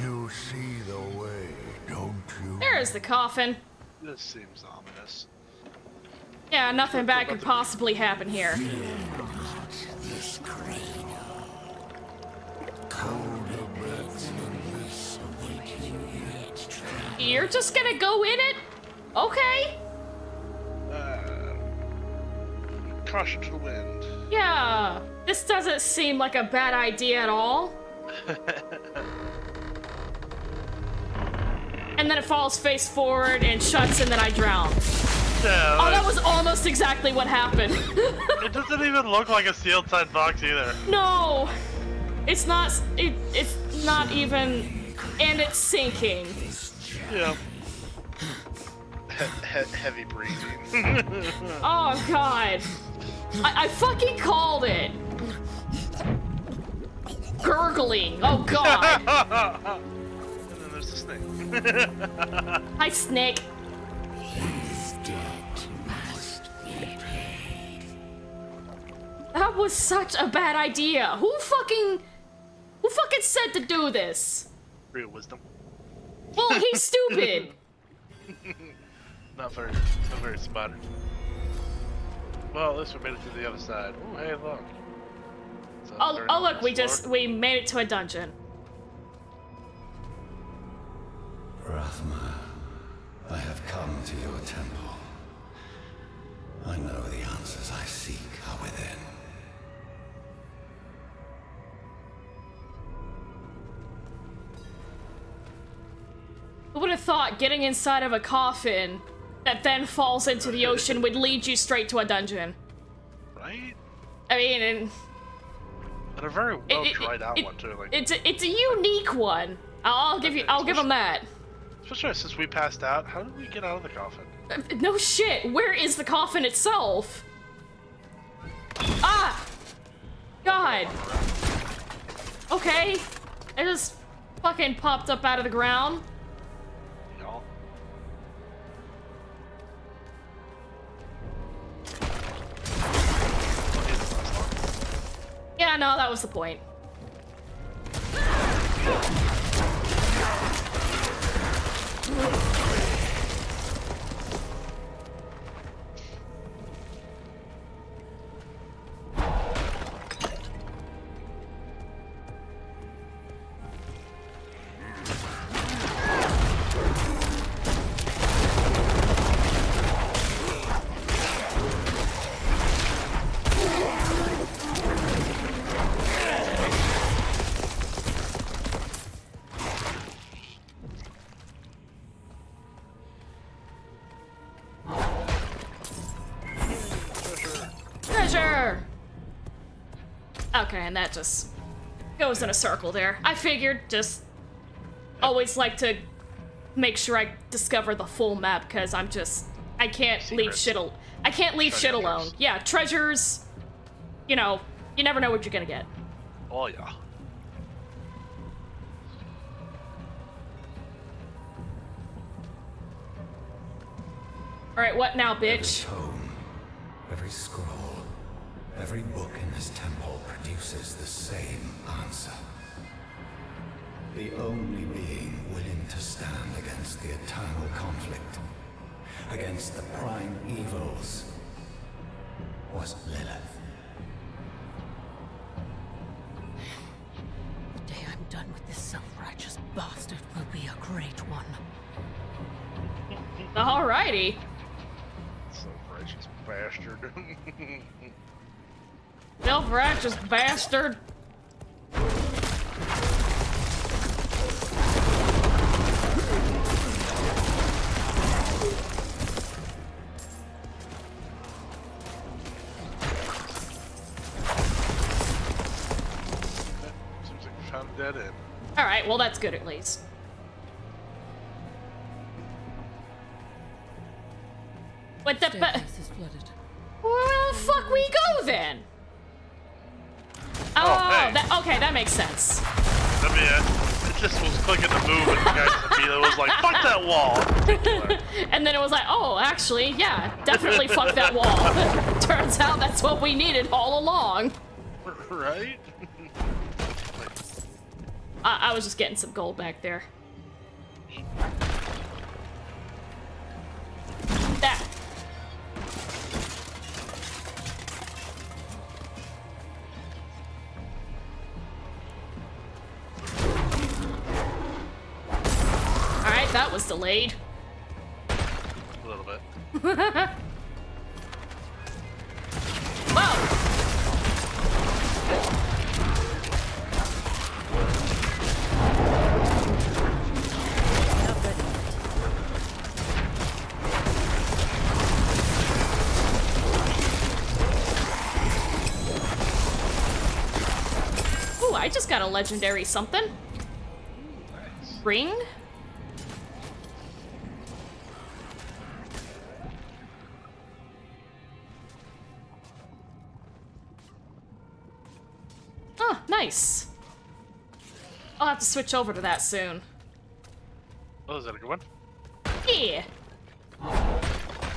You see the way, don't you? There's the coffin. This seems ominous. Yeah, nothing bad could possibly happen here. This cradle. Colder breaths than this await you yet. You're just gonna go in it? Okay. Uh, caution to the wind. Yeah. This doesn't seem like a bad idea at all. And then it falls face forward and shuts, and then I drown. Yeah, Oh, that was almost exactly what happened. it doesn't even look like a sealed tight box either. no, it's not. It, it's not even. and it's sinking. Yeah. He- he- heavy breathing. Oh god. I, I fucking called it. Gurgling. Oh god. and then there's the snake. Hi, Snake. That was such a bad idea. Who fucking... Who fucking said to do this? Real wisdom. Well, he's stupid. Not very, not very smart. Well, at least we made it to the other side. Oh, hey, look. Oh, oh look, we floor? just... We made it to a dungeon. Rathma, I have come to your temple. I know the answers I seek are within. Who would have thought getting inside of a coffin that then falls into the ocean would lead you straight to a dungeon? Right? I mean, and And a very well it- dried out it- one too. Like, it's a, it's a unique one. I'll, give you I'll give him that. especially since we passed out. How did we get out of the coffin? Uh, No shit. Where is the coffin itself? Ah! God. Okay. It just fucking popped up out of the ground. Yeah, no, that was the point. And that just goes in a circle there. I figured just always like to make sure I discover the full map because I'm just I can't leave shit al- I can't leave shit alone. Yeah, treasures. You know, you never know what you're gonna get. Oh yeah. All right, what now, bitch? Tome, every scroll, every book in this temple produces the same answer. The only being willing to stand against the eternal conflict, against the prime evils, was Lilith. The day I'm done with this self-righteous bastard will be a great one. Alrighty. Self-righteous bastard. Self-righteous bastard. Seems like we found a dead end. All right, well that's good at least. What the? Ba- is flooded. Where the fuck we go then? Oh, hey. that, okay, that makes sense. I mean, uh, it just was clicking to move, and the guy immediately was like, "Fuck that wall." and then it was like, oh, actually, yeah, definitely fuck that wall. Turns out that's what we needed all along. right? I, I was just getting some gold back there. That. That was delayed. A little bit. Whoa! Ooh, I just got a legendary something. Nice. ring? Oh, nice. I'll have to switch over to that soon. Oh, is that a good one? Yeah.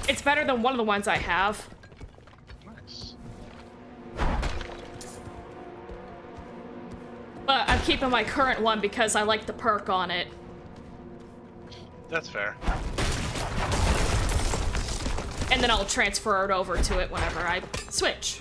It's better than one of the ones I have. Nice. But I'm keeping my current one because I like the perk on it. That's fair. And then I'll transfer it over to it whenever I switch.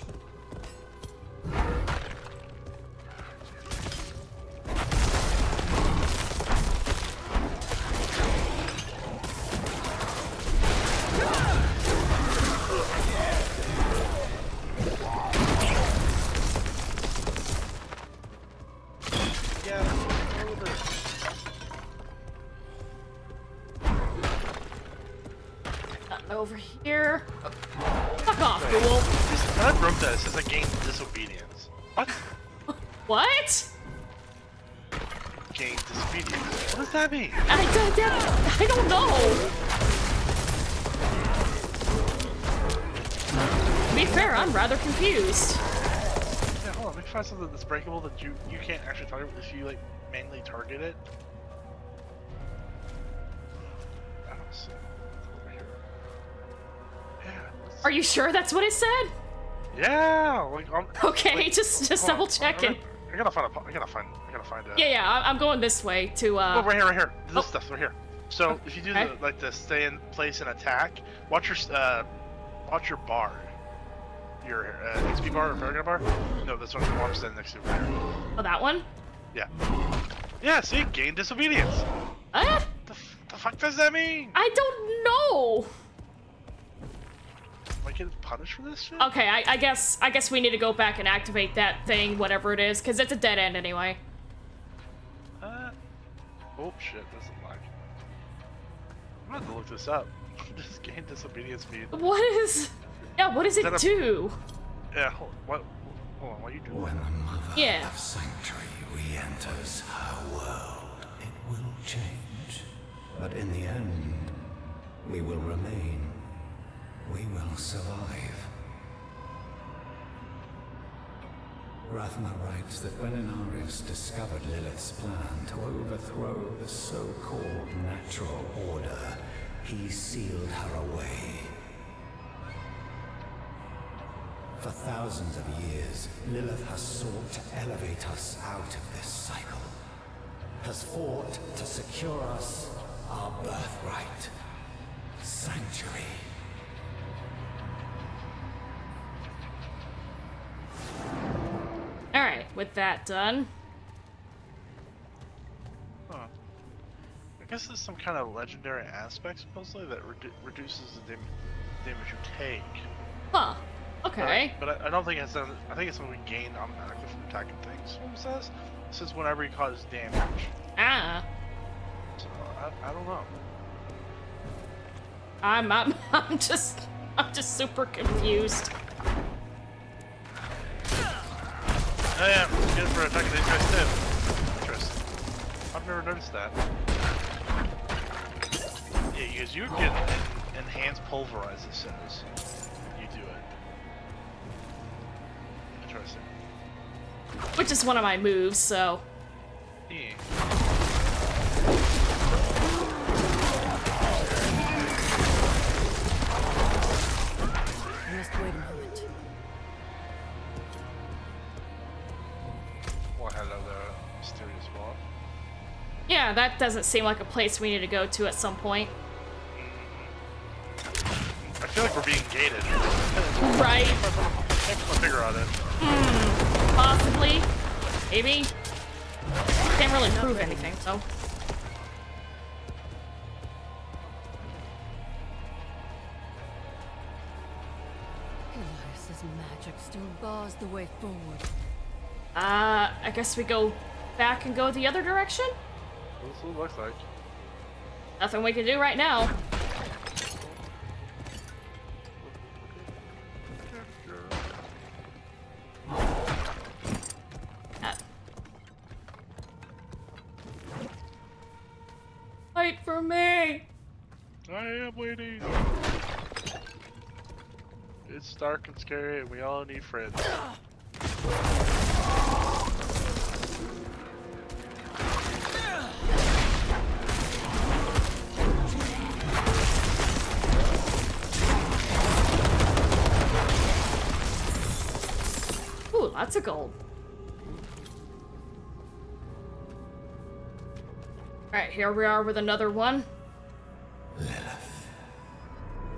I broke that, it says I gained disobedience. What? What? Gained disobedience. What does that mean? I don't, I don't know. To be fair, I'm rather confused. Yeah, hold on. Let me find something that's breakable that you you can't actually target if you like manually target it. I don't see. Over. Are you sure that's what it said? Yeah. Like, Okay, like, just just hold on, double checking. I gotta find a. I gotta find. I gotta find a. Yeah, yeah, I'm going this way to uh. Oh, right here, right here. This stuff right here. So if you do the, like the stay in place and attack, watch your uh, watch your bar. Your uh, XP bar or paragon bar? No, this one's one I'm standing next to right here. Oh, that one? Yeah. Yeah. See, gain disobedience. What? The, the fuck does that mean? I don't know. Am I getting punished for this shit? Okay, I, I guess I guess we need to go back and activate that thing, whatever it is, because it's a dead end anyway. Uh. Oh shit, this is lag. I'm gonna have to look this up. Just gain disobedience mean. What is? Yeah, what does Is it that a- do? Yeah. Hold, what? Hold on. What are you doing? When the mother Yeah. of sanctuary re-enters her world, it will change. But in the end, we will remain. We will survive. Rathma writes that when Inarius discovered Lilith's plan to overthrow the so-called natural order, he sealed her away. For thousands of years, Lilith has sought to elevate us out of this cycle. Has fought to secure us our birthright. Sanctuary. With that done. Huh. I guess there's some kind of legendary aspect supposedly that redu- reduces the dam- damage you take. Huh. Okay. But, I, but I, I don't think it's something. I think it's something we gain automatically from attacking things. What it says? It says whenever you cause damage. Ah. So I, I don't know. I'm, I'm I'm just I'm just super confused. Oh yeah, get it for attacking these guys too. Interesting. I've never noticed that. Yeah, because you get en- enhanced pulverize. It says you do it. Interesting. Which is one of my moves, so. Yeah. Yeah, that doesn't seem like a place we need to go to at some point. I feel like we're being gated. Right. Can't put my finger on it. Hmm. Possibly. Maybe. Can't really prove anything, so. Elias's magic still bars the way forward. Uh, I guess we go back and go the other direction? That's what it looks like. Nothing we can do right now. Fight for me! I am waiting! It's dark and scary and we all need friends. Ooh, lots of gold. Alright, here we are with another one. Lilith,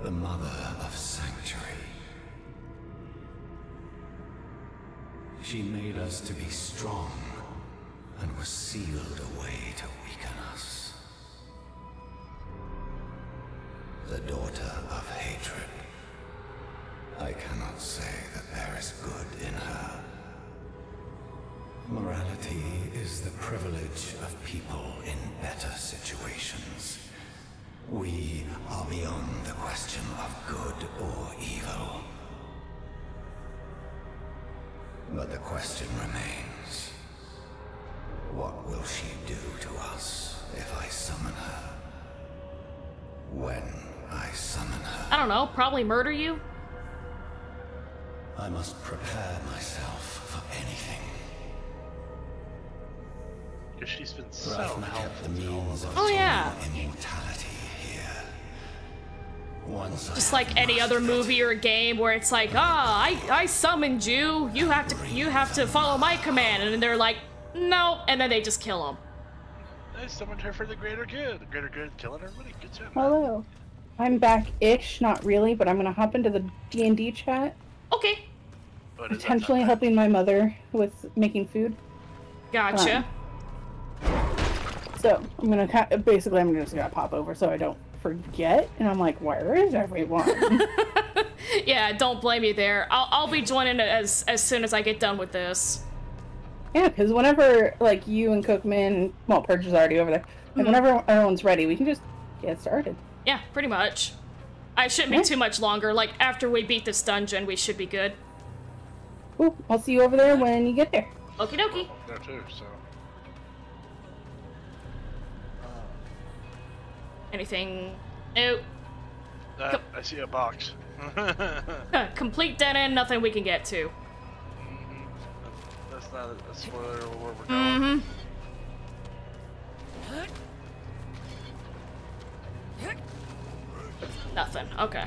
the mother of sanctuary. She made us to be strong and was sealed away to weaken us. The daughter of hatred. I cannot say that there is good in her. Morality is the privilege of people in better situations. We are beyond the question of good or evil. But the question remains. What will she do to us if I summon her? When I summon her, I don't know, probably murder you? I must prepare myself for anything. Because she's been so Rathma kept the means of Oh, yeah. immortality here. Once I Just like any other movie or game where it's like, ah, I, I summoned you. You have to you have to follow my command, and then they're like, no, and then they just kill him. I summoned her for the greater good. The greater good, killing everybody. Good job. Hello. I'm back-ish, not really, but I'm gonna hop into the D&D chat. Okay. But is that Potentially helping my mother with making food. Gotcha. So I'm gonna ki- basically I'm just gonna pop over so I don't forget. And I'm like, where is everyone? Yeah, don't blame me there. I'll, I'll be joining as as soon as I get done with this. Yeah, because whenever like you and Cookman, well, Purge is already over there. And Mhm. whenever everyone's ready, we can just get started. Yeah, pretty much. I shouldn't be too much longer. Like after we beat this dungeon, we should be good. Cool. I'll see you over there when you get there. Okie dokie. There too, so. Anything? Nope. Uh, I see a box. Complete dead end. Nothing we can get to. That's not a spoiler of where we're going. Mm-hmm. Nothing. Okay.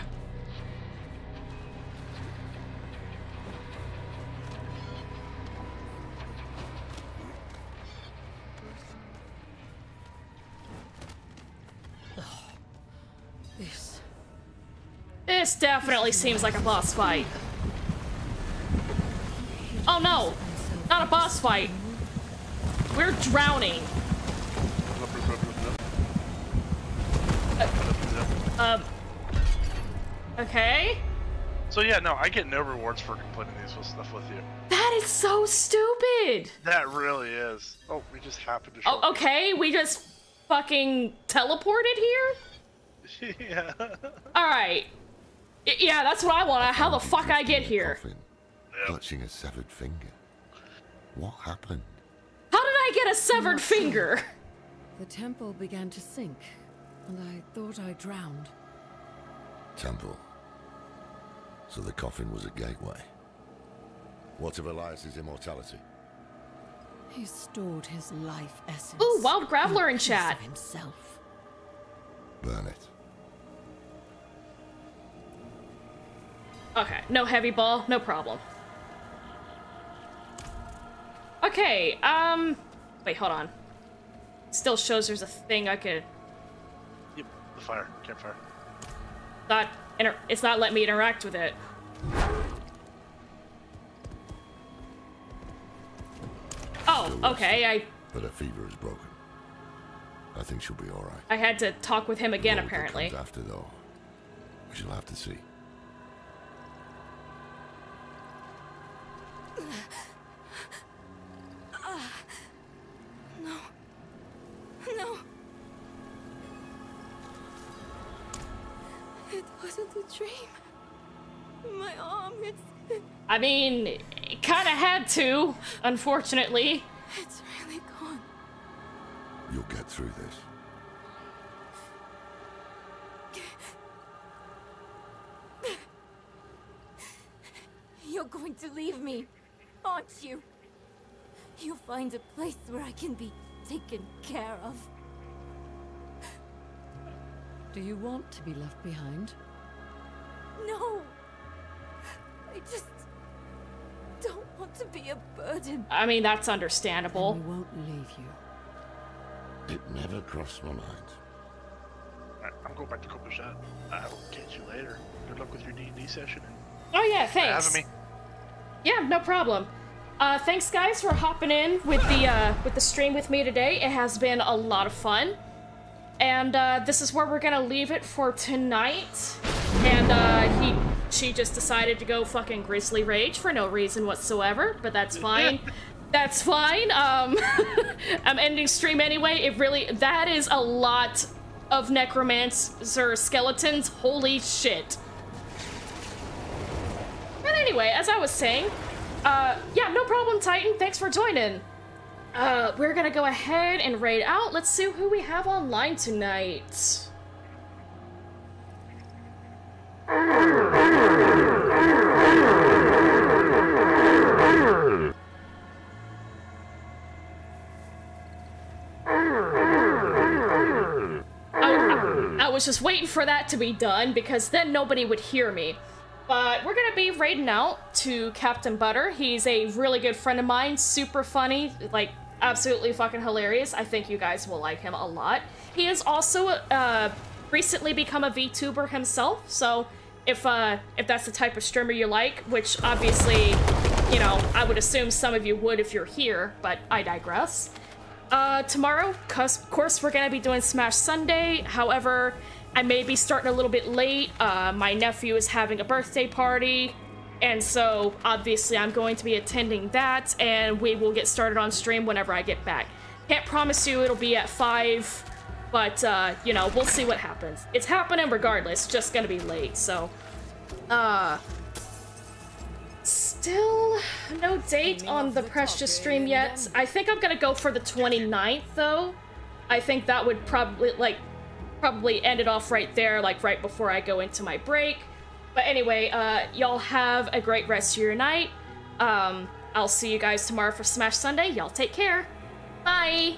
This. This definitely seems like a boss fight. Oh no! Not a boss fight. We're drowning. Um. Okay. So yeah, no, I get no rewards for completing these with stuff with you. That is so stupid. That really is. Oh, we just happened to show Oh, okay, we just fucking teleported here? yeah. Alright. Y- Yeah, that's what I want. How the fuck I get here? Clutching a severed finger. What happened? How did I get a severed finger? The temple began to sink, and I thought I drowned. Temple. So the coffin was a gateway. What of Elias's immortality? He stored his life essence. Ooh, Wild Graveler in piece chat. Himself. Burn it. Okay, no heavy ball, no problem. Okay, um... Wait, hold on. Still shows there's a thing I could... Yep, the fire, campfire. Not... Inter it's not letting me interact with it. Oh, okay, I... But her fever is broken. I think she'll be alright. I had to talk with him again, What apparently. comes After though, we shall have to see. No. No. It wasn't a dream. My arm, it's... I mean, it kind of had to, unfortunately. It's really gone. You'll get through this. You're going to leave me, aren't you? You'll find a place where I can be taken care of. Do you want to be left behind? No! I just don't want to be a burden. I mean, that's understandable. We won't leave you. It never crossed my mind. Alright, I'm going back to Kyovashad. I will catch you later. Good luck with your D&D session. And Oh yeah, for thanks. having me. Yeah, no problem. Uh, thanks guys for hopping in with the uh, with the stream with me today. It has been a lot of fun, and uh, this is where we're gonna leave it for tonight. And uh, he she just decided to go fucking grizzly rage for no reason whatsoever, but that's fine. That's fine. Um, I'm ending stream anyway. It really that is a lot of necromancer skeletons. Holy shit. But anyway, as I was saying, uh, yeah, no problem, Titan. Thanks for joining. Uh, we're gonna go ahead and raid out. Let's see who we have online tonight. I, I was just waiting for that to be done because then nobody would hear me. But we're gonna be raiding out to Captain Butter. He's a really good friend of mine, super funny, like absolutely fucking hilarious. I think you guys will like him a lot. He has also uh, recently become a VTuber himself, so if uh, if that's the type of streamer you like, which obviously, you know, I would assume some of you would if you're here, but I digress. Uh, tomorrow, of course, we're gonna be doing Smash Sunday. However, I may be starting a little bit late. Uh, my nephew is having a birthday party, and so obviously I'm going to be attending that, and we will get started on stream whenever I get back. Can't promise you it'll be at 5, but, uh, you know, we'll see what happens. It's happening regardless, just gonna be late, so. Uh. Still no date on the Precious stream yet. I think I'm gonna go for the 29th, though. I think that would probably, like, probably end it off right there, like right before I go into my break. But anyway, uh, y'all have a great rest of your night. Um, I'll see you guys tomorrow for Smash Sunday. Y'all take care. Bye!